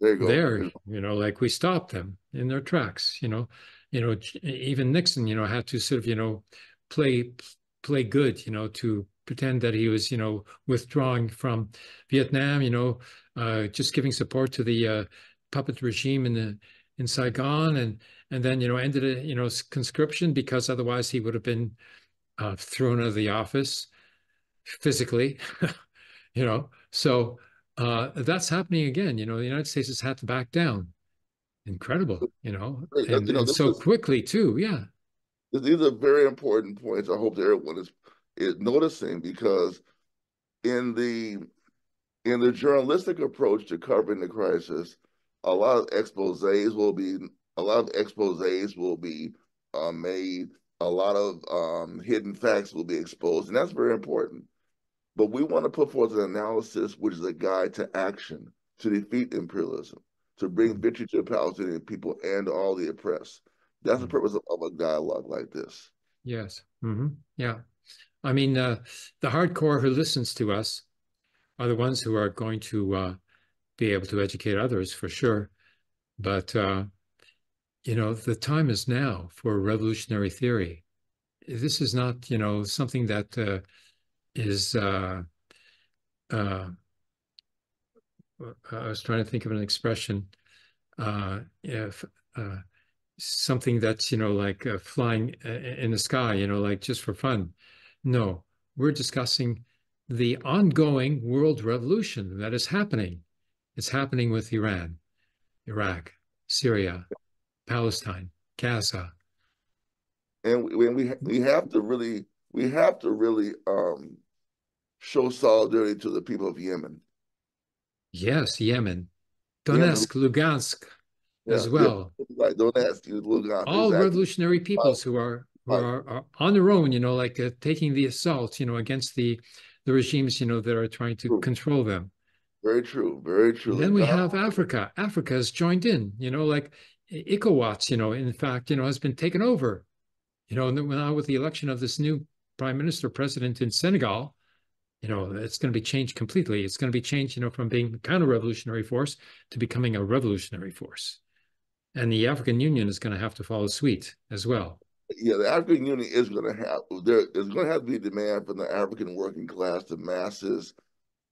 K: There you go.
I: there you know like we stopped them in their tracks you know. You know even nixon you know had to sort of you know play play good you know to pretend that he was, you know, withdrawing from Vietnam, you know, uh, just giving support to the uh, puppet regime in the in Saigon, and and then you know ended you know conscription because otherwise he would have been uh, thrown out of the office physically, you know. So uh, that's happening again. You know, the United States has had to back down. Incredible, you know, and,
K: you know,
I: and so
K: is,
I: quickly too. Yeah.
K: These are very important points. I hope that everyone is is noticing because in the in the journalistic approach to covering the crisis, a lot of exposés will be a lot of exposés will be uh, made. A lot of um, hidden facts will be exposed, and that's very important. But we want to put forth an analysis which is a guide to action to defeat imperialism, to bring
I: Mm-hmm.
K: victory to the Palestinian people and all the oppressed. That's the
I: Mhm.
K: purpose of, of a dialogue like this.
I: Yes. Mm-hmm. Yeah. I mean, uh, the hardcore who listens to us are the ones who are going to uh, be able to educate others for sure. But, uh, you know, the time is now for revolutionary theory. This is not, you know, something that uh, is. Uh, uh, I was trying to think of an expression. Uh, if uh, something that's you know like uh, flying uh, in the sky you know like just for fun no we're discussing the ongoing world revolution that is happening it's happening with iran iraq syria palestine gaza
K: and we we, we have to really we have to really um, show solidarity to the people of Yemen.
I: yes yemen donetsk yemen. lugansk yeah, as well.
K: Yeah, right, don't ask you, Lugan.
I: All exactly. revolutionary peoples who are who right. are, are, on their own, you know, like uh, taking the assault, you know, against the the regimes, you know, that are trying to true. control them.
K: Very true. Very true.
I: And then we have Africa. Africa has joined in, you know, like ECOWAS, you know, in fact, you know, has been taken over. You know, now with the election of this new prime minister president in Senegal, you know, it's going to be changed completely. It's going to be changed, you know, from being a counter-revolutionary force to becoming a revolutionary force and the African Union is going to have to follow suit as well.
K: Yeah, the African Union is going to have there is going to have to be demand from the African working class, the masses,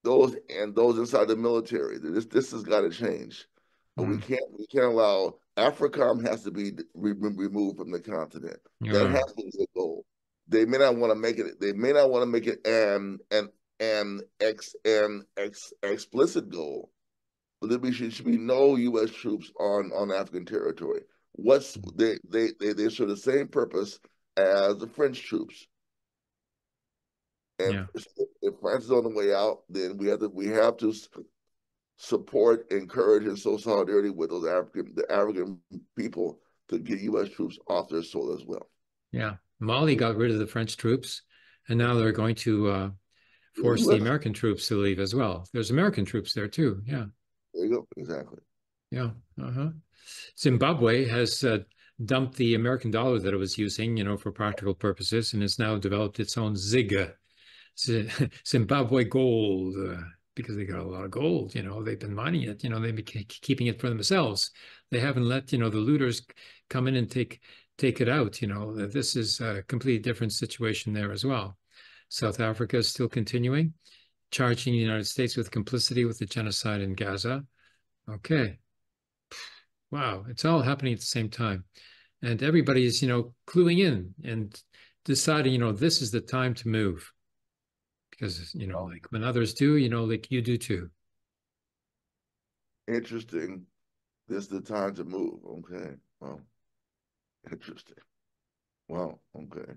K: those and those inside the military. This this has got to change. Mm. We can't we can't allow AFRICOM has to be re removed from the continent. That has to be the goal. They may not want to make it. They may not want to make it an an an ex an ex explicit goal but there should, should be no U.S. troops on, on African territory. What's mm-hmm. they they they they serve the same purpose as the French troops. And yeah. if France is on the way out, then we have to we have to support, encourage, and show solidarity with those African the African people to get U.S. troops off their soil as well.
I: Yeah, Mali got rid of the French troops, and now they're going to uh, force the American troops to leave as well. There's American troops there too. Yeah.
K: There you go. Exactly.
I: Yeah. Uh-huh. Zimbabwe has uh, dumped the American dollar that it was using, you know, for practical purposes, and has now developed its own ZIG, Zimbabwe gold, uh, because they got a lot of gold. You know, they've been mining it. You know, they've been keeping it for themselves. They haven't let you know the looters come in and take take it out. You know, this is a completely different situation there as well. South Africa is still continuing charging the United States with complicity with the genocide in Gaza. Okay. Wow, it's all happening at the same time. And everybody is, you know, cluing in and deciding, you know, this is the time to move. Because, you know, like when others do, you know, like you do too.
K: Interesting. This is the time to move. Okay. Well, interesting. Wow. Okay.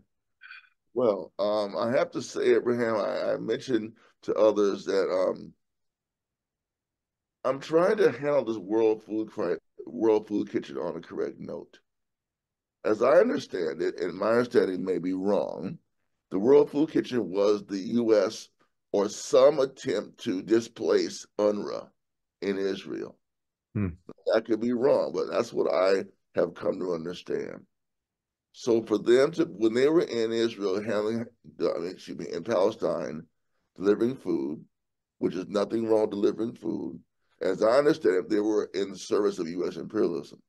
K: Well, um, I have to say, Abraham, I, I mentioned to others that um, I'm trying to handle this World Food World Food Kitchen on a correct note. As I understand it, and my understanding may be wrong, the World Food Kitchen was the U.S. or some attempt to displace UNRWA in Israel.
I: Hmm.
K: That could be wrong, but that's what I have come to understand. So for them to, when they were in Israel, handling, I mean, excuse me, in Palestine, delivering food, which is nothing wrong delivering food. As I understand it, they were in the service of U.S. imperialism,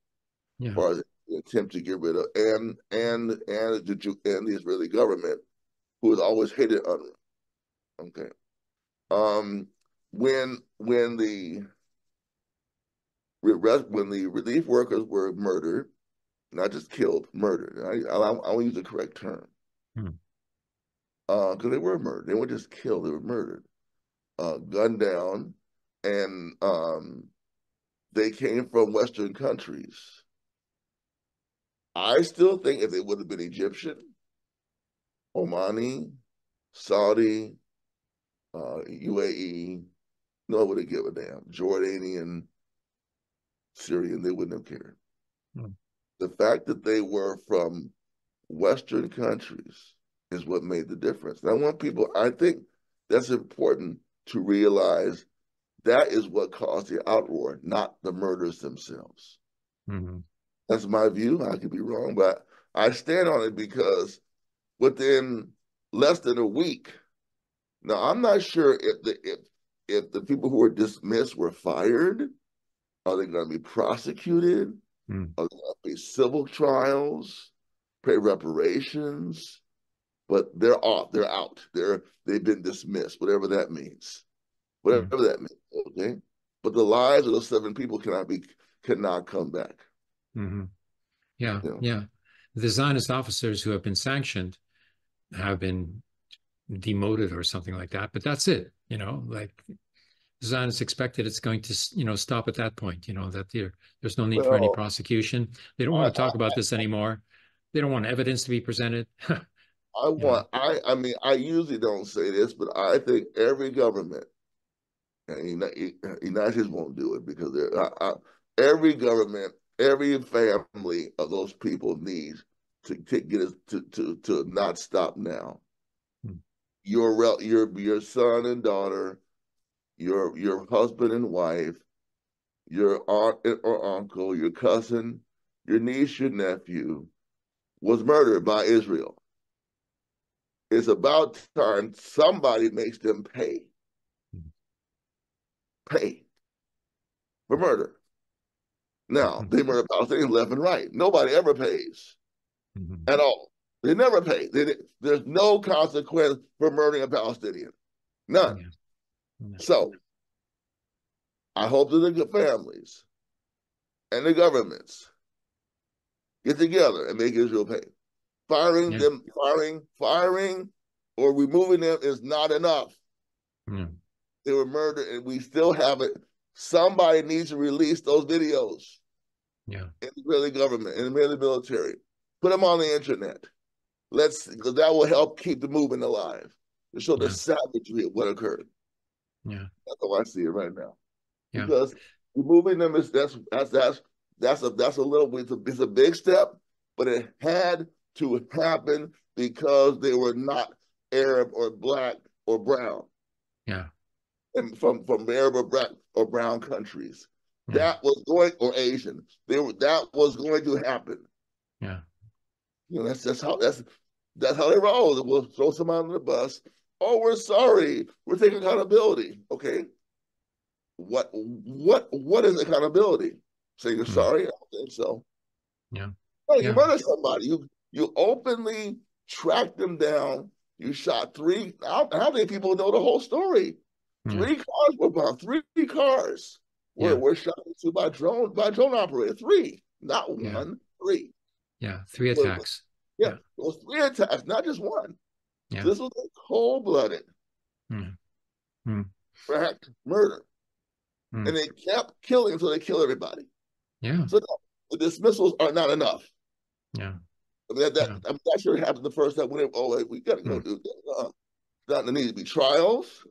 I: yeah.
K: as far as the attempt to get rid of and and and the and the Israeli government, who has always hated UNRWA. Okay. Um, when when the when the relief workers were murdered, not just killed, murdered. I I, I will use the correct term. Hmm. Uh, because they were murdered. They weren't just killed; they were murdered, uh, gunned down, and um, they came from Western countries. I still think if they would have been Egyptian, Omani, Saudi, uh, UAE, no one would have given a damn. Jordanian, Syrian, they wouldn't have cared. Hmm. The fact that they were from Western countries is what made the difference. And I want people, I think that's important to realize that is what caused the outroar, not the murders themselves. Mm-hmm. That's my view. I could be wrong, but I stand on it because within less than a week, now I'm not sure if the if if the people who were dismissed were fired. Are they going to be prosecuted? Mm. Are they going to be civil trials? Pay reparations? But they're off. They're out. They're they've been dismissed. Whatever that means. Whatever mm. that means. Okay. But the lives of those seven people cannot be cannot come back.
I: Mm-hmm. Yeah, you know? yeah. The Zionist officers who have been sanctioned have been demoted or something like that. But that's it. You know, like Zionists expected it's going to, you know, stop at that point. You know that there, there's no need well, for any prosecution. They don't want to talk about this anymore. They don't want evidence to be presented.
K: I want. I. I mean, I usually don't say this, but I think every government and United States won't do it because I, I, every government, every family of those people needs to, to get us to, to to not stop now. Hmm. Your your your son and daughter, your your husband and wife, your aunt or uncle, your cousin, your niece, your nephew, was murdered by Israel. It's about time somebody makes them pay pay for murder. Now, mm-hmm. they murder Palestinians left and right. Nobody ever pays mm-hmm. at all. They never pay. They, there's no consequence for murdering a Palestinian. None. Yeah. Yeah. So, I hope that the good families and the governments get together and make Israel pay. Firing yeah. them, firing, firing, or removing them is not enough. Mm. They were murdered, and we still haven't. Somebody needs to release those videos.
I: Yeah.
K: In the Israeli government, in the Israeli military. Put them on the internet. Let's because that will help keep the movement alive to show yeah. the savagery of what occurred.
I: Yeah.
K: That's how I see it right now. Yeah. Because removing them is that's that's that's that's a that's a little it's a, it's a big step, but it had to happen because they were not Arab or black or brown.
I: Yeah
K: and from from Arab or black or brown countries. Hmm. That was going or Asian. They were that was going to happen.
I: Yeah.
K: You know, that's that's how that's that's how they roll. We'll throw someone under the bus. Oh, we're sorry. We're taking accountability. Okay. What what what is accountability? Saying you're hmm. sorry? I don't think so.
I: Yeah.
K: Yeah. you murder somebody. You you openly tracked them down. You shot three. How, how many people know the whole story? Hmm. Three cars were bombed. Three cars were, yeah. were shot into by drone by drone operator. Three, not yeah. one, three.
I: Yeah, three attacks.
K: Yeah, yeah, was three attacks, not just one. Yeah. This was a cold blooded,
I: mm. mm.
K: murder, mm. and they kept killing until they kill everybody.
I: Yeah.
K: So the dismissals are not enough.
I: Yeah.
K: I mean, that, that, I'm not sure it happened the first time. When oh, we got to go hmm. do that. Uh, not there need to be trials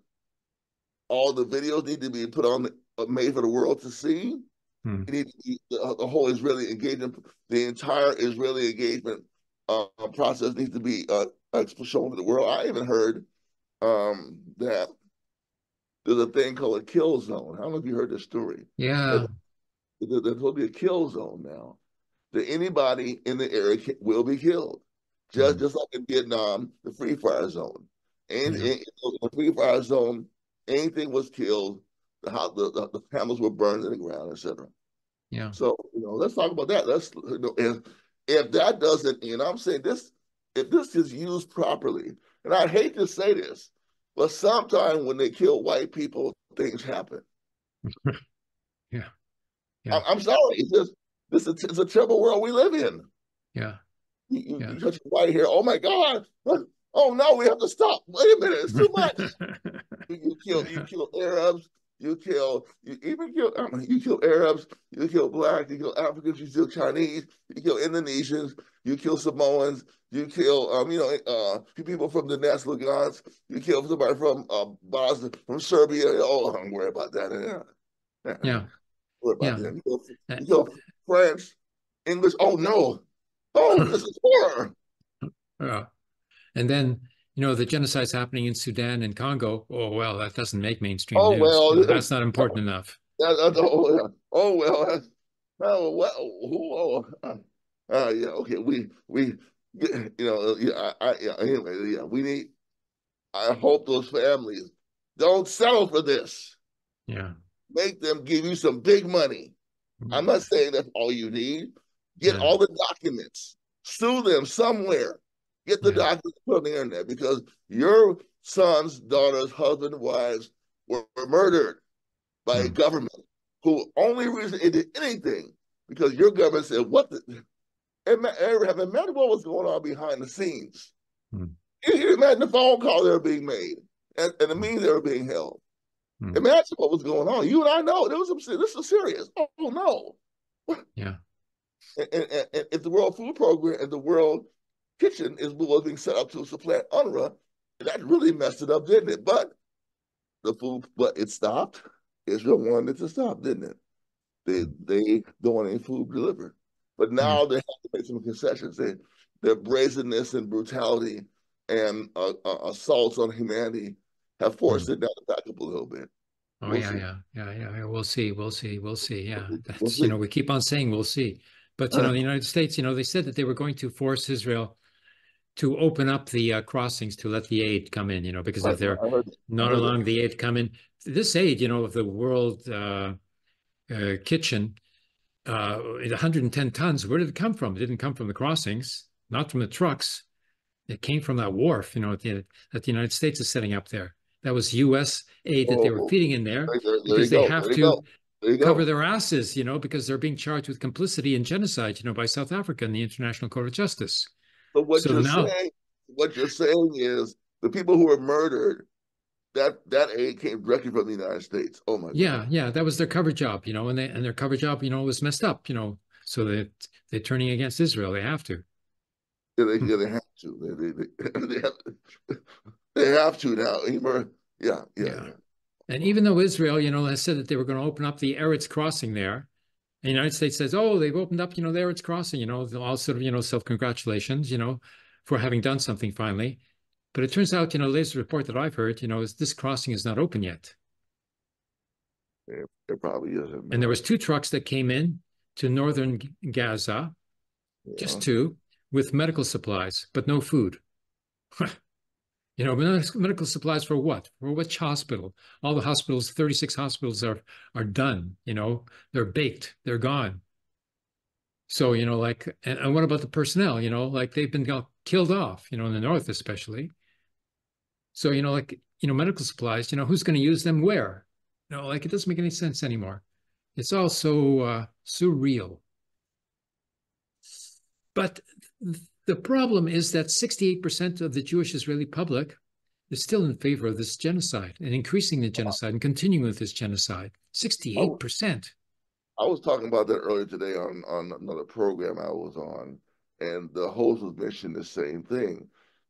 K: all the videos need to be put on, uh, made for the world to see. Hmm. Be, the, the, whole Israeli engagement, the entire Israeli engagement uh, process needs to be uh, shown to the world. I even heard um, that there's a thing called a kill zone. I don't know if you heard this story.
I: Yeah.
K: There's, there's supposed to be a kill zone now. That anybody in the area can, will be killed, just mm just like in Vietnam, the free fire zone. And in the free fire zone, anything was killed, the the, the, the were burned in the ground, etc.
I: Yeah.
K: So you know, let's talk about that. Let's you know, if if that doesn't, you know, I'm saying this, if this is used properly, and I hate to say this, But sometimes when they kill white people, things happen.
I: yeah. yeah.
K: I'm, I'm sorry. It's just this is it's a terrible world we live in.
I: Yeah.
K: You, you,
I: Yeah.
K: you touch white hair. Oh my God. Oh no, we have to stop. Wait a minute, it's too much. you, you kill you kill Arabs, you kill you even kill mean, you kill Arabs, you kill black, you kill Africans, you kill Chinese, you kill Indonesians, you kill Samoans, you kill um you know uh people from the Naslagans, you kill somebody from uh Bosnia, from Serbia. Oh, don't worry about that. Yeah.
I: yeah.
K: Worry about
I: Yeah.
K: that. You kill, you kill French, English. Oh no. Oh, this is horror.
I: Yeah. And then, you know, the genocide's happening in Sudan and Congo. Oh, well, that doesn't make mainstream
K: Oh,
I: news.
K: well,
I: that's not important enough.
K: That, oh, oh well. Oh well. Who? Oh, uh, uh, yeah. Okay. We we you know yeah. I, I yeah. Anyway, yeah. We need. I hope those families don't settle for this.
I: Yeah.
K: Make them give you some big money. I'm not saying that's all you need. Get
I: Yeah.
K: all the documents. Sue them somewhere. Get the
I: Yeah.
K: documents put on the internet because your sons, daughters, husbands, wives were, were murdered by a
I: Hmm.
K: government who only reason it did anything because your government said, "What the?" Ima- Have imagine what was going on behind the scenes.
I: Hmm.
K: You imagine the phone calls that were being made and, and the meetings that were being held.
I: Hmm.
K: Imagine what was going on. You and I know there was some. This is serious. Oh, no!
I: Yeah.
K: And, and- and if the World Food Program and the World Kitchen is was being set up to supplant UNRWA, that really messed it up, didn't it? But the food, but it stopped. Israel wanted it to stop, didn't it? They they don't want any food delivered. But now they have to make some concessions. They their brazenness and brutality and uh, uh, assaults on humanity have forced it down to back up a little bit.
I: Oh
K: We'll
I: yeah,
K: see.
I: yeah, yeah, yeah. We'll see, we'll see, we'll see. Yeah,
K: We'll
I: that's
K: see.
I: you know we keep on saying we'll see, but you know the United States, you know they said that they were going to force Israel to open up the uh, crossings to let the aid come in. You know because if they're
K: I heard that.
I: not allowing the aid come in, this aid, you know, of the World uh, uh, Kitchen, uh, 110 tons. Where did it come from? It didn't come from the crossings, not from the trucks. It came from that wharf, you know, the, that the United States is setting up there. That was U.S. aid that they were
K: Oh,
I: feeding in there
K: There, there-
I: because they have
K: There
I: to
K: go. There you go.
I: cover their asses, you know, because they're being charged with complicity in genocide, you know, by South Africa and the International Court of Justice.
K: But what
I: So
K: you're
I: now-
K: saying, what you're saying is the people who were murdered, that that aid came directly from the United States. Oh my God.
I: Yeah, yeah, that was their cover job, you know, and they and their cover job, you know, was messed up, you know, so that they're turning against Israel. They have to.
K: Yeah, they, hmm. yeah, they have to. They, they, they, have, they have to now. Yeah, yeah,
I: Yeah.
K: yeah.
I: And even though Israel, you know, has said that they were going to open up the Erez crossing there, the United States says, oh, they've opened up, you know, there it's crossing, you know, all sort of, you know, self-congratulations, you know, for having done something finally. But it turns out, you know, the latest report that I've heard, you know, is this crossing is not open yet.
K: It, it probably isn't.
I: And there was two trucks that came in to northern Gaza,
K: Yeah.
I: just two, with medical supplies, but no food. you know, medical supplies for what? For which hospital? All the hospitals, 36 hospitals are are done, you know, they're baked, they're gone. So, you know, like, and, and what about the personnel? You know, like they've been killed off, you know, in the north especially. So, you know, like, you know, medical supplies, you know, who's going to use them where? You know, like it doesn't make any sense anymore. It's all so uh, surreal. But the problem is that 68% of the Jewish Israeli public is still in favor of this genocide and increasing the genocide and continuing with this genocide. 68%.
K: I was talking about that earlier today on, on another program I was on, and the host was mentioning the same thing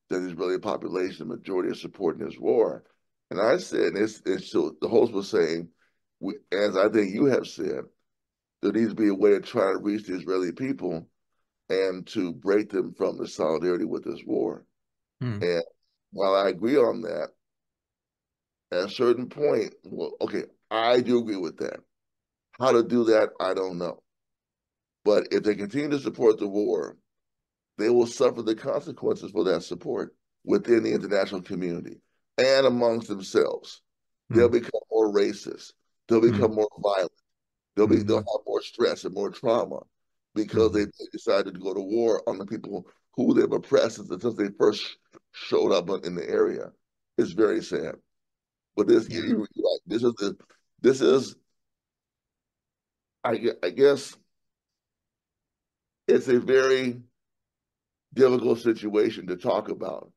K: that the Israeli population, the majority is supporting this war. And I said, and it's, it's so the host was saying, as I think you have said, there needs to be a way to try to reach the Israeli people and to break them from the solidarity with this war.
I: Hmm.
K: And while I agree on that, at a certain point, well, okay, I do agree with that. How to do that, I don't know. But if they continue to support the war, they will suffer the consequences for that support within the international community and amongst themselves. They'll
I: Hmm.
K: become more racist. They'll become more violent. They'll be
I: Hmm.
K: they'll have more stress and more trauma because mm-hmm. they decided to go to war on the people who they've oppressed since they first showed up in the area. It's very sad. But this, mm-hmm. you, you, this is the, this is, I, I guess, it's a very difficult situation to talk about.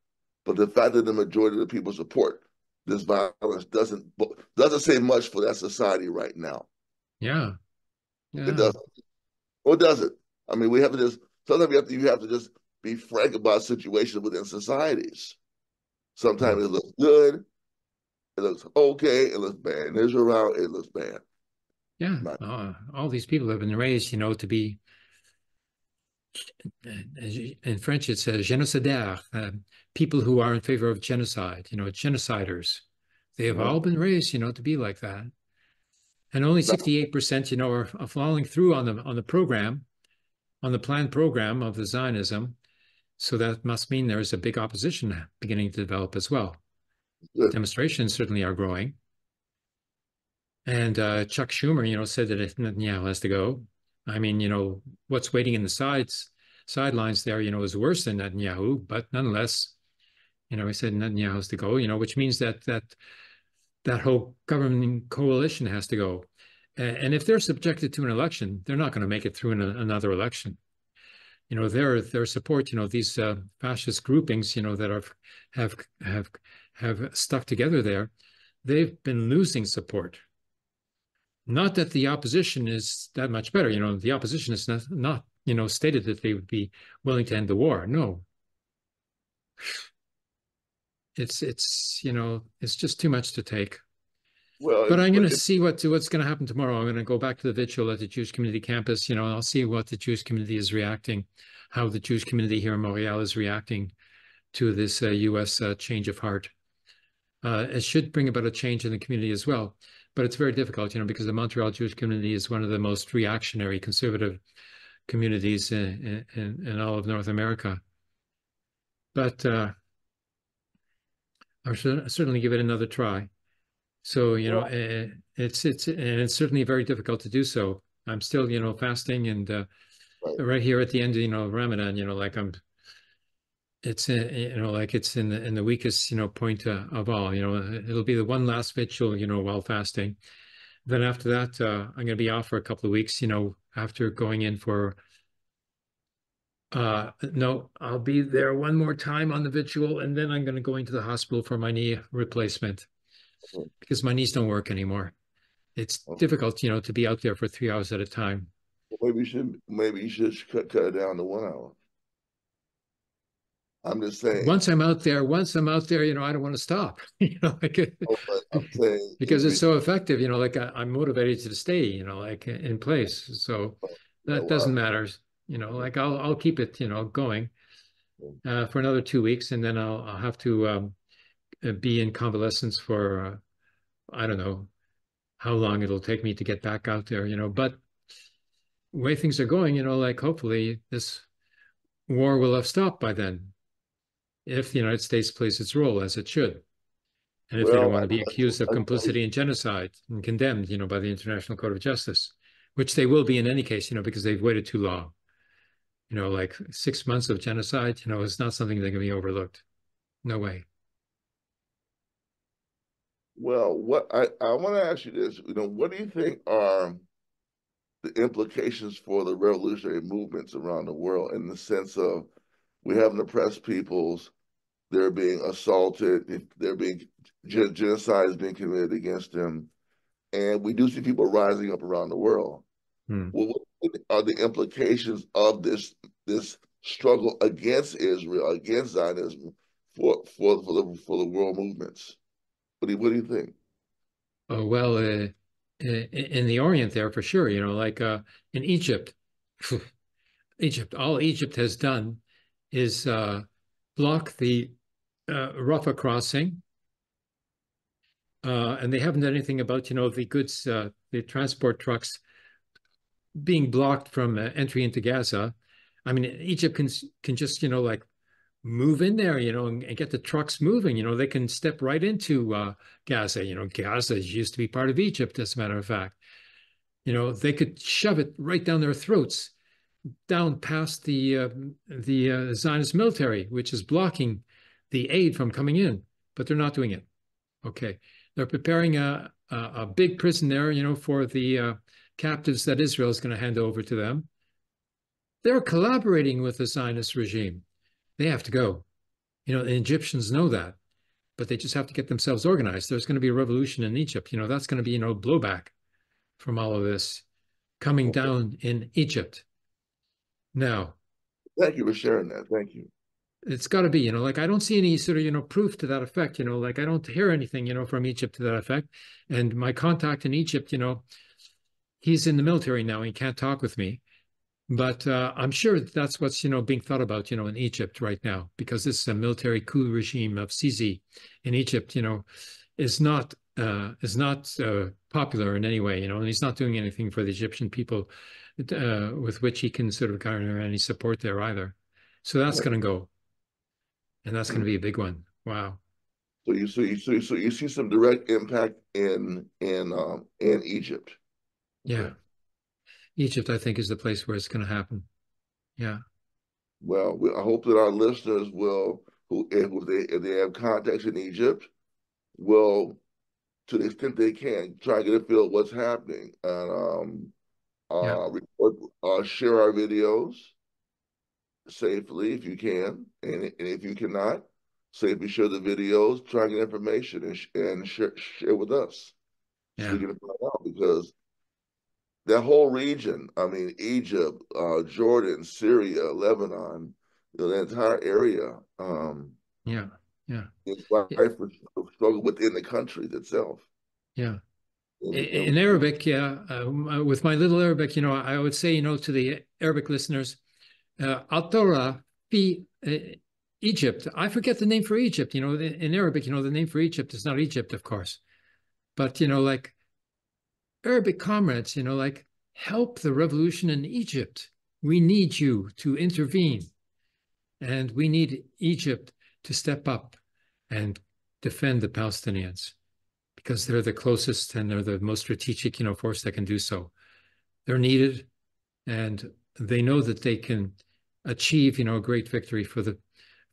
K: But the fact that the majority of the people support this violence doesn't doesn't say much for that society right now.
I: Yeah, yeah.
K: it doesn't. Or does it? I mean, we have to just sometimes you have to you have to just be frank about situations within societies. Sometimes it looks good, it looks okay, it looks bad. In Israel, it looks bad.
I: Yeah, uh, all these people have been raised, you know, to be. In French, it says génocidaires, uh, people who are in favor of genocide, you know, genociders. They have all been raised, you know, to be like that. And only 68%, you know, are, are following through on the on the program, on the planned program of the Zionism. So that must mean there is a big opposition beginning to develop as well.
K: Good.
I: Demonstrations certainly are growing. And uh, Chuck Schumer, you know, said that if Netanyahu has to go, I mean, you know, what's waiting in the sides sidelines there, you know, is worse than Netanyahu. But nonetheless, you know, he said Netanyahu has to go. You know, which means that that that whole governing coalition has to go. And if they're subjected to an election, they're not going to make it through an, another election. You know, their their support, you know, these uh, fascist groupings, you know, that are have have have stuck together there, they've been losing support. Not that the opposition is that much better. You know, the opposition is not, not you know, stated that they would be willing to end the war. No. It's it's you know it's just too much to take.
K: Well,
I: but I'm going to see what what's going to happen tomorrow. I'm going to go back to the vigil at the Jewish Community Campus. You know, I'll see what the Jewish community is reacting, how the Jewish community here in Montreal is reacting to this uh, U.S. Uh, change of heart. Uh, it should bring about a change in the community as well, but it's very difficult, you know, because the Montreal Jewish community is one of the most reactionary, conservative communities in, in, in all of North America. But I should certainly give it another try. So you know, yeah. it's it's and it's certainly very difficult to do so. I'm still you know fasting and uh, right. right. here at the end of you know Ramadan, you know, like I'm. It's uh, you know like it's in the in the weakest you know point uh, of all. You know, it'll be the one last vigil you know while fasting. Then after that, uh, I'm going to be off for a couple of weeks. You know, after going in for uh, no, I'll be there one more time on the vigil, and then I'm going to go into the hospital for my knee replacement because my knees don't work anymore. It's okay. difficult, you know, to be out there for three hours at a time.
K: Maybe you should maybe you should cut cut it down to one hour. I'm just saying.
I: Once I'm out there, once I'm out there, you know, I don't want to stop. you know, like oh, saying, because it's so effective. You know, like I, am motivated to stay. You know, like in place. So that oh, doesn't matter you know like i'll i'll keep it you know going uh, for another two weeks and then i'll, I'll have to um, uh, be in convalescence for uh, i don't know how long it'll take me to get back out there you know but way things are going you know like hopefully this war will have stopped by then if the united states plays its role as it should and if well, they don't want to be accused of complicity in genocide and condemned you know by the international court of justice which they will be in any case you know because they've waited too long you know, like six months of genocide, you know, is not something that can be overlooked. No way.
K: Well, what I, I want to ask you this, you know, what do you think are the implications for the revolutionary movements around the world in the sense of we have an oppressed peoples, they're being assaulted, they're being genocide is being committed against them, and we do see people rising up around the world. Hmm. Well, what are the implications of this this struggle against Israel, against Zionism, for for for the for the world movements? What do you, what do you think?
I: Oh well, uh, in the Orient, there for sure. You know, like uh, in Egypt, Egypt. All Egypt has done is uh, block the uh, crossing, uh, and they haven't done anything about you know the goods, uh, the transport trucks being blocked from uh, entry into Gaza. I mean, Egypt can can just you know like move in there, you know, and, and get the trucks moving. You know, they can step right into uh, Gaza. You know, Gaza used to be part of Egypt, as a matter of fact. You know, they could shove it right down their throats, down past the uh, the uh, Zionist military, which is blocking the aid from coming in. but they're not doing it. Okay, they're preparing a a, a big prison there, you know, for the uh, captives that Israel is going to hand over to them. They're collaborating with the Zionist regime. They have to go. You know, the Egyptians know that, but they just have to get themselves organized. There's going to be a revolution in Egypt. You know, that's going to be, you know, blowback from all of this coming down in Egypt. Now,
K: Thank you for sharing that. Thank you.
I: it's got to be, you know, like I don't see any sort of, you know, proof to that effect, you know, like I don't hear anything, you know, from Egypt to that effect. And my contact in Egypt, you know, he's in the military now. He can't talk with me. But uh, I'm sure that's what's, you know, being thought about, you know, in Egypt right now, because this is a military coup regime of Sisi in Egypt, you know, is not uh, is not uh, popular in any way, you know, and he's not doing anything for the Egyptian people uh, with which he can sort of garner any support there either. So that's going to go, and that's going to be a big one. Wow.
K: So you so you so you, so you see some direct impact in in um in Egypt.
I: Yeah. Egypt, I think, is the place where it's going to happen. Yeah.
K: Well, we, I hope that our listeners will, who if they if they have contacts in Egypt, will, to the extent they can, try to get a feel of what's happening and um, uh,
I: Yeah.
K: record, uh, share our videos safely if you can, and, and if you cannot, safely share the videos, try and get information and sh and share share with us so
I: Yeah.
K: we can find out because that whole region, I mean, Egypt, uh, Jordan, Syria, Lebanon, you know, the entire area, um,
I: Yeah. Yeah.
K: is rife for struggle within the country itself.
I: Yeah. In Arabic, yeah, um, uh, with my little Arabic, you know, I would say, you know, to the Arabic listeners, uh, Al-Torah fi uh, Egypt. I forget the name for Egypt. You know, in in Arabic, you know, the name for Egypt is not Egypt, of course, but you know, like Arabic comrades, you know, like help the revolution in Egypt. We need you to intervene, and we need Egypt to step up and defend the Palestinians because they're the closest and they're the most strategic, you know, force that can do so. They're needed, and they know that they can achieve, you know, a great victory for the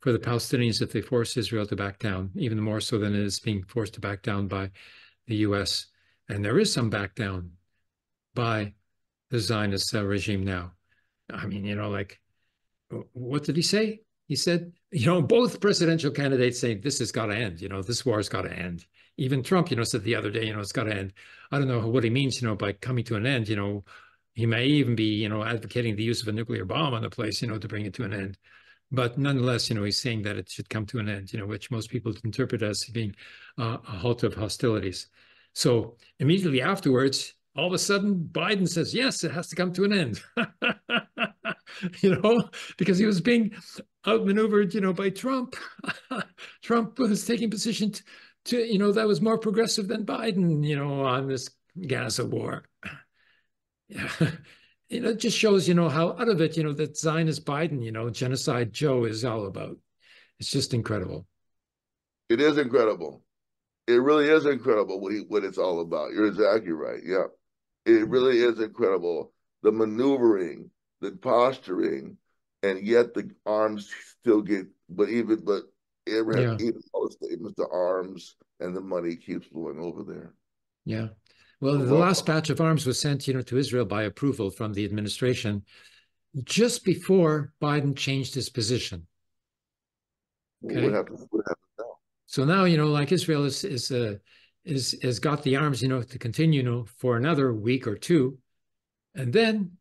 I: for the Palestinians if they force Israel to back down, even more so than it is being forced to back down by the U.S. And there is some back down by the Zionist uh, regime now. I mean, you know, like, what did he say? He said, you know, both presidential candidates saying this has got to end. You know, this war has got to end. Even Trump, you know, said the other day, you know, it's got to end. I don't know what he means, you know, by coming to an end. You know, he may even be, you know, advocating the use of a nuclear bomb on the place, you know, to bring it to an end. But nonetheless, you know, he's saying that it should come to an end, you know, which most people interpret as being uh, a halt of hostilities. So immediately afterwards, all of a sudden, Biden says, yes, it has to come to an end. you know, because he was being outmaneuvered, you know, by Trump. Trump was taking position to, you know, that was more progressive than Biden, you know, on this Gaza war. Yeah. You know, it just shows, you know, how out of it, you know, that Zionist Biden, you know, genocide Joe is all about. It's just incredible.
K: It is incredible. It really is incredible what he, what it's all about. You're exactly right. Yeah, it mm-hmm. really is incredible. The maneuvering, the posturing, and yet the arms still get. But even but Abraham,
I: Yeah.
K: even all the statements, the arms and the money keeps flowing over there.
I: Yeah. Well, the
K: Well-
I: last batch of arms was sent, you know, to Israel by approval from the administration just before Biden changed his position. Okay.
K: What happens? What happens now?
I: So now, you know, like Israel is is uh, is has got the arms, you know, to continue, you know, for another week or two, and then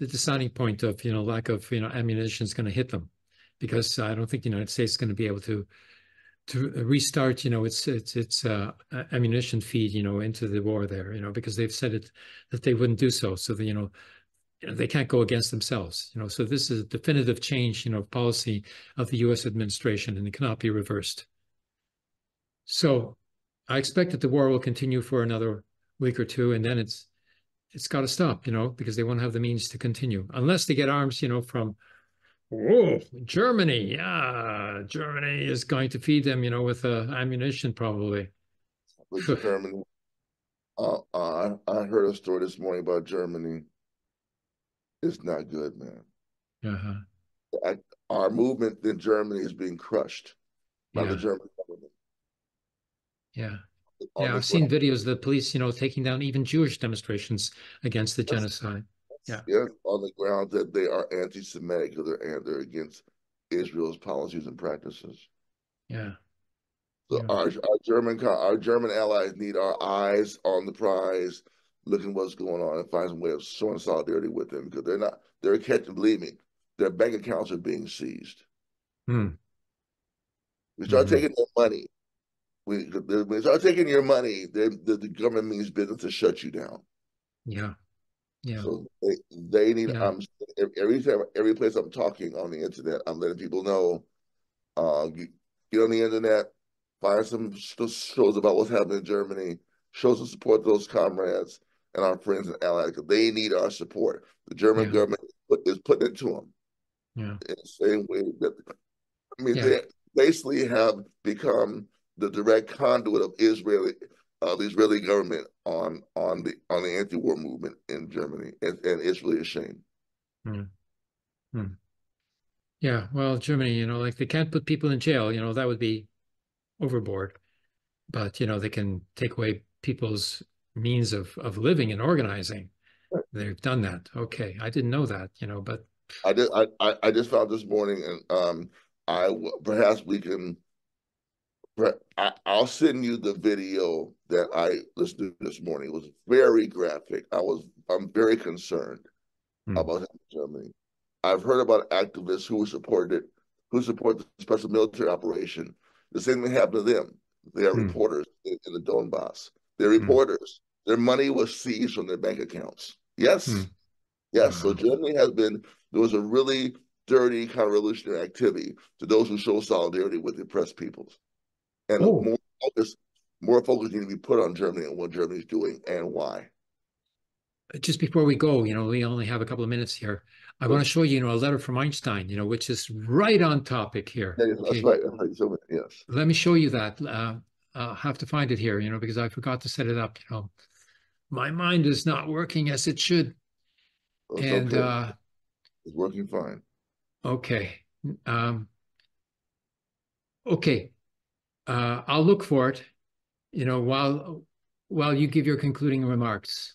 I: the deciding point of you know lack of you know ammunition is going to hit them, because I don't think the United States is going to be able to to restart, you know, its its its uh, ammunition feed, you know, into the war there, you know, because they've said it that they wouldn't do so. So that you know, you know, they can't go against themselves, you know. So this is a definitive change, you know, of policy of the U.S. administration, and it cannot be reversed. So I expect that the war will continue for another week or two, and then it's it's got to stop, you know, because they won't have the means to continue unless they get arms, you know, from oh, Germany. Yeah, Germany is going to feed them, you know, with uh, ammunition probably.
K: Germany, uh, uh, I I heard a story this morning about Germany. It's not good, man.
I: Uh-huh.
K: I, our movement in Germany is being crushed by
I: Yeah.
K: the German government.
I: Yeah. Yeah, I've seen videos of the police, you know, taking down even Jewish demonstrations against the genocide. Yeah.
K: Yes, on the ground that they are anti-Semitic because they're, and they're against Israel's policies and practices.
I: Yeah.
K: So
I: Yeah.
K: our, our German our German allies need our eyes on the prize, looking what's going on and find some way of showing solidarity with them because they're not they're catching. Believe me, their bank accounts are being seized.
I: Hmm.
K: We start
I: Mhm.
K: taking their money. We, when we start taking your money, the, the government means business to shut you down.
I: Yeah. Yeah.
K: So they, they need.
I: Yeah.
K: I'm every time, every place I'm talking on the internet, I'm letting people know. Uh, get, on the internet, find some shows about what's happening in Germany. Show some support to those comrades and our friends and allies because they need our support. The German
I: Yeah.
K: government put, is putting it to them
I: Yeah.
K: in the same way that I mean
I: Yeah.
K: they basically have become the direct conduit of Israeli of the Israeli government on on the on the anti-war movement in Germany, and, and it's really a shame.
I: Yeah. Well, Germany, you know, like they can't put people in jail, you know, that would be overboard. But, you know, they can take away people's means of of living and organizing. They've done that. Okay. I didn't know that, you know, but
K: I did I, I, I just found this morning, and um, I perhaps we can. I, I'll send you the video that I listened to this morning. It was very graphic. I was I'm very concerned
I: Hmm.
K: about Germany. I've heard about activists who supported it, who support the special military operation. The same thing happened to them. They are
I: Hmm.
K: reporters in, in the Donbass. They're
I: Hmm.
K: reporters. Their money was seized from their bank accounts. Yes.
I: Hmm.
K: Yes. So Germany has been, there was a really dirty counter-revolutionary activity to those who show solidarity with the oppressed peoples. And
I: Oh.
K: more focus, more focus need to be put on Germany and what Germany's doing and why.
I: just before we go, you know, we only have a couple of minutes here. I want to show you, you know, a letter from Einstein, you know, which is right on topic here.
K: Yeah, that's
I: Okay.
K: right. That's right. So, yes.
I: Let me show you that. Uh, I'll have to find it here, you know, because I forgot to set it up. You know, my mind is not working as it should.
K: It's
I: and
K: okay.
I: uh,
K: It's working fine.
I: okay, um, okay, uh, I'll look for it. You know, while while you give your concluding remarks.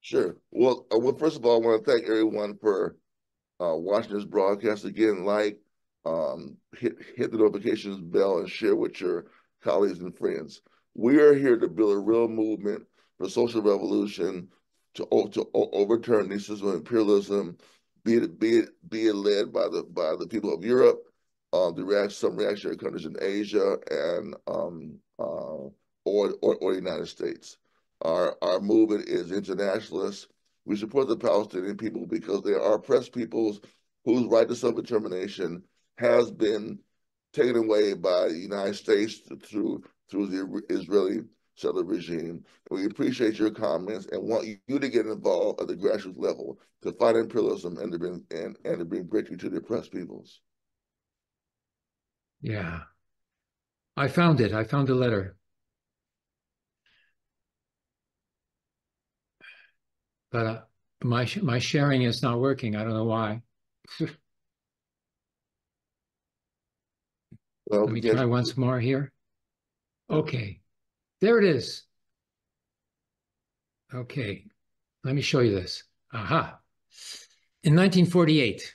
K: Sure. Well, uh, well, first of all, I want to thank everyone for uh, watching this broadcast again. Like, um, hit hit the notifications bell and share with your colleagues and friends. We are here to build a real movement for social revolution to to overturn the system of imperialism, be it be it be it led by the by the people of Europe, uh, the some reactionary countries in Asia, and um, uh, or, or or the United States. Our our movement is internationalist. We support the Palestinian people because they are oppressed peoples whose right to self-determination has been taken away by the United States through through the Israeli settler regime. We appreciate your comments and want you to get involved at the grassroots level to fight imperialism and to bring and, and to bring breakthrough to the oppressed peoples.
I: Yeah, I found it. I found the letter. But uh, my sh- my sharing is not working. I don't know why.
K: Well,
I: Let me try once more here. Okay, there it is. Okay, let me show you this. Aha. In 1948,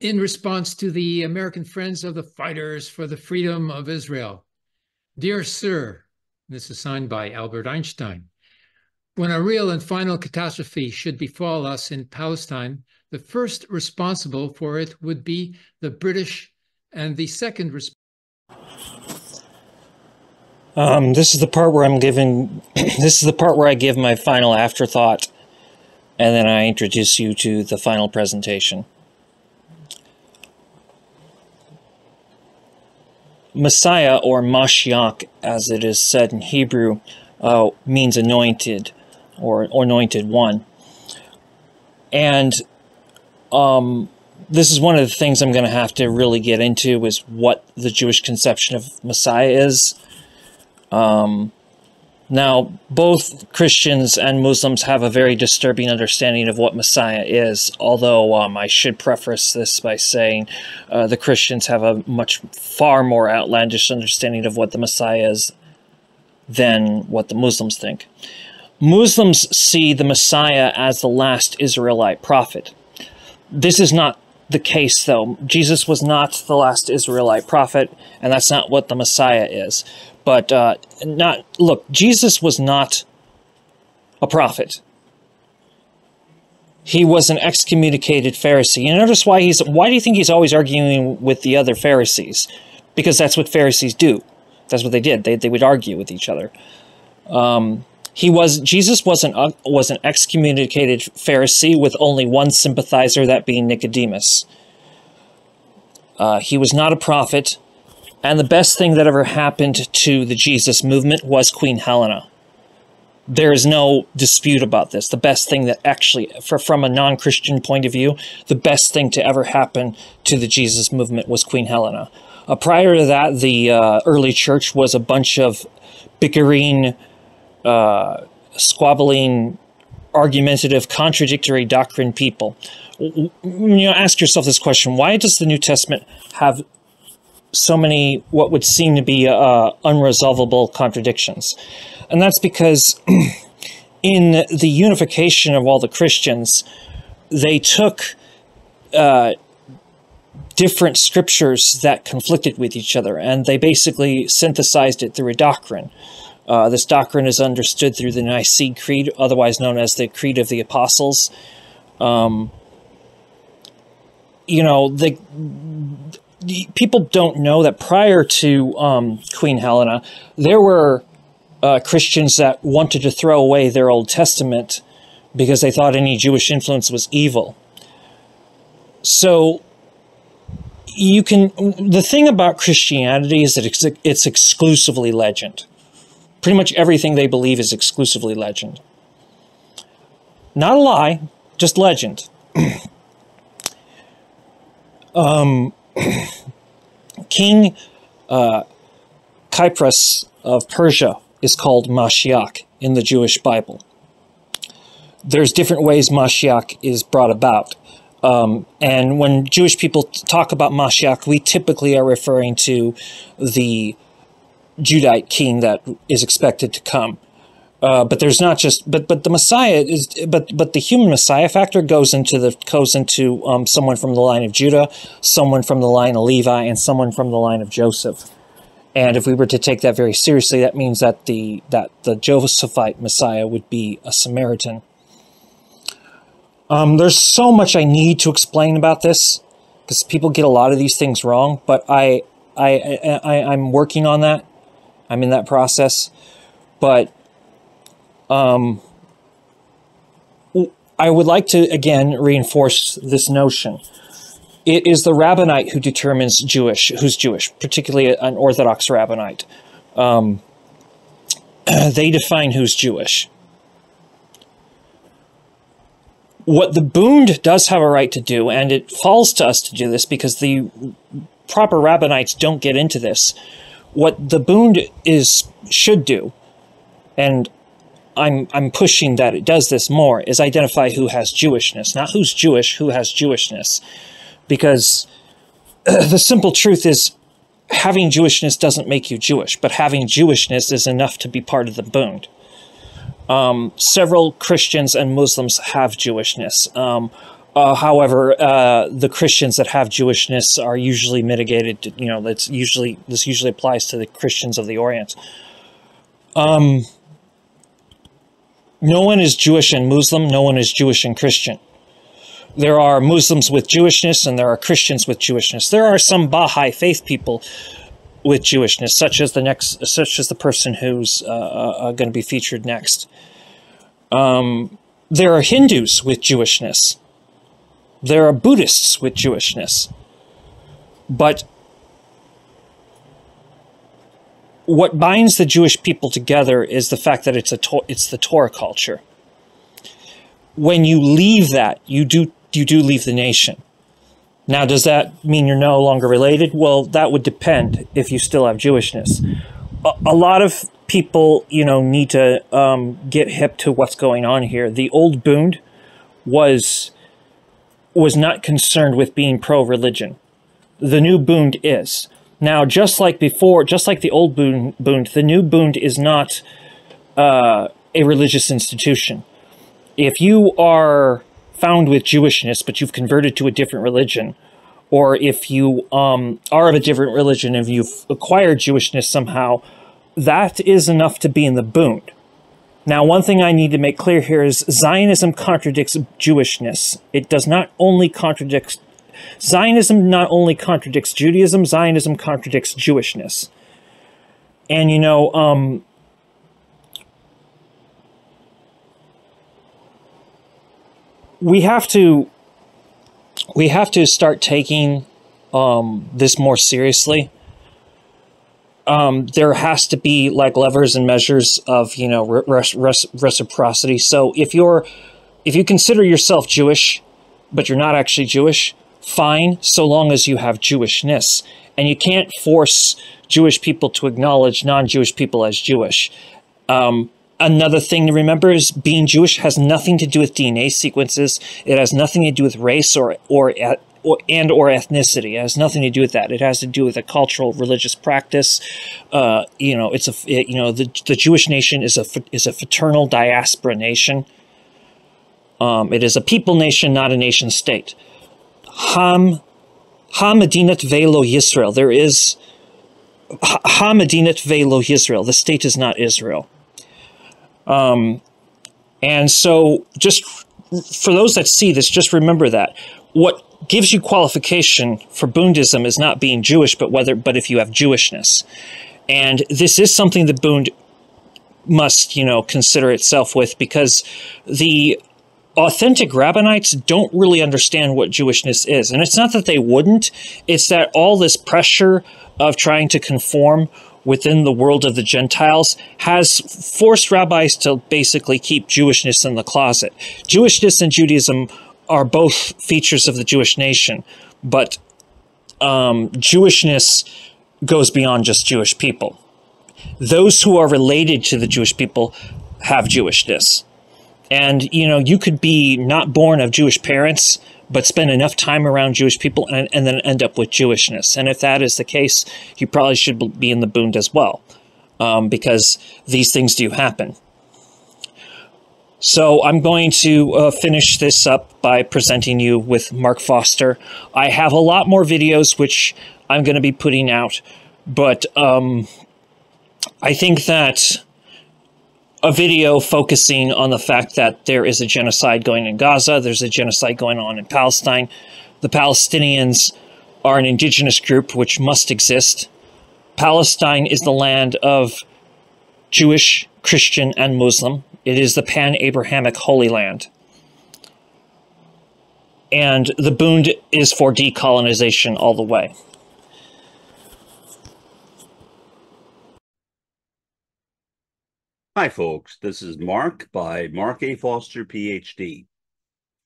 I: in response to the American Friends of the Fighters for the Freedom of Israel, Dear Sir, this is signed by Albert Einstein. When a real and final catastrophe should befall us in Palestine, the first responsible for it would be the British, and the second
D: Um, this is the part where I'm giving. this is the part where I give my final afterthought, and then I introduce you to the final presentation. Messiah, or Mashiach, as it is said in Hebrew, uh, means anointed, or, or anointed one. And um, this is one of the things I'm going to have to really get into is what the Jewish conception of Messiah is. Um, Now, both Christians and Muslims have a very disturbing understanding of what Messiah is, although um, I should preface this by saying uh, the Christians have a much far more outlandish understanding of what the Messiah is than what the Muslims think. Muslims see the Messiah as the last Israelite prophet. This is not the case, though. Jesus was not the last Israelite prophet, and that's not what the Messiah is. But uh, not look, Jesus was not a prophet. He was an excommunicated Pharisee. You notice why he's why do you think he's always arguing with the other Pharisees? Because that's what Pharisees do. That's what they did. They, they would argue with each other. Um, he was Jesus was an uh, was an excommunicated Pharisee with only one sympathizer, that being Nicodemus. Uh, he was not a prophet. And the best thing that ever happened to the Jesus movement was Queen Helena. There is no dispute about this. The best thing that actually, for, from a non Christian point of view, the best thing to ever happen to the Jesus movement was Queen Helena. Uh, prior to that, the uh, early church was a bunch of bickering, uh, squabbling, argumentative, contradictory doctrine people. You know, ask yourself this question why does the New Testament have so many what would seem to be uh, unresolvable contradictions. And that's because in the unification of all the Christians, they took uh, different scriptures that conflicted with each other and they basically synthesized it through a doctrine. Uh, this doctrine is understood through the Nicene Creed, otherwise known as the Creed of the Apostles. Um, you know, the people don't know that prior to um, Queen Helena, there were uh, Christians that wanted to throw away their Old Testament because they thought any Jewish influence was evil. So you can the thing about Christianity is that it's, it's exclusively legend. Pretty much everything they believe is exclusively legend. Not a lie, just legend. um, King uh, Kypros of Persia is called Mashiach in the Jewish Bible. There's different ways Mashiach is brought about. Um, and when Jewish people talk about Mashiach, we typically are referring to the Judite king that is expected to come. Uh, but there's not just but but the Messiah is but but the human Messiah factor goes into the goes into um, someone from the line of Judah, someone from the line of Levi, and someone from the line of Joseph. And if we were to take that very seriously, that means that the that the Josephite Messiah would be a Samaritan. Um, there's so much I need to explain about this because people get a lot of these things wrong. But I I, I I'm working on that. I'm in that process. But um, I would like to again reinforce this notion. It is the rabbinite who determines Jewish, who's Jewish, particularly an Orthodox rabbinite. Um, they define who's Jewish. What the Bund does have a right to do, and it falls to us to do this because the proper rabbinites don't get into this. What the Bund is should do, and I'm I'm pushing that it does this more is identify who has Jewishness, not who's Jewish, who has Jewishness, because the simple truth is having Jewishness doesn't make you Jewish, but having Jewishness is enough to be part of the Bund. Um, several Christians and Muslims have Jewishness. Um, uh, however, uh, the Christians that have Jewishness are usually mitigated. To, you know, that's usually this usually applies to the Christians of the Orient. Um, no one is Jewish and Muslim, no one is Jewish and Christian. There are Muslims with Jewishness and there are Christians with Jewishness. There are some Baha'i faith people with Jewishness, such as the next, such as the person who's uh, uh, going to be featured next. Um, there are Hindus with Jewishness. There are Buddhists with Jewishness. But what binds the Jewish people together is the fact that it's a it's the Torah culture. When you leave that, you do you do leave the nation. Now, does that mean you're no longer related? Well, that would depend if you still have Jewishness. A, a lot of people, you know, need to um, get hip to what's going on here. The old Bund was was not concerned with being pro-religion. The new Bund is. Now, just like before, just like the old Bund, Bund the new Bund is not uh, a religious institution. If you are found with Jewishness, but you've converted to a different religion, or if you um, are of a different religion and you've acquired Jewishness somehow, that is enough to be in the Bund. Now, one thing I need to make clear here is Zionism contradicts Jewishness. It does not only contradict Zionism not only contradicts Judaism, Zionism contradicts Jewishness. And you know, um, we have to we have to start taking um, this more seriously. Um, there has to be like levers and measures of you know res- res- reciprocity. So if you're if you consider yourself Jewish, but you're not actually Jewish, fine, so long as you have Jewishness, and you can't force Jewish people to acknowledge non-Jewish people as Jewish. Um, Another thing to remember is being Jewish has nothing to do with DNA sequences. It has nothing to do with race or or, or and or ethnicity. It has nothing to do with that. It has to do with a cultural religious practice. Uh, you know, it's a it, you know the the Jewish nation is a is a fraternal diaspora nation. Um, it is a people nation, not a nation state. Ham Ha Medinat Velo Yisrael. There is Ha Medinat Velo Yisrael. The state is not Israel. Um, and so, just for those that see this, just remember that what gives you qualification for Bundism is not being Jewish, but whether but if you have Jewishness, and this is something that Bund must you know consider itself with because the authentic rabbinites don't really understand what Jewishness is. And it's not that they wouldn't, it's that all this pressure of trying to conform within the world of the Gentiles has forced rabbis to basically keep Jewishness in the closet. Jewishness and Judaism are both features of the Jewish nation, but um, Jewishness goes beyond just Jewish people. Those who are related to the Jewish people have Jewishness. And, you know, you could be not born of Jewish parents, but spend enough time around Jewish people and, and then end up with Jewishness. And if that is the case, you probably should be in the Bund as well, um, because these things do happen. So I'm going to uh, finish this up by presenting you with Mark Foster. I have a lot more videos which I'm going to be putting out, but um, I think that a video focusing on the fact that there is a genocide going in Gaza, there's a genocide going on in Palestine. The Palestinians are an indigenous group which must exist. Palestine is the land of Jewish, Christian, and Muslim. It is the pan Abrahamic Holy Land. And the Bund is for decolonization all the way.
L: Hi, folks. This is Mark by Mark A. Foster, PhD,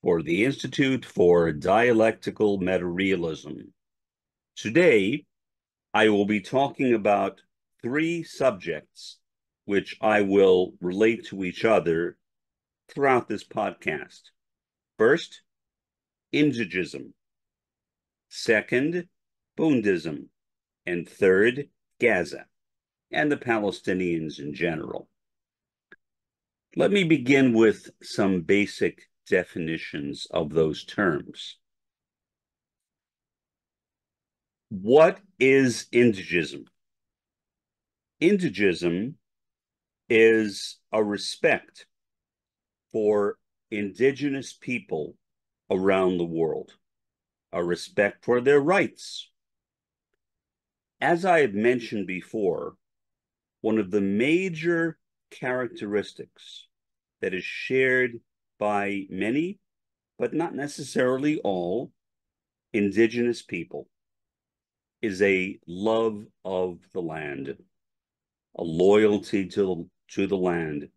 L: for the Institute for Dialectical Metarealism. Today, I will be talking about three subjects which I will relate to each other throughout this podcast. First, indigism. Second, Bundism. And third, Gaza and the Palestinians in general. Let me begin with some basic definitions of those terms. What is indigism? Indigism is a respect for indigenous people around the world, a respect for their rights. As I have mentioned before, one of the major characteristics that is shared by many, but not necessarily all, indigenous people is a love of the land, a loyalty to, to the land,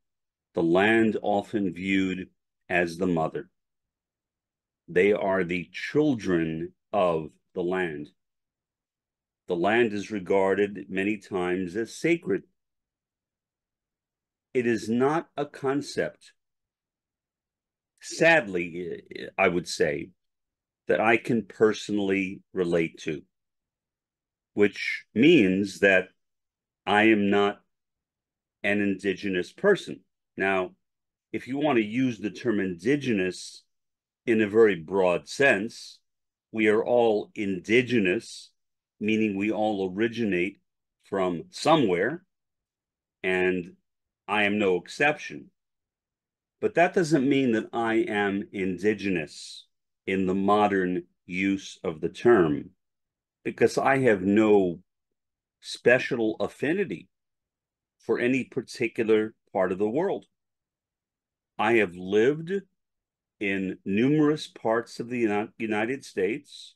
L: the land often viewed as the mother. They are the children of the land. The land is regarded many times as sacred it is not a concept, sadly, I would say, that I can personally relate to, which means that I am not an indigenous person. Now, if you want to use the term indigenous in a very broad sense, we are all indigenous, meaning we all originate from somewhere, and I am no exception. But that doesn't mean that I am indigenous in the modern use of the term, because I have no special affinity for any particular part of the world. I have lived in numerous parts of the United States,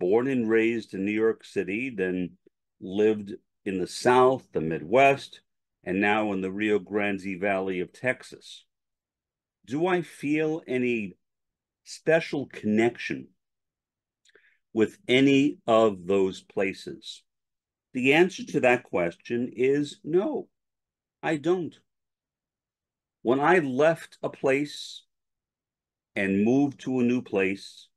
L: born and raised in New York City, then lived in the South, the Midwest, and now in the Rio Grande Valley of Texas. Do I feel any special connection with any of those places? The answer to that question is no, I don't. When I left a place and moved to a new place,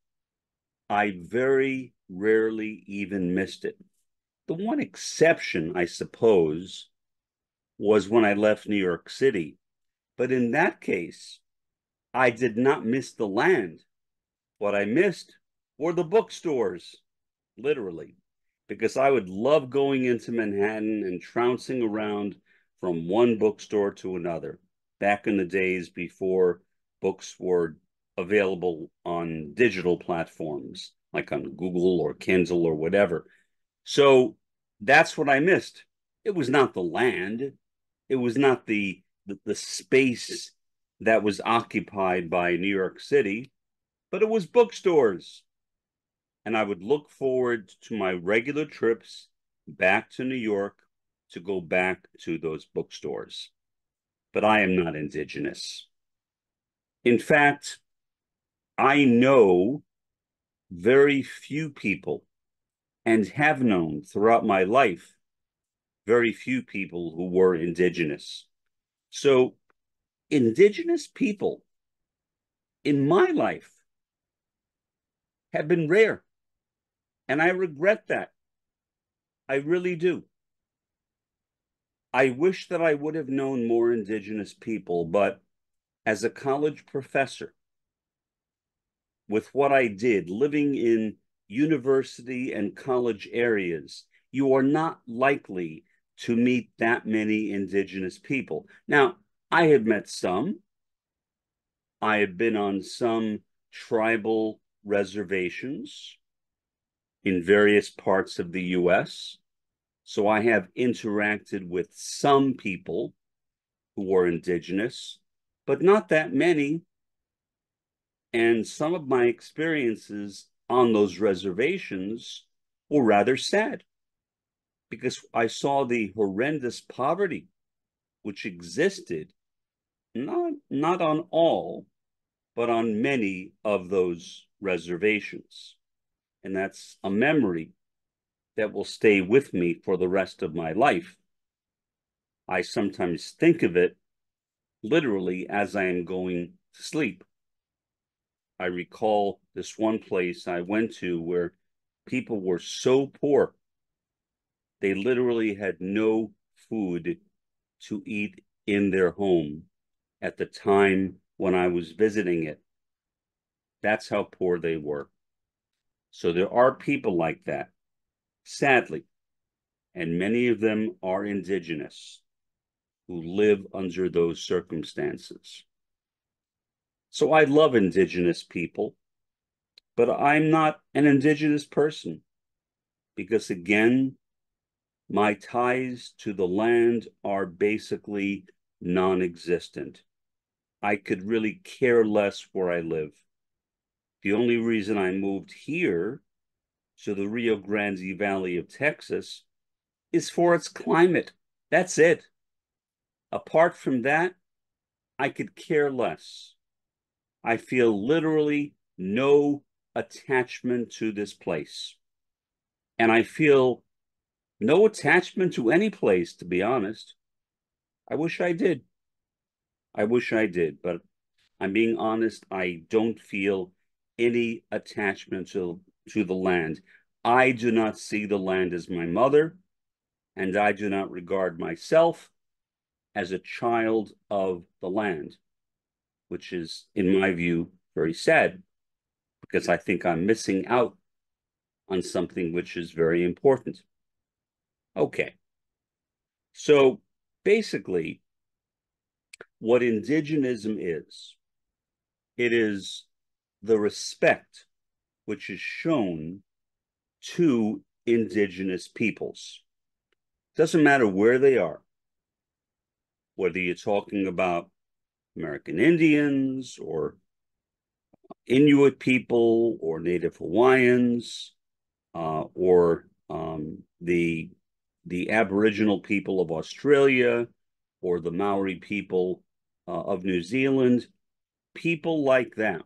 L: I very rarely even missed it. The one exception, I suppose, was when I left New York City. But in that case, I did not miss the land. What I missed were the bookstores, literally, because I would love going into Manhattan and trouncing around from one bookstore to another back in the days before books were available on digital platforms like on Google or Kindle or whatever. So that's what I missed. It was not the land, it was not the, the, the space that was occupied by New York City, but it was bookstores. And I would look forward to my regular trips back to New York to go back to those bookstores. But I am not indigenous. In fact, I know very few people and have known throughout my life very few people who were indigenous. So, indigenous people in my life have been rare. And I regret that. I really do. I wish that I would have known more indigenous people, but as a college professor, with what I did, living in university and college areas, you are not likely to meet that many indigenous people. Now, I have met some. I have been on some tribal reservations in various parts of the US. So I have interacted with some people who are indigenous, but not that many and some of my experiences on those reservations were rather sad because I saw the horrendous poverty which existed not, not on all, but on many of those reservations. And that's a memory that will stay with me for the rest of my life. I sometimes think of it literally as I am going to sleep. I recall this one place I went to where people were so poor, they literally had no food to eat in their home at the time when I was visiting it. That's how poor they were. So there are people like that, sadly, and many of them are indigenous who live under those circumstances. So I love indigenous people, but I'm not an indigenous person because, again, my ties to the land are basically non existent. I could really care less where I live. The only reason I moved here to the Rio Grande Valley of Texas is for its climate. That's it. Apart from that, I could care less. I feel literally no attachment to this place. And I feel no attachment to any place, to be honest. I wish I did. I wish I did, but I'm being honest. I don't feel any attachment to, to the land. I do not see the land as my mother, and I do not regard myself as a child of the land, which is, in my view, very sad because I think I'm missing out on something which is very important. Okay. So basically, what indigenism is, it is the respect which is shown to indigenous peoples. Doesn't matter where they are, whether you're talking about American Indians or Inuit people or Native Hawaiians uh, or um, the the Aboriginal people of Australia or the Maori people uh, of New Zealand, people like that,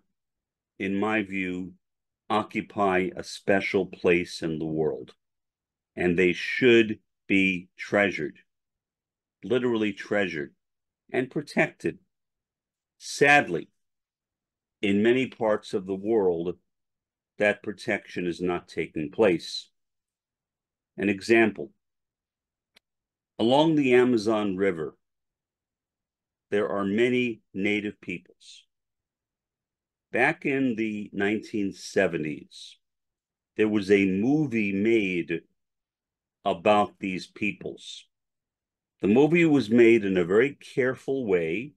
L: in my view, occupy a special place in the world, and they should be treasured, literally treasured and protected. Sadly, in many parts of the world, that protection is not taking place. An example along the Amazon River, there are many native peoples. Back in the 1970s, there was a movie made about these peoples. The movie was made in a very careful way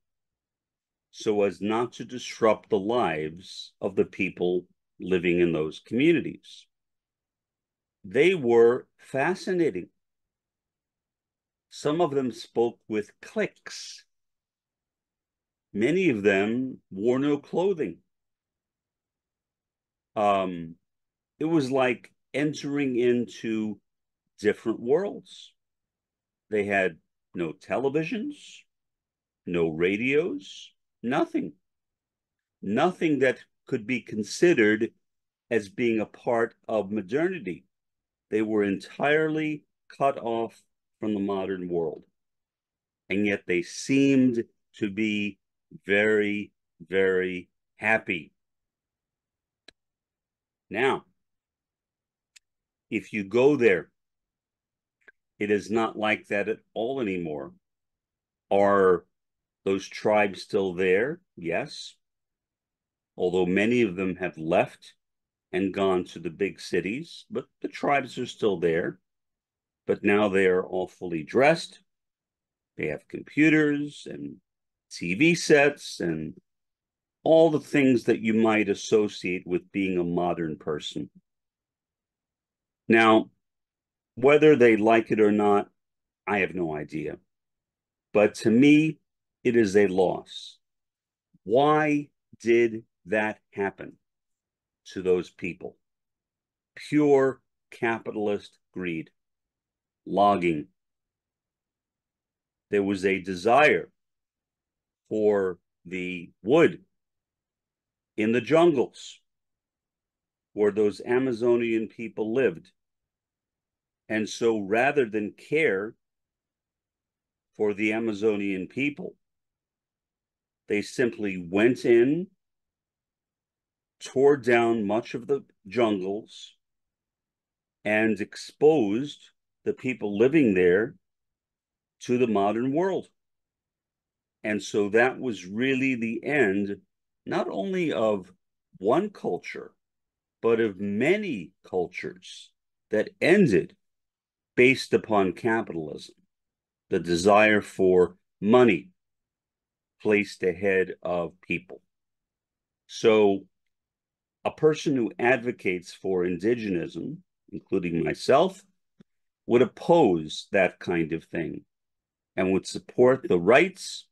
L: so as not to disrupt the lives of the people living in those communities. They were fascinating. Some of them spoke with clicks. Many of them wore no clothing. Um, it was like entering into different worlds. They had no televisions, no radios, nothing. Nothing that could be considered as being a part of modernity. They were entirely cut off from the modern world. And yet they seemed to be very, very happy. Now, if you go there, it is not like that at all anymore. Are those tribes still there? Yes. Although many of them have left and gone to the big cities, but the tribes are still there. But now they are all fully dressed. They have computers and TV sets and all the things that you might associate with being a modern person. Now, whether they like it or not, I have no idea. But to me, it is a loss. Why did that happen to those people? Pure capitalist greed, logging. There was a desire for the wood in the jungles where those Amazonian people lived. And so rather than care for the Amazonian people, they simply went in, tore down much of the jungles, and exposed the people living there to the modern world. And so that was really the end, not only of one culture, but of many cultures that ended based upon capitalism, the desire for money placed ahead of people. So, a person who advocates for indigenism, including myself, would oppose that kind of thing and would support the rights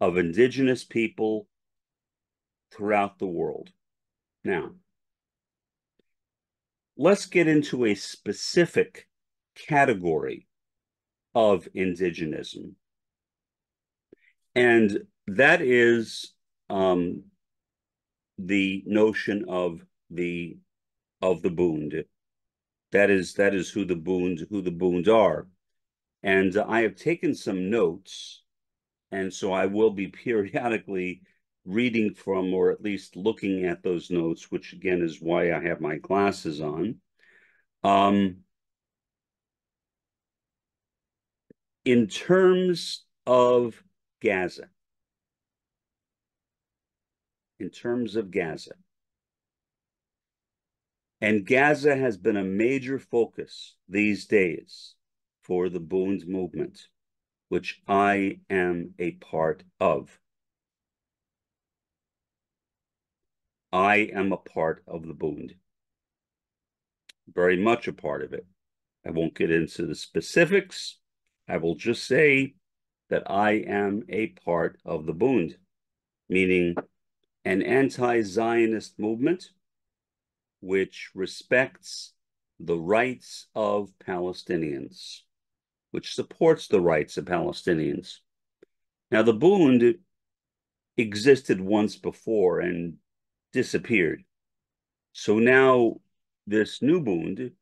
L: of indigenous people throughout the world. Now, let's get into a specific category of indigenism. And that is um, the notion of the of the Bund. That is that is who the Boons who the Boons are. And I have taken some notes And so I will be periodically reading from or at least looking at those notes, which again is why I have my glasses on. Um, in terms of Gaza, in terms of Gaza, and Gaza has been a major focus these days for the Bund movement, which I am a part of. I am a part of the Bund, very much a part of it. I won't get into the specifics. I will just say that I am a part of the Bund, meaning an anti Zionist movement which respects the rights of Palestinians, which supports the rights of Palestinians. Now, the Bund existed once before and disappeared. So now this new Bund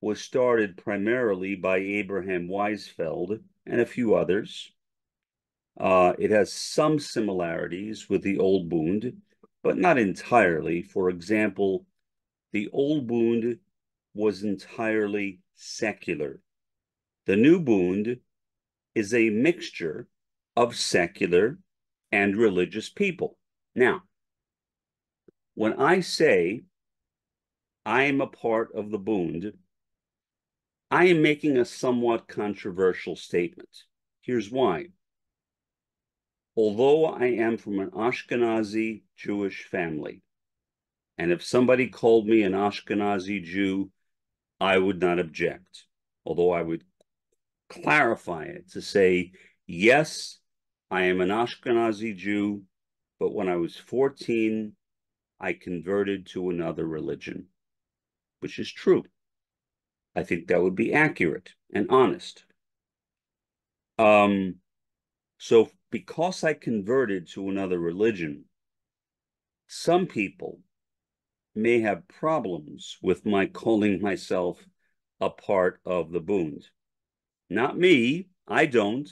L: was started primarily by Abraham Weisfeld and a few others. Uh, it has some similarities with the old Bund, but not entirely. For example, the old Bund was entirely secular. The new Bund is a mixture of secular and religious people. Now, when I say I am a part of the Bund, I am making a somewhat controversial statement. Here's why. Although I am from an Ashkenazi Jewish family, and if somebody called me an Ashkenazi Jew, I would not object, although I would clarify it to say, yes, I am an Ashkenazi Jew, but when I was 14, I converted to another religion, which is true. I think that would be accurate and honest. Um, so because I converted to another religion, some people may have problems with my calling myself a part of the Bund. Not me, I don't,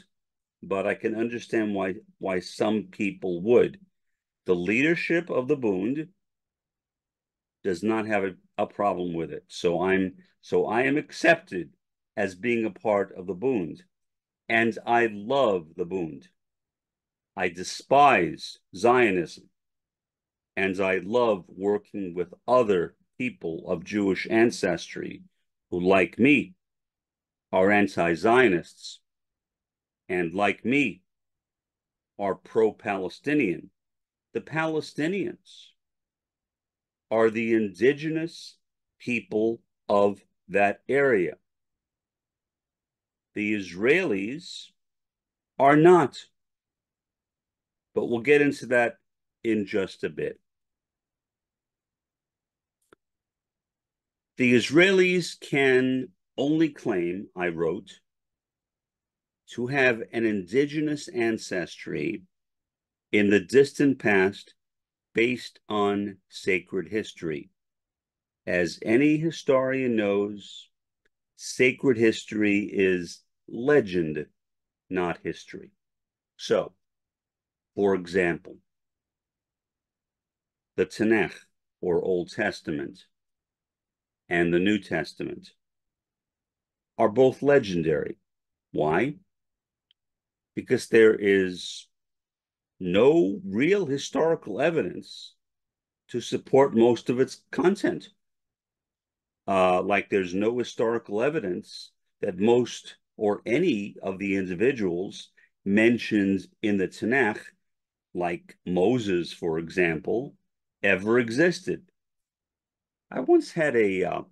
L: but I can understand why why some people would. The leadership of the Bund does not have a, a problem with it. So I'm so I am accepted as being a part of the Bund. And I love the Bund. I despise Zionism and I love working with other people of Jewish ancestry who, like me, are anti Zionists and, like me, are pro Palestinian. The Palestinians are the indigenous people of that area. The Israelis are not. But we'll get into that in just a bit. The Israelis can only claim, I wrote, to have an indigenous ancestry in the distant past based on sacred history. As any historian knows, sacred history is legend, not history. So, for example, the Tanakh, or Old Testament, and the New Testament are both legendary. Why? Because there is no real historical evidence to support most of its content. Uh, like there's no historical evidence that most or any of the individuals mentioned in the Tanakh, like Moses, for example, ever existed. I once had a uh,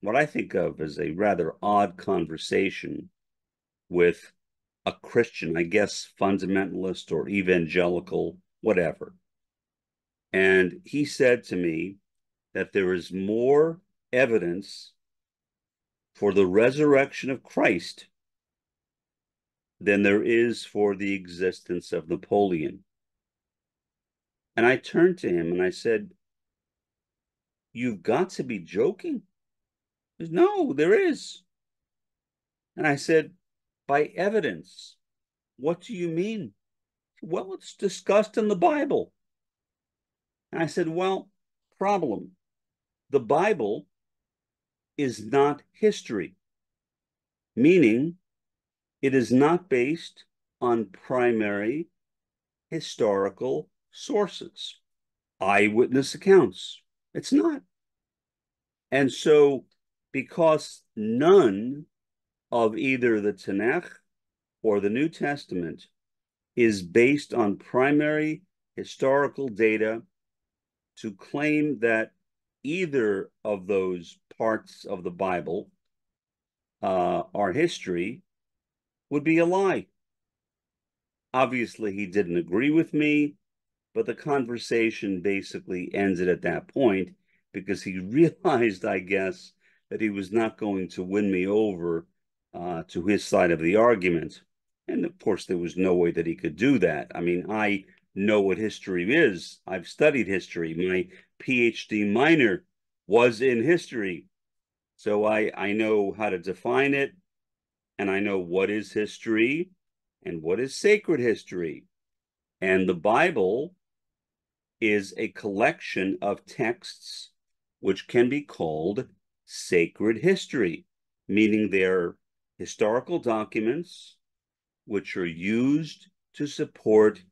L: what I think of as a rather odd conversation with a Christian, I guess fundamentalist or evangelical, whatever. And he said to me that there is more evidence for the resurrection of Christ than there is for the existence of Napoleon. And I turned to him and I said, You've got to be joking. Says, no, there is. And I said, By evidence. What do you mean? Well, it's discussed in the Bible. And I said, Well, problem. The Bible is not history, meaning it is not based on primary historical sources, eyewitness accounts. It's not. And so, because none of either the Tanakh or the New Testament is based on primary historical data to claim that either of those parts of the Bible uh, are history would be a lie. Obviously, he didn't agree with me, but the conversation basically ended at that point because he realized, I guess, that he was not going to win me over uh, to his side of the argument. And of course, there was no way that he could do that. I mean, I know what history is. I've studied history. My PhD minor was in history. So I, I know how to define it, and I know what is history and what is sacred history. And the Bible is a collection of texts which can be called sacred history, meaning they're historical documents which are used to support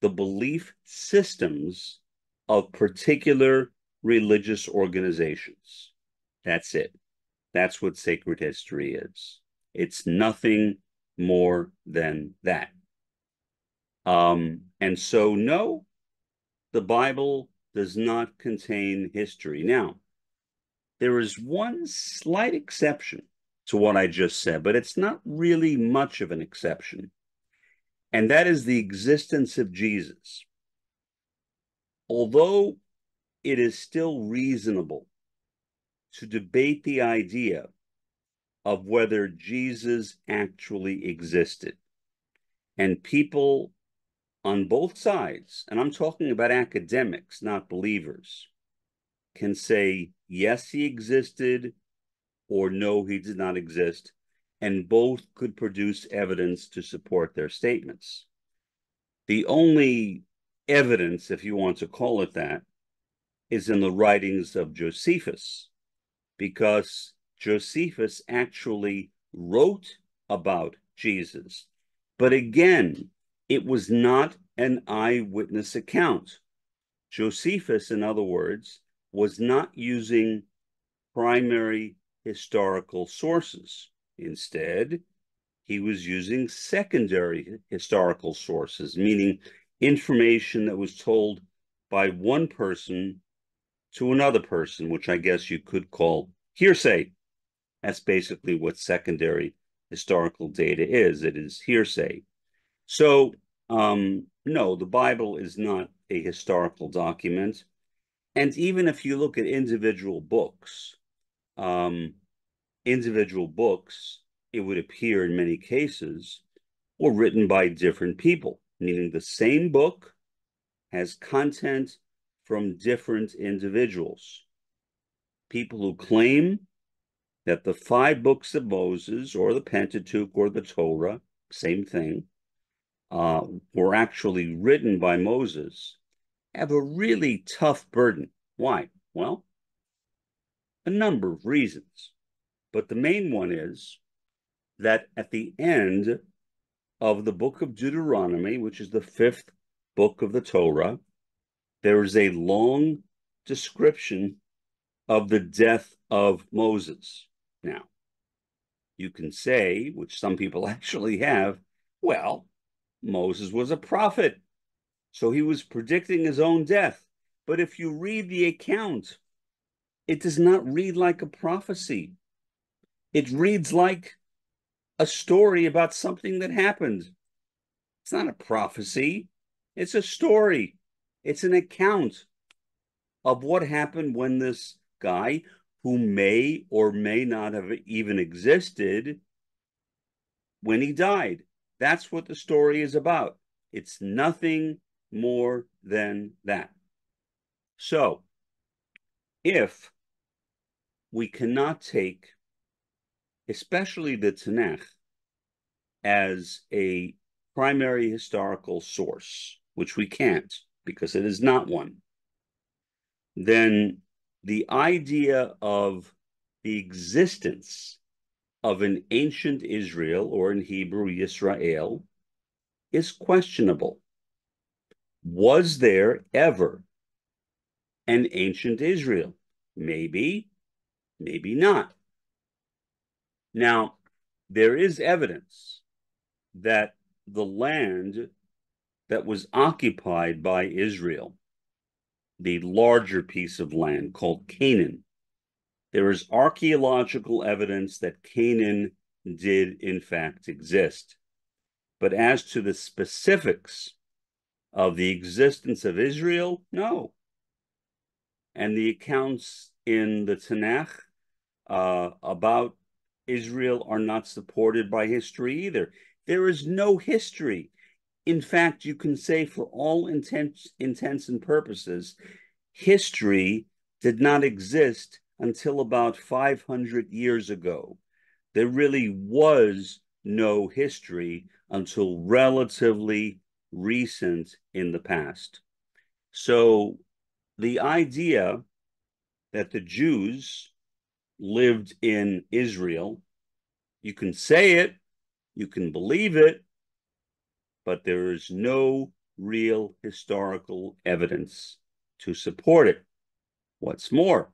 L: the belief systems of particular religious organizations. That's it. That's what sacred history is. It's nothing more than that. Um, and so, no, the Bible does not contain history. Now, there is one slight exception to what I just said, but it's not really much of an exception, and that is the existence of Jesus. Although it is still reasonable to debate the idea of whether Jesus actually existed. And people on both sides, and I'm talking about academics, not believers, can say, yes, he existed, or no, he did not exist, and both could produce evidence to support their statements. The only evidence, if you want to call it that, is in the writings of Josephus, because Josephus actually wrote about Jesus. But again, it was not an eyewitness account. Josephus, in other words, was not using primary historical sources. Instead, he was using secondary historical sources, meaning information that was told by one person to another person, which I guess you could call hearsay. That's basically what secondary historical data is. It is hearsay. So, um, no, the Bible is not a historical document. And even if you look at individual books, um, individual books, it would appear in many cases, were written by different people, meaning the same book has content from different individuals. People who claim that the five books of Moses or the Pentateuch or the Torah, same thing, uh, were actually written by Moses, have a really tough burden. Why? Well, a number of reasons. But the main one is that at the end of the book of Deuteronomy, which is the fifth book of the Torah, there is a long description of the death of Moses. Now, you can say, which some people actually have, well, Moses was a prophet, so he was predicting his own death. But if you read the account, it does not read like a prophecy. It reads like a story about something that happened. It's not a prophecy, it's a story, it's an account of what happened when this guy who may or may not have even existed when he died. That's what the story is about. It's nothing more than that. So, if we cannot take, especially the Tanakh, as a primary historical source, which we can't because it is not one, then the idea of the existence of an ancient Israel, or in Hebrew, Yisrael, is questionable. Was there ever an ancient Israel? Maybe, maybe not. Now, there is evidence that the land that was occupied by Israel, the larger piece of land called Canaan, there is archaeological evidence that Canaan did in fact exist. But as to the specifics of the existence of Israel, no. And the accounts in the Tanakh uh, about Israel are not supported by history either. There is no history. In fact, you can say for all intents, intents and purposes, history did not exist until about 500 years ago. There really was no history until relatively recent in the past. So the idea that the Jews lived in Israel, you can say it, you can believe it, but there is no real historical evidence to support it. What's more,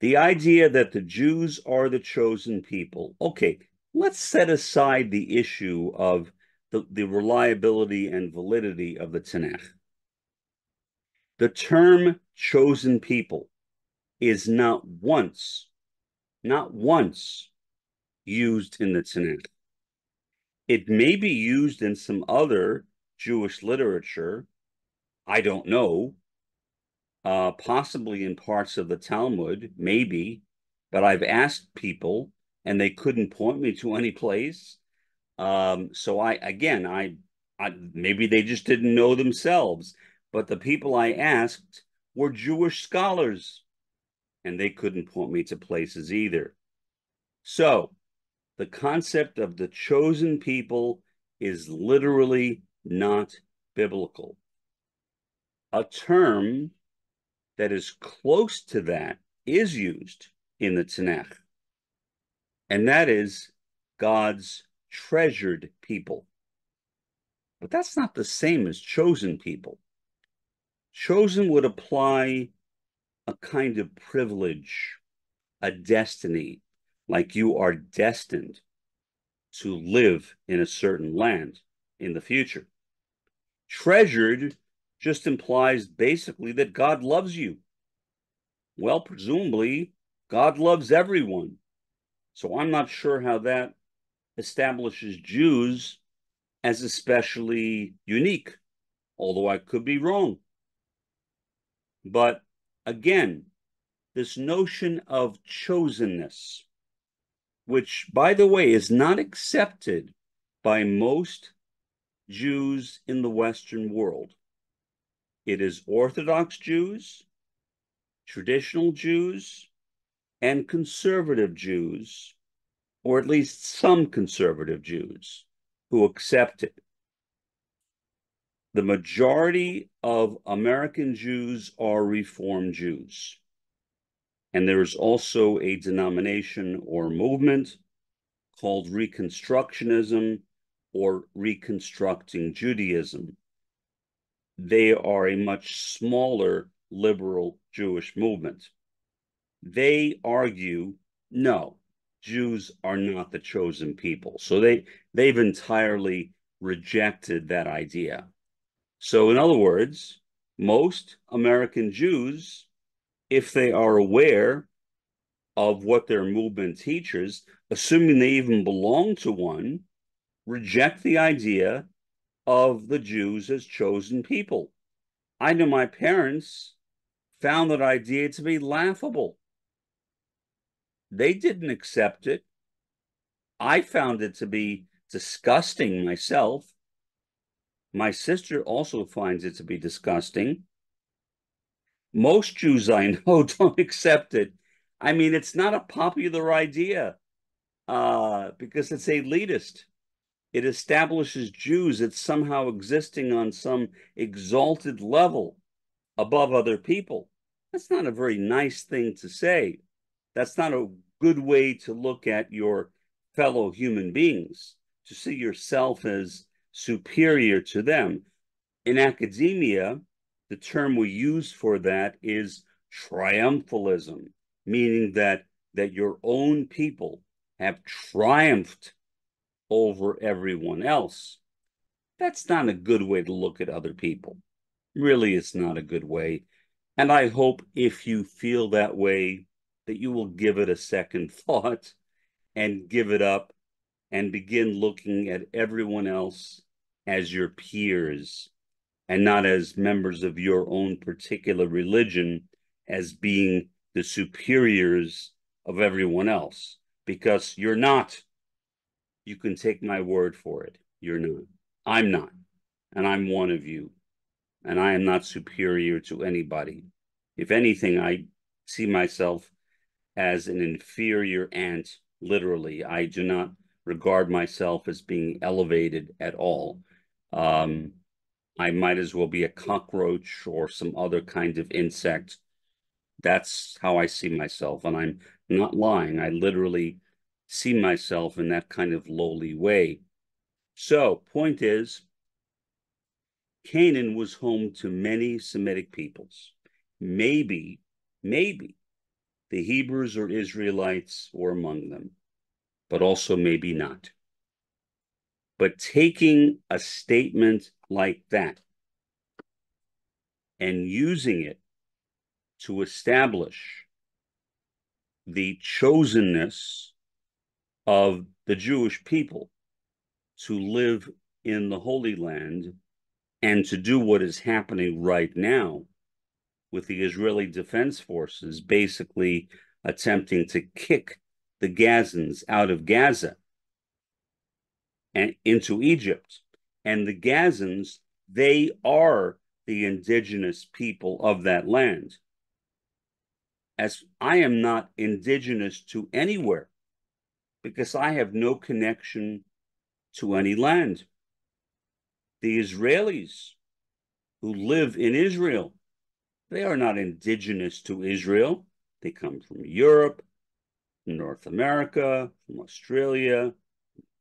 L: the idea that the Jews are the chosen people. Okay, let's set aside the issue of the, the reliability and validity of the Tanakh. The term chosen people is not once, not once used in the Tanakh. It may be used in some other Jewish literature. I don't know, uh, possibly in parts of the Talmud, maybe, but I've asked people and they couldn't point me to any place. Um, so I, again, I, I, maybe they just didn't know themselves, but the people I asked were Jewish scholars and they couldn't point me to places either. So the concept of the chosen people is literally not biblical. A term that is close to that is used in the Tanakh, and that is God's treasured people. But that's not the same as chosen people. Chosen would apply a kind of privilege, a destiny, like you are destined to live in a certain land in the future. Treasured just implies basically that God loves you. Well, presumably, God loves everyone. So I'm not sure how that establishes Jews as especially unique, although I could be wrong. But again, this notion of chosenness, which, by the way, is not accepted by most Jews in the Western world. It is Orthodox Jews, traditional Jews, and conservative Jews, or at least some conservative Jews, who accept it. The majority of American Jews are Reform Jews. And there is also a denomination or movement called Reconstructionism or Reconstructing Judaism they are a much smaller liberal Jewish movement. They argue, no, Jews are not the chosen people. So they, they've entirely rejected that idea. So, in other words, most American Jews, if they are aware of what their movement teaches, assuming they even belong to one, reject the idea of the Jews as chosen people. I know my parents found that idea to be laughable. They didn't accept it. I found it to be disgusting myself. My sister also finds it to be disgusting. Most Jews I know don't accept it. I mean, it's not a popular idea uh, because it's elitist. It establishes Jews as somehow existing on some exalted level above other people. That's not a very nice thing to say. That's not a good way to look at your fellow human beings, to see yourself as superior to them. In academia, the term we use for that is triumphalism, meaning that that your own people have triumphed over everyone else. That's not a good way to look at other people. Really, it's not a good way. And I hope if you feel that way, that you will give it a second thought and give it up and begin looking at everyone else as your peers and not as members of your own particular religion as being the superiors of everyone else because you're not. You can take my word for it. You're not. I'm not. And I'm one of you. And I am not superior to anybody. If anything, I see myself as an inferior ant, literally. I do not regard myself as being elevated at all. Um, I might as well be a cockroach or some other kind of insect. That's how I see myself. And I'm not lying. I literally see myself in that kind of lowly way. So, point is, Canaan was home to many Semitic peoples. Maybe, maybe the Hebrews or Israelites were among them, but also maybe not. But taking a statement like that and using it to establish the chosenness of the Jewish people to live in the Holy Land and to do what is happening right now with the Israeli Defense Forces basically attempting to kick the Gazans out of Gaza and into Egypt. And the Gazans, they are the indigenous people of that land. As I am not indigenous to anywhere because I have no connection to any land. The Israelis who live in Israel they are not indigenous to Israel. They come from Europe, North America, from Australia,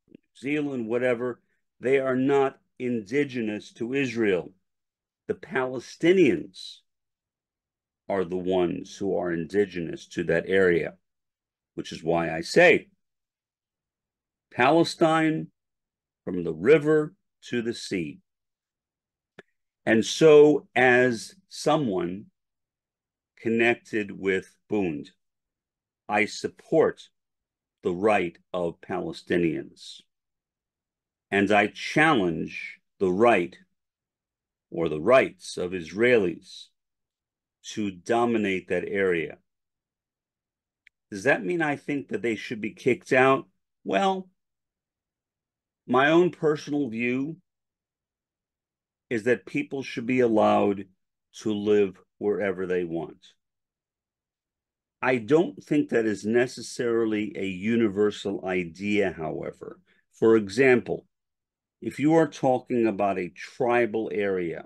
L: New Zealand, whatever. They are not indigenous to Israel. The Palestinians are the ones who are indigenous to that area, which is why I say Palestine from the river to the sea. And so, as someone connected with Bund, I support the right of Palestinians. And I challenge the right or the rights of Israelis to dominate that area. Does that mean I think that they should be kicked out? Well, my own personal view is that people should be allowed to live wherever they want. I don't think that is necessarily a universal idea, however. For example, if you are talking about a tribal area,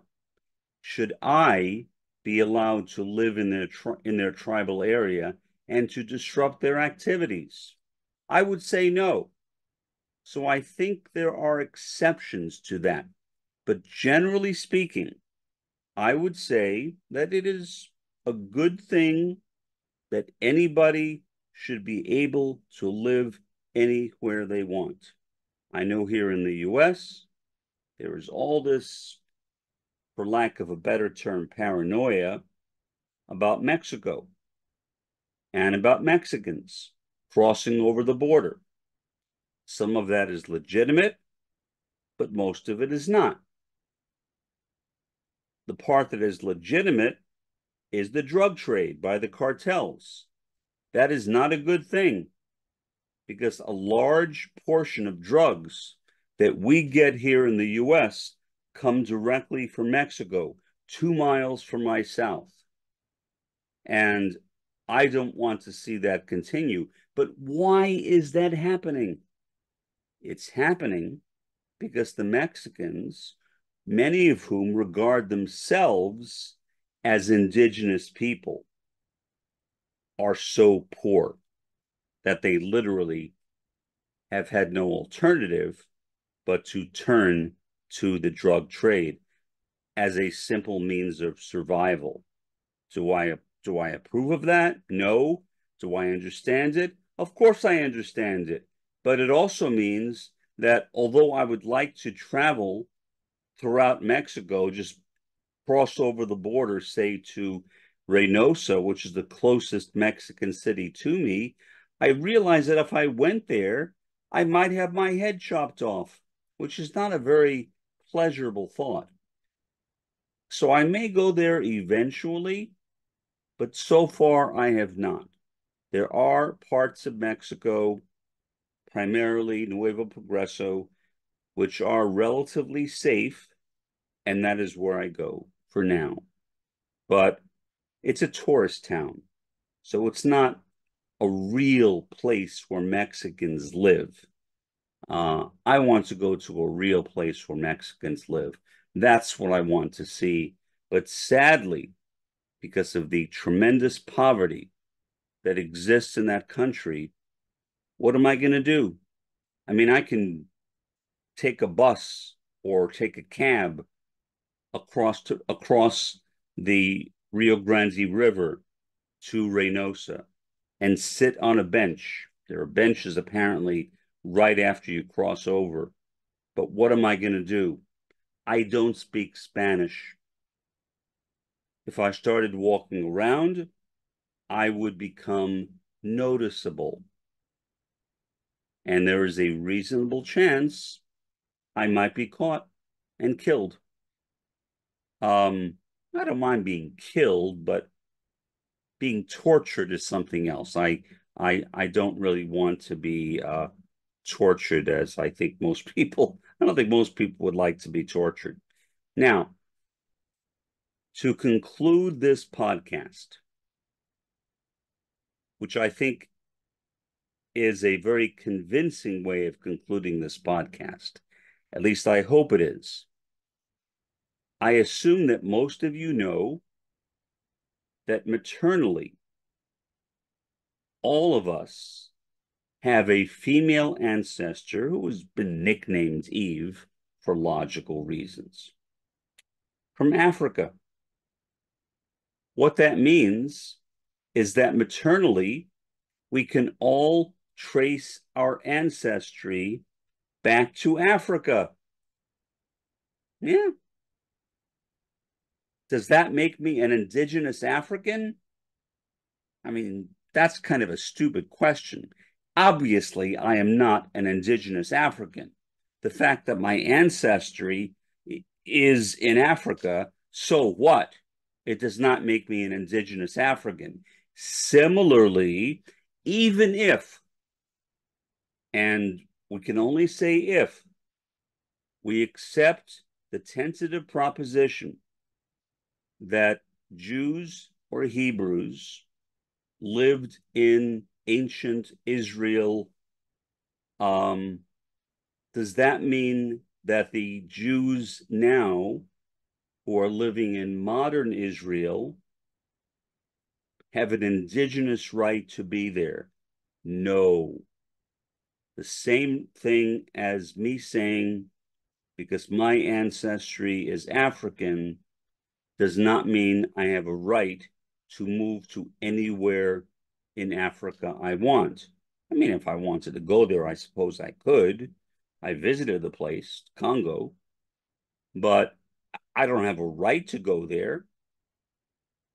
L: should I be allowed to live in their in their tribal area and to disrupt their activities? I would say no. So I think there are exceptions to that. But generally speaking, I would say that it is a good thing that anybody should be able to live anywhere they want. I know here in the US, there is all this, for lack of a better term, paranoia about Mexico and about Mexicans crossing over the border. Some of that is legitimate, but most of it is not. The part that is legitimate is the drug trade by the cartels. That is not a good thing because a large portion of drugs that we get here in the US come directly from Mexico, two miles from my south. And I don't want to see that continue. But why is that happening? It's happening because the Mexicans, many of whom regard themselves as indigenous people, are so poor that they literally have had no alternative but to turn to the drug trade as a simple means of survival. Do I do I approve of that? No. Do I understand it? Of course I understand it. But it also means that although I would like to travel throughout Mexico, just cross over the border, say to Reynosa, which is the closest Mexican city to me, I realize that if I went there, I might have my head chopped off, which is not a very pleasurable thought. So I may go there eventually, but so far I have not. There are parts of Mexico, primarily Nuevo Progreso, which are relatively safe, and that is where I go for now. But it's a tourist town, so it's not a real place where Mexicans live. Uh, I want to go to a real place where Mexicans live. That's what I want to see. But sadly, because of the tremendous poverty that exists in that country, what am I going to do? I mean, I can take a bus or take a cab across to across the Rio Grande River to Reynosa and sit on a bench. There are benches apparently right after you cross over. But what am I going to do? I don't speak Spanish. If I started walking around, I would become noticeable. And there is a reasonable chance I might be caught and killed. Um, I don't mind being killed, but being tortured is something else. I I I don't really want to be uh, tortured as I think most people. I don't think most people would like to be tortured. Now, to conclude this podcast, which I think is a very convincing way of concluding this podcast, at least I hope it is. I assume that most of you know that maternally, all of us have a female ancestor who has been nicknamed Eve for logical reasons from Africa. What that means is that maternally, we can all trace our ancestry back to Africa. Yeah, does that make me an indigenous African? I mean, that's kind of a stupid question. Obviously, I am not an indigenous African. The fact that my ancestry is in Africa, so what? It does not make me an indigenous African. Similarly, even if, and we can only say if, we accept the tentative proposition that Jews or Hebrews lived in ancient Israel. Um, does that mean that the Jews now who are living in modern Israel have an indigenous right to be there? No. The same thing as me saying, because my ancestry is African, does not mean I have a right to move to anywhere in Africa I want. I mean, if I wanted to go there, I suppose I could. I visited the place, Congo, but I don't have a right to go there,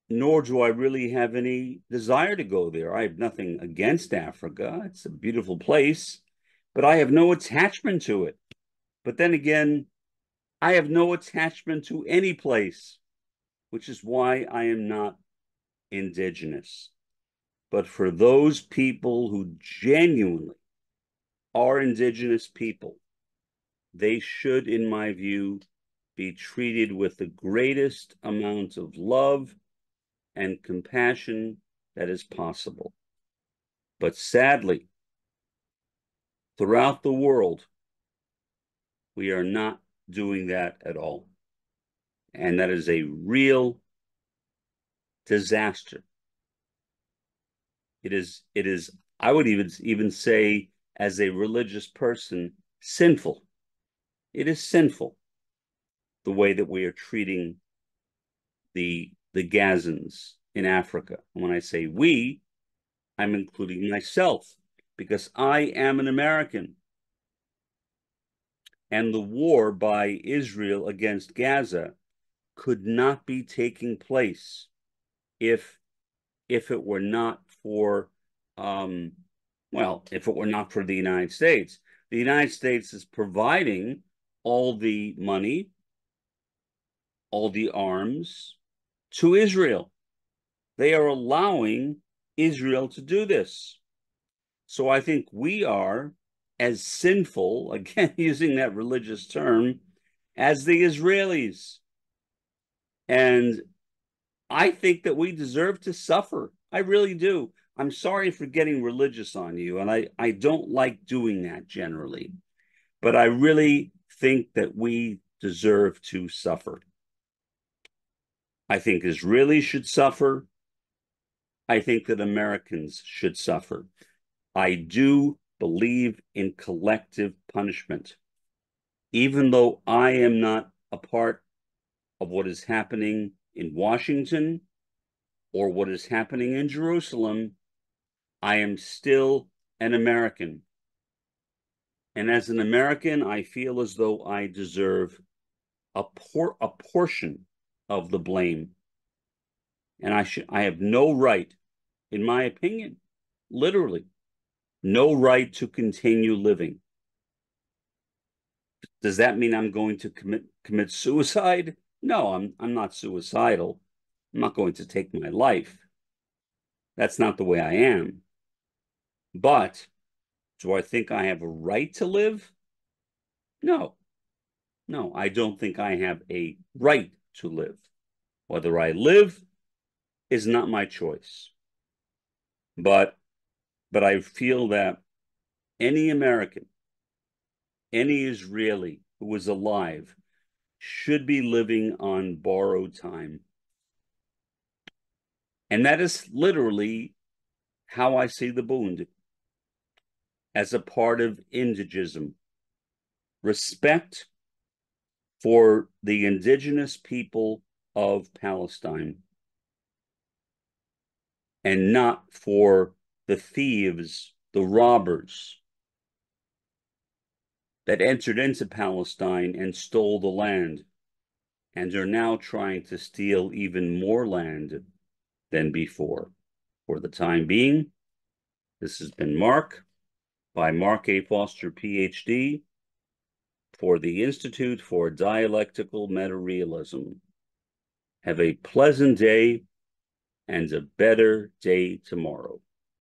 L: nor do I really have any desire to go there. I have nothing against Africa. It's a beautiful place, but I have no attachment to it. But then again, I have no attachment to any place which is why I am not indigenous. But for those people who genuinely are indigenous people, they should, in my view, be treated with the greatest amount of love and compassion that is possible. But sadly, throughout the world, We are not doing that at all. And that is a real disaster. It is, it is, I would even even say as a religious person, sinful. It is sinful the way that we are treating the the Gazans in Africa. And when I say we, I'm including myself because I am an American. And the war by Israel against Gaza could not be taking place if if it were not for um, well, if it were not for the United States. The United States is providing all the money, all the arms to Israel. They are allowing Israel to do this. So I think we are as sinful, again, using that religious term, as the Israelis. And I think that we deserve to suffer. I really do. I'm sorry for getting religious on you, and I, I don't like doing that generally, but I really think that we deserve to suffer. I think Israelis should suffer. I think that Americans should suffer. I do believe in collective punishment. Even though I am not a part of what is happening in Washington or what is happening in Jerusalem, I am still an American. And as an American, I feel as though I deserve a, por- a portion of the blame. And I should I have no right, in my opinion, literally, no right to continue living. Does that mean I'm going to commit commit suicide? No, I'm I'm not suicidal. I'm not going to take my life. That's not the way I am. But do I think I have a right to live? No. No, I don't think I have a right to live. Whether I live is not my choice. But but I feel that any American, any Israeli who is alive should be living on borrowed time. And that is literally how I see the Bund as a part of indigism. Respect for the indigenous people of Palestine and not for the thieves, the robbers that entered into Palestine and stole the land and are now trying to steal even more land than before. For the time being, this has been Mark by Mark A. Foster, PhD, for the Institute for Dialectical Metarealism. Have a pleasant day and a better day tomorrow.